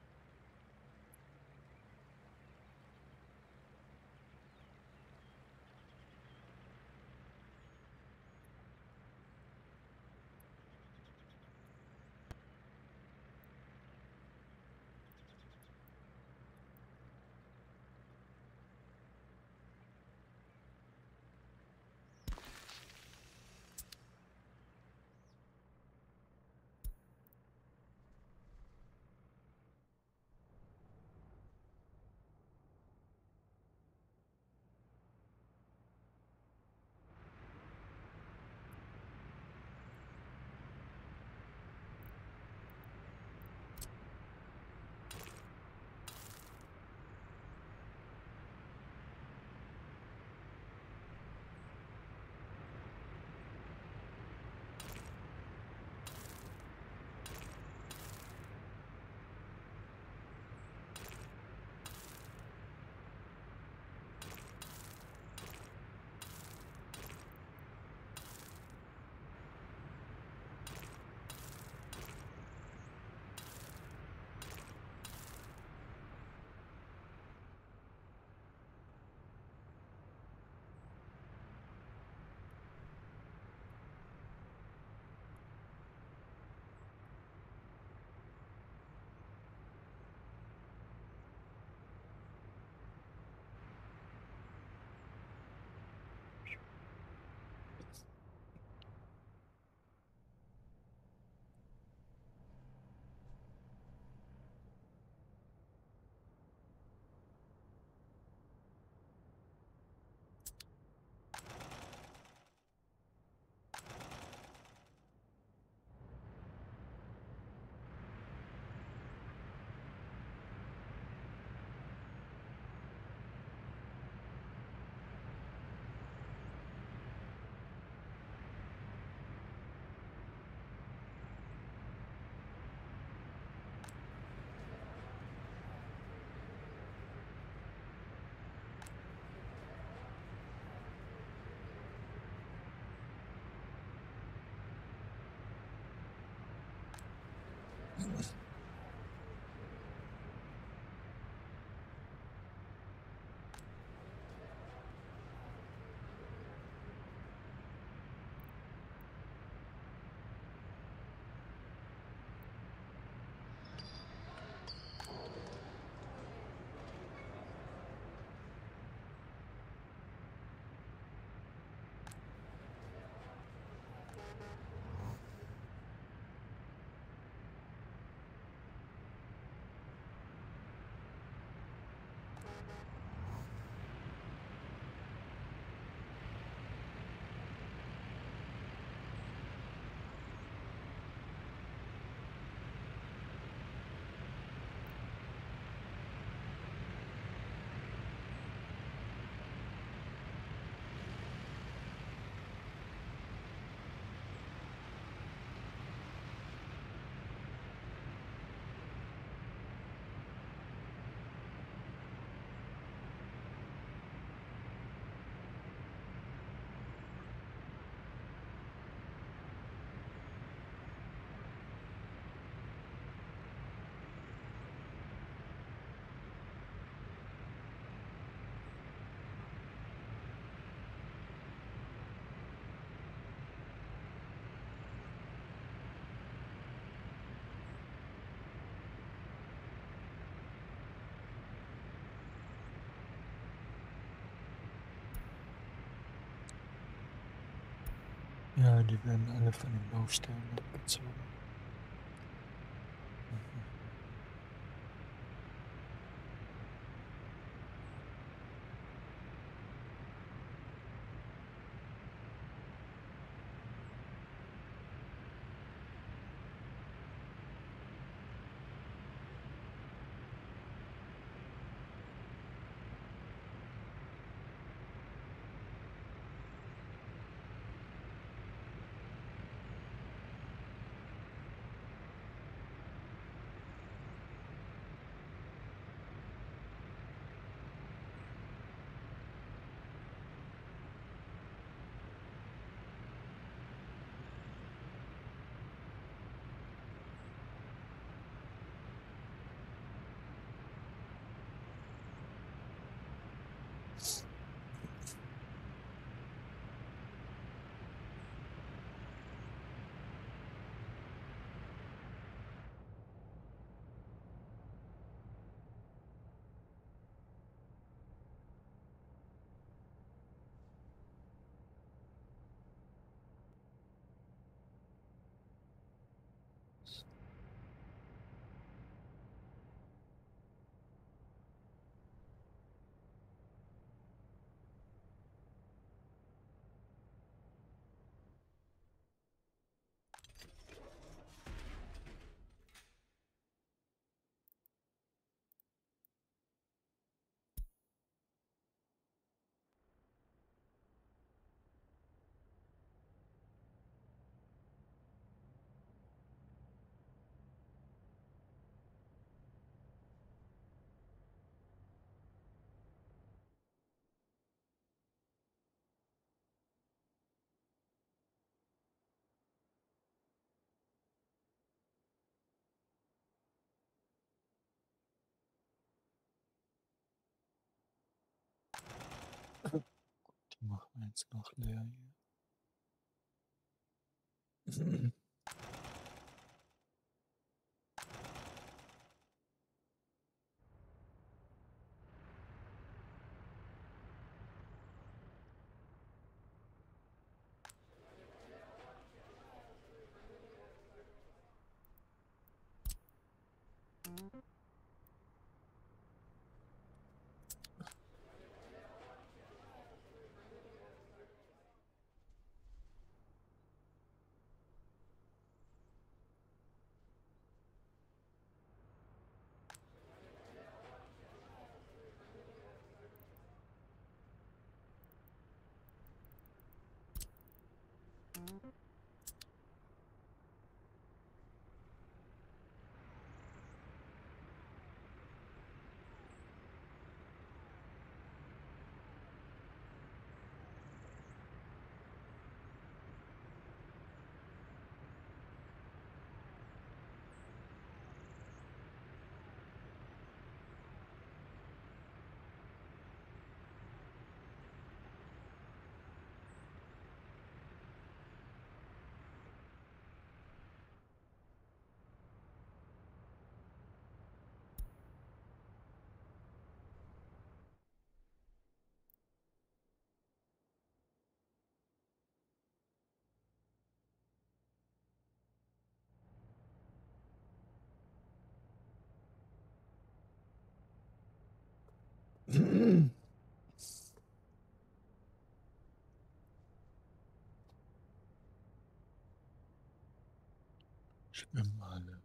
it was On. Ja, die werden alle von den Baustellen abgezogen. Mhm. Jetzt noch leer hier. (laughs) Schwimmen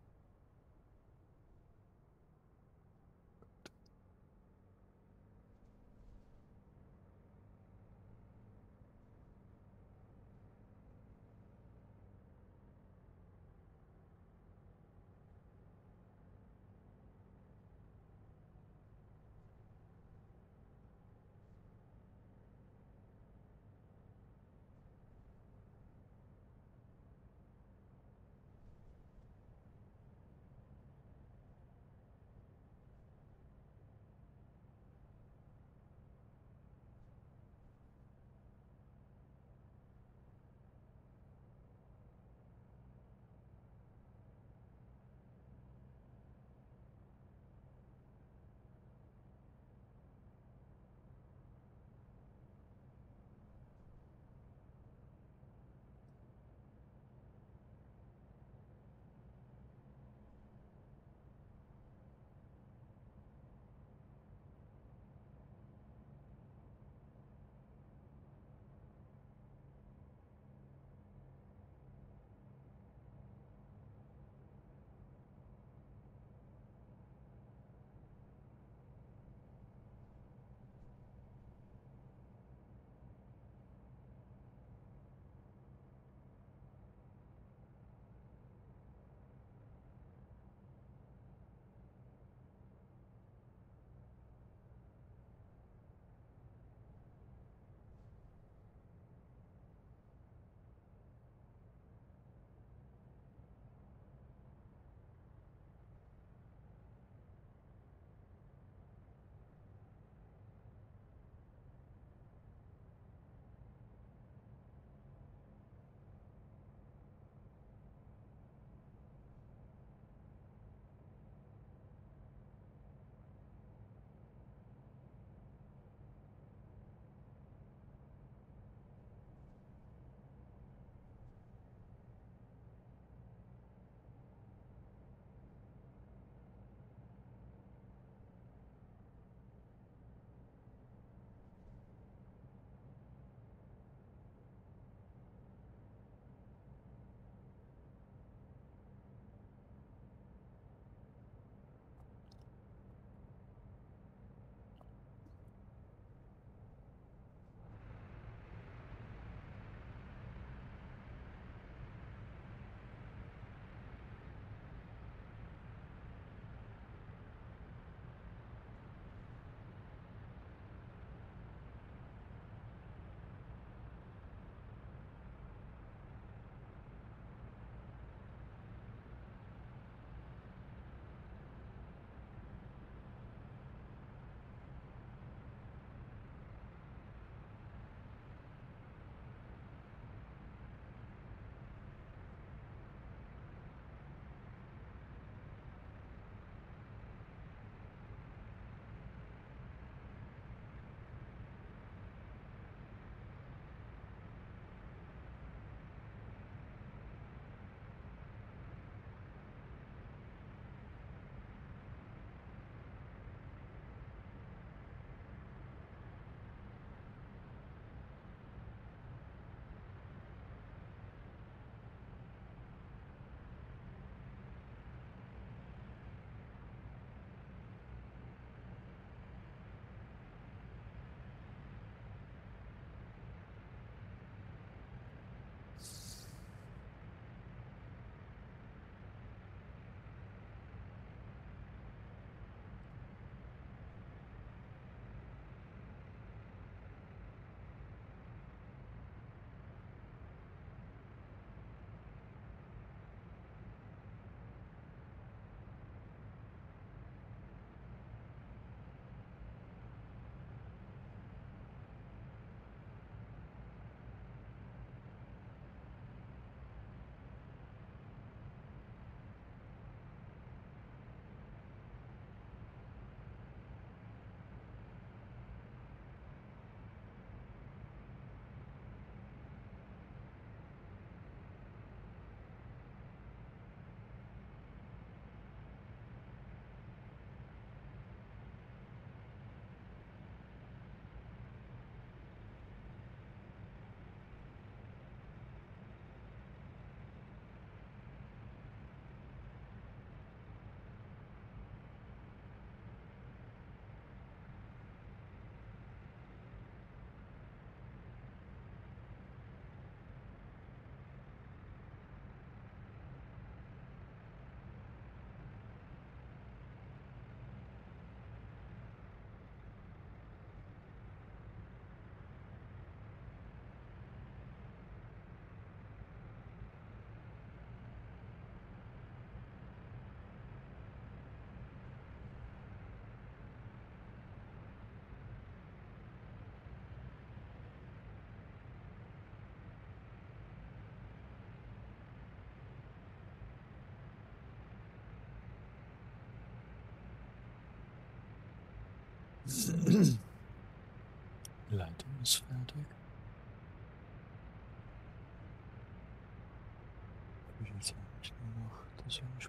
(clears throat) Leitung ist fertig. Ich jetzt eigentlich nur noch das Umspannwerk.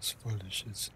Was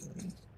Thank you.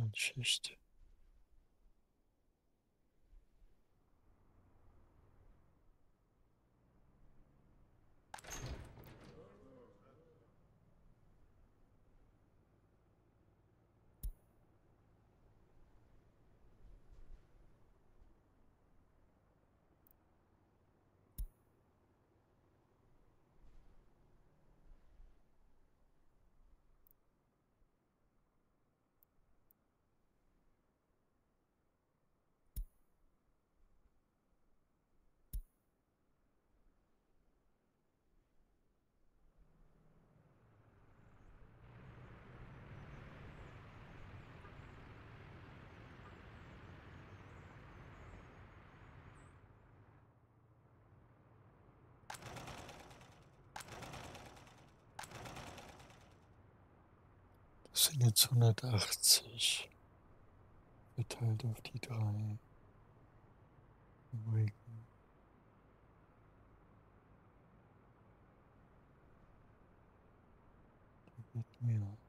Interesting sind jetzt 180 verteilt auf die drei. Ruhigen. Die wird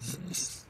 Sis.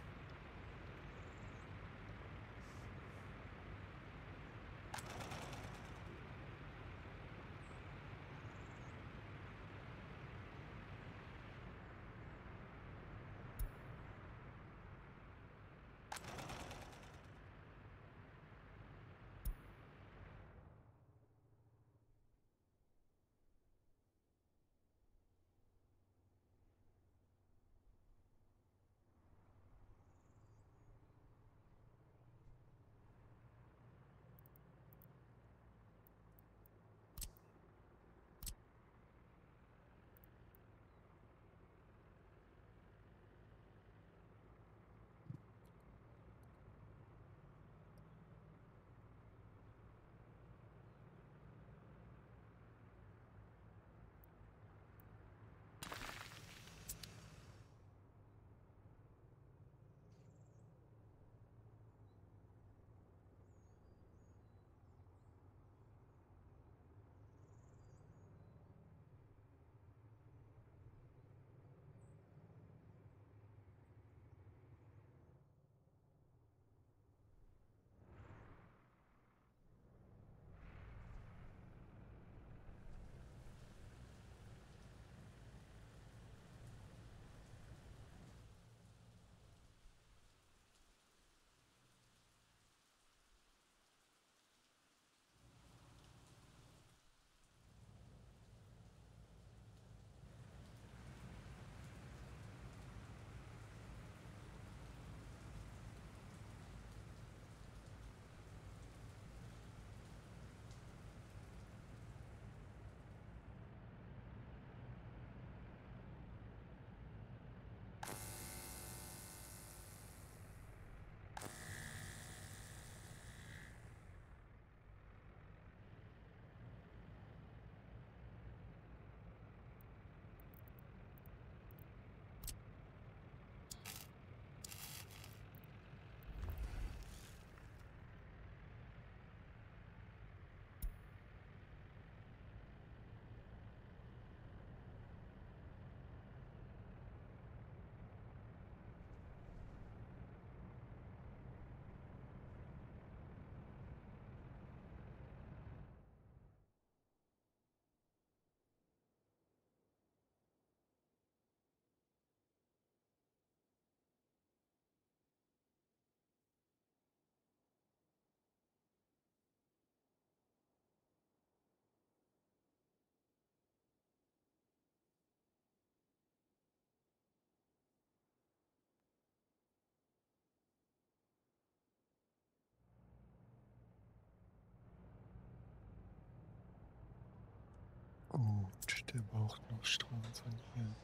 Gut, der braucht noch Strom von hier.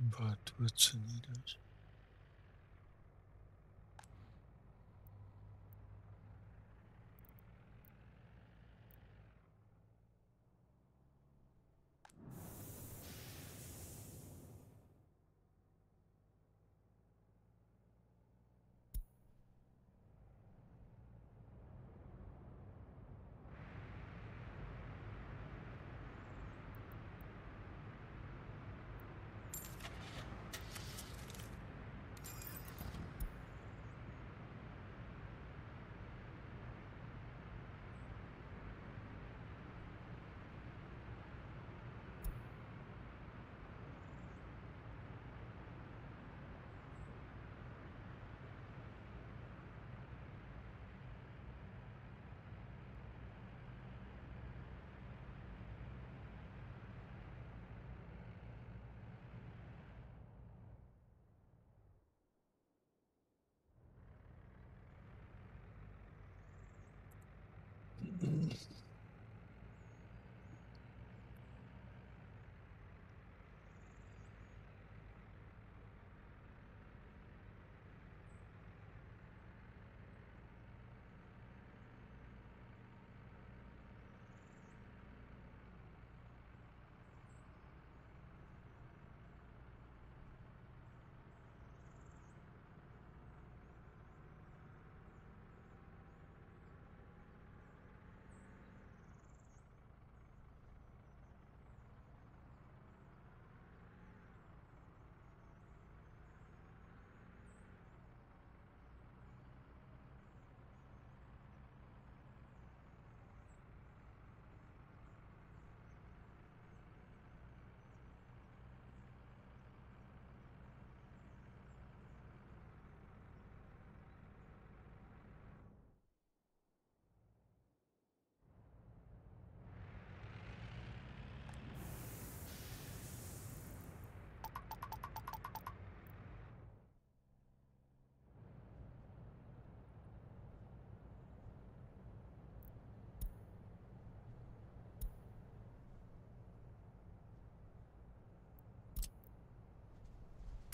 But what's needed.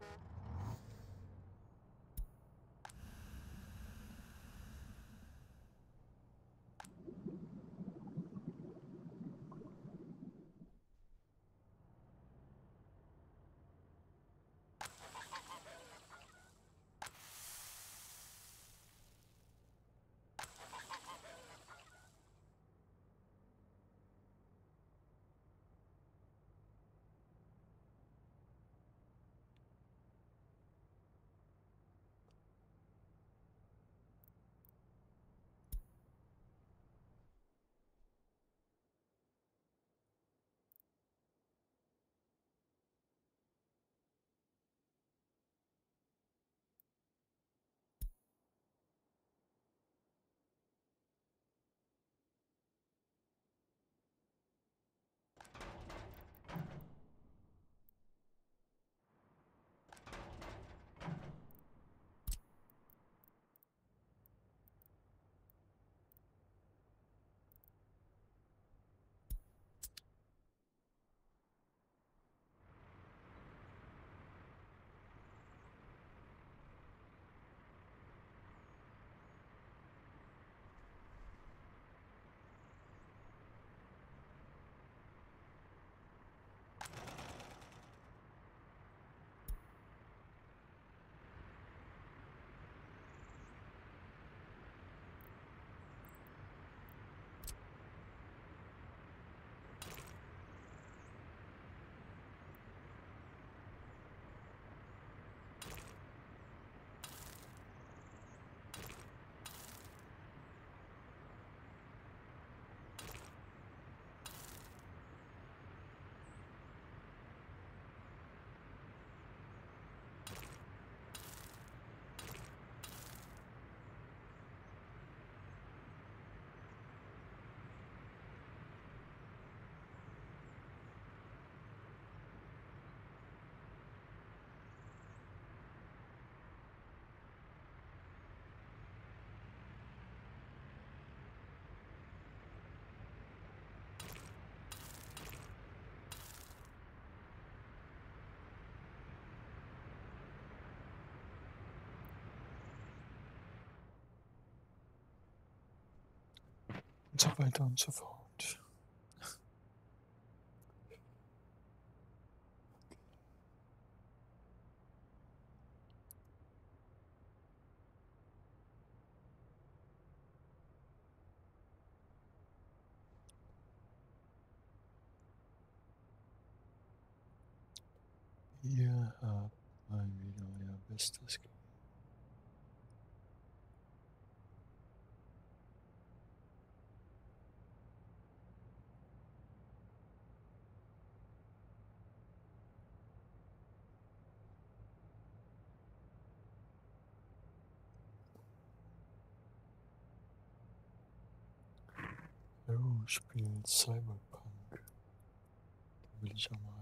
you so weiter und so fort. Ihr habt mal wieder euer Bestes gegeben. Oh, spielt Cyberpunk. Da will ich auch mal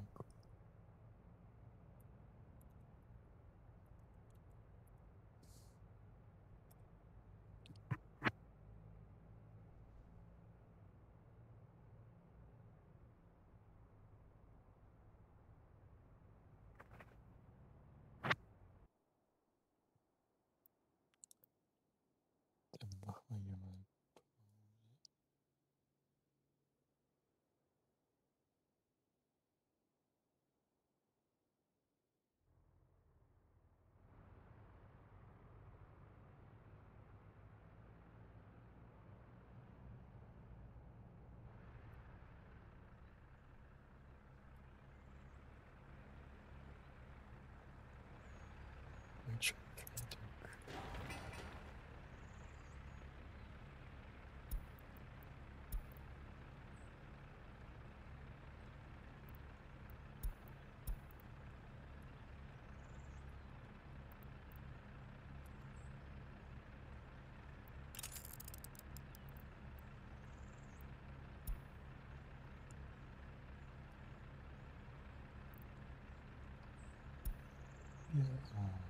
Yeah.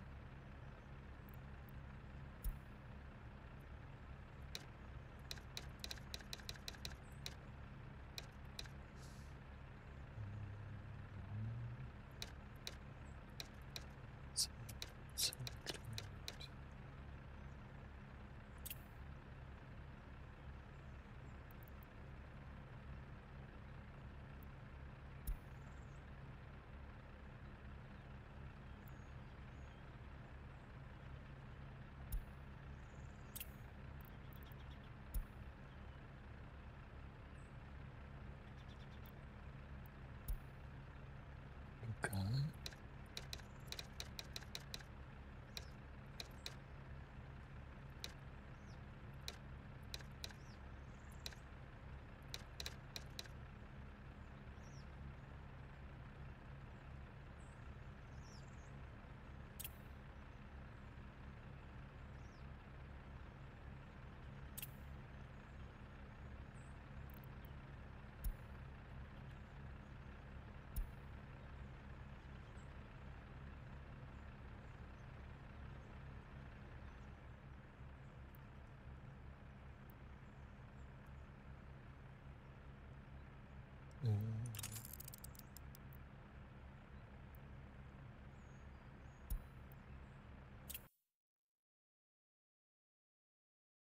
Mm.